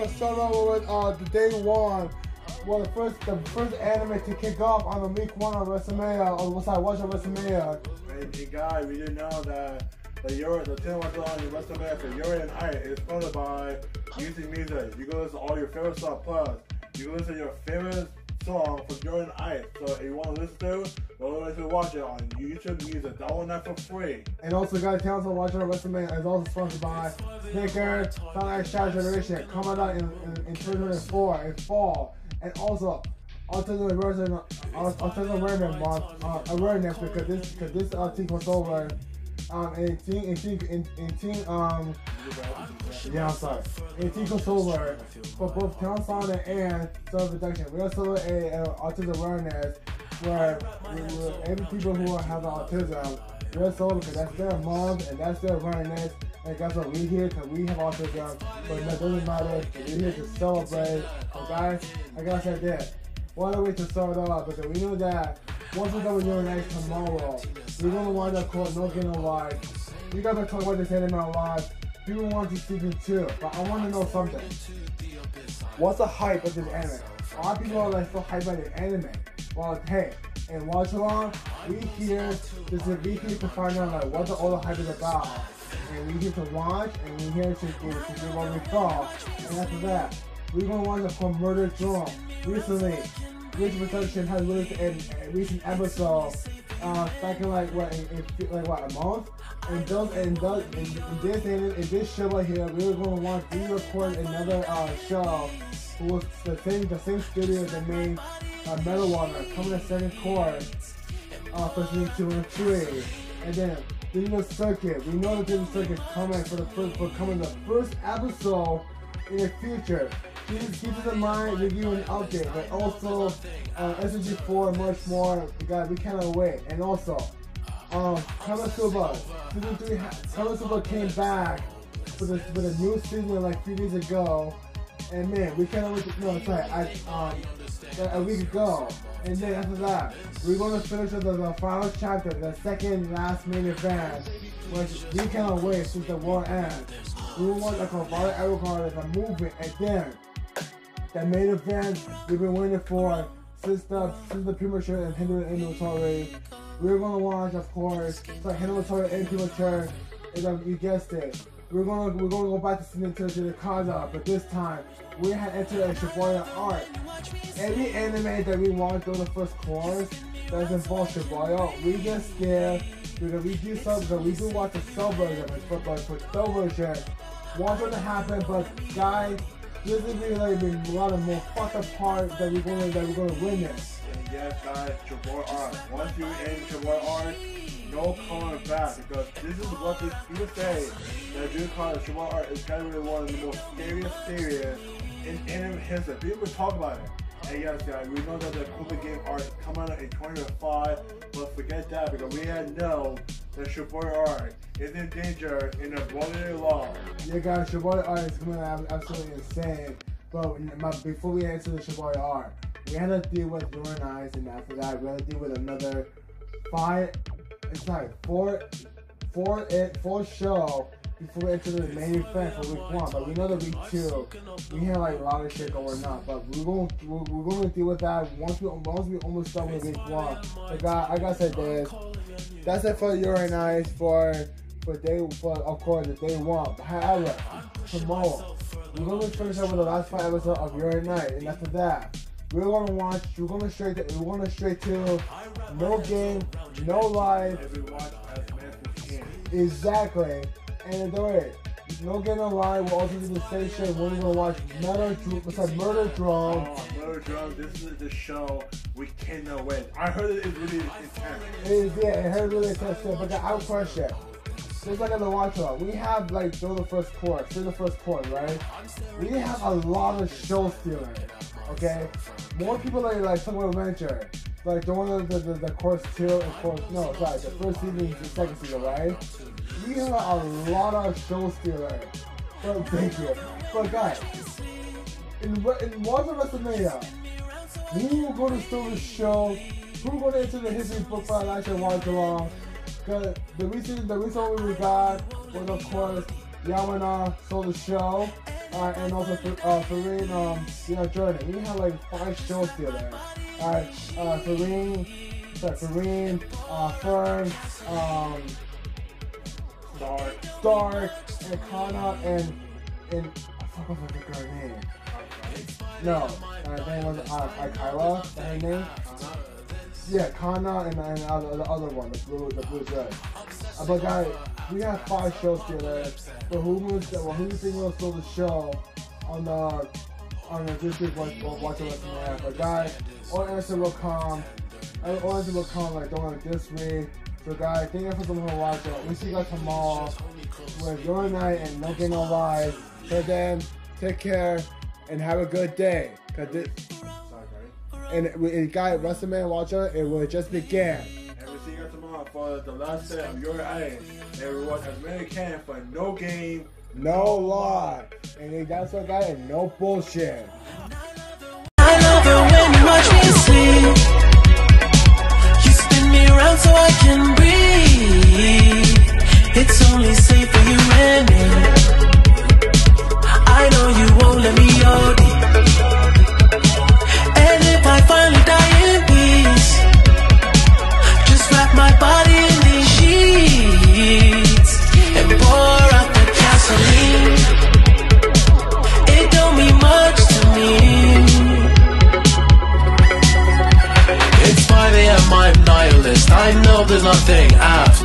a way to uh, Persona with uh the day one. Well, the first the first anime to kick off on the week one of WrestleMania, or was I watching WrestleMania? Hey, guys, we didn't know that the Euro, the 10 watch on in West America, Euro and I is funded by Music Music. You can listen to all your favorite songs. Plus, you can listen to your favorite song Euro and Ice. So if you want to listen to, it, go to watch it on YouTube Music. That for free. And also, guys, Council watching our WrestleMania is also sponsored by Snicker, Like Shadow Generation, coming out in, in, in 2024 in fall. And also, alternative version, uh, alternative awareness month, uh, awareness because this, because this uh, team crossover, um, in team, in team, in, in team, um, yeah, I'm sorry. In team crossover for both Sauna and Self Reduction. We also a, a autism awareness where we, we, every people who have autism, we're so because that's their month and that's their awareness. And guess what? We here because we have autism, but that doesn't matter. We're here to celebrate. So guys, I said, that what a way to start off because we know that once we come with your next tomorrow, we're gonna wind up called No Getting Alive. We gotta talk about this anime alive. People want to see season two, but I want to know something. What's the hype of this anime? A lot of people are like so hyped about the anime. Well, hey, and watch along, we here, this is we here to find out like what the all the hype is about. And we here to watch, and we here to, to, to do what we saw. And after that, gonna watch the from Murder Drone. Recently, Glitch Production has released a, a recent episode, uh, back in like what, in, in, like what, a month? And those, and those, in, in this, in this show right here, we're gonna watch, we record another uh, show with the same, the same studio that made uh, Metal Water, coming to second course, uh, for season two and three. And then, Digital Circuit, we know that Digital Circuit coming for the first, for coming the first episode in the future. Keep, keep this in mind, you an update, but also uh, SSG4 much more. Guys, we cannot wait. And also, um, Konosuba, season three, Konosuba came back with a, with a new season like few days ago. And man, we cannot wait. To, no, sorry, I, um, a week ago. And then after that, we're gonna finish with the, the final chapter, the second last main event, which we cannot wait since the war ends. We want like a Violet Evergarden, like a movie, and then that main event we've been waiting for since the since the premature and Hidden Inventory. We're gonna watch, of course, so inventory and premature. And um, you guessed it. We're gonna we're gonna go back to two to the Kaza, but this time we had entered a Shibuya art. Every anime that we watch through the first course that involves Shibuya, we get scared because we do some because we do watch the sub version, but but for sub version, watch what happen, but guys, this is really like been a lot of more fucked up part that we're gonna that we're gonna witness. And yes, guys, Trevor Art. Once you end Trevor Art, no coming back because this is what these people say that Dream Card Trevor Art is of one of the most scariest series in anime history. People talk about it. And yes, guys, we know that the Kuba game art coming out in 2005, but forget that because we had know that Shibuya art is in danger in a brotherly law. Yeah, guys, Shibuya art is coming out absolutely insane. But before we answer the Shibuya art, we had to deal with Your Eyes, and after that, we had to deal with another five. It's like four, four, it, four show before we enter the main event for week one. But we know that week two, we had like a lot of shit going on. But we're going, we're, we're going to deal with that once we, once we almost done with week one. Like I, like I said, this, that's it for Your Eyes for for day for of course the day one. However, tomorrow we're gonna finish up with the last five episodes of Your Night, and after that. We're gonna watch. We're gonna straight. To, we're gonna straight to no game, no life. Exactly. And don't worry, no game, no life. We'll also do the same shit. We're gonna watch Murder. What's that? Murder Drone. Oh, Murder Drone. This is the show we cannot wait. I heard it is really intense. It is, yeah, it heard really intense. But I have a question. Just like in the watch on, we have like through the first course, through the first course, right? We have a lot of show stealing. Okay, more people like like talking about adventure, like the one of the, the, the course two and course no, sorry, the first season, the second season, right? We have a lot of show stealing. So thank you. But guys, in in Wars of WrestleMania, who will go to steal the show? Who will go to enter the history book by Elijah Watch along? Cause the reason the reason we got was of course Yamana sold the show. Uh, and also for uh, Farine, um, know, Jordan. We had like five shows there. Alright, uh, Farine, sorry, Farine, uh, Fern, um, Stark, Stark, and Kana, and and I forgot what the girl name. No, her name was uh, Kyla. Her name? Yeah, Kana and, and the, other, the other one, the blue, the blue dress. Uh, but guys, we have five shows together. But who was well, who do you think will steal the show on the on the this week watch watch the lesson half? But guys, all answer will come. Uh, all answer will come like don't like this week. So guys, thank you for coming to watch it. We see you guys tomorrow with your night and no getting no live. So then, take care and have a good day. Cause this, and we and guys, WrestleMania Watcher, it will just begin. And we see you guys tomorrow for the last set of your eye. And we watch as many can for no game. No lie. And they that's what guys, and no bullshit. I love it when you watch me sleep. You spin me around so I can breathe. It's only safe for you and me. I know you won't let me. I know there's nothing. After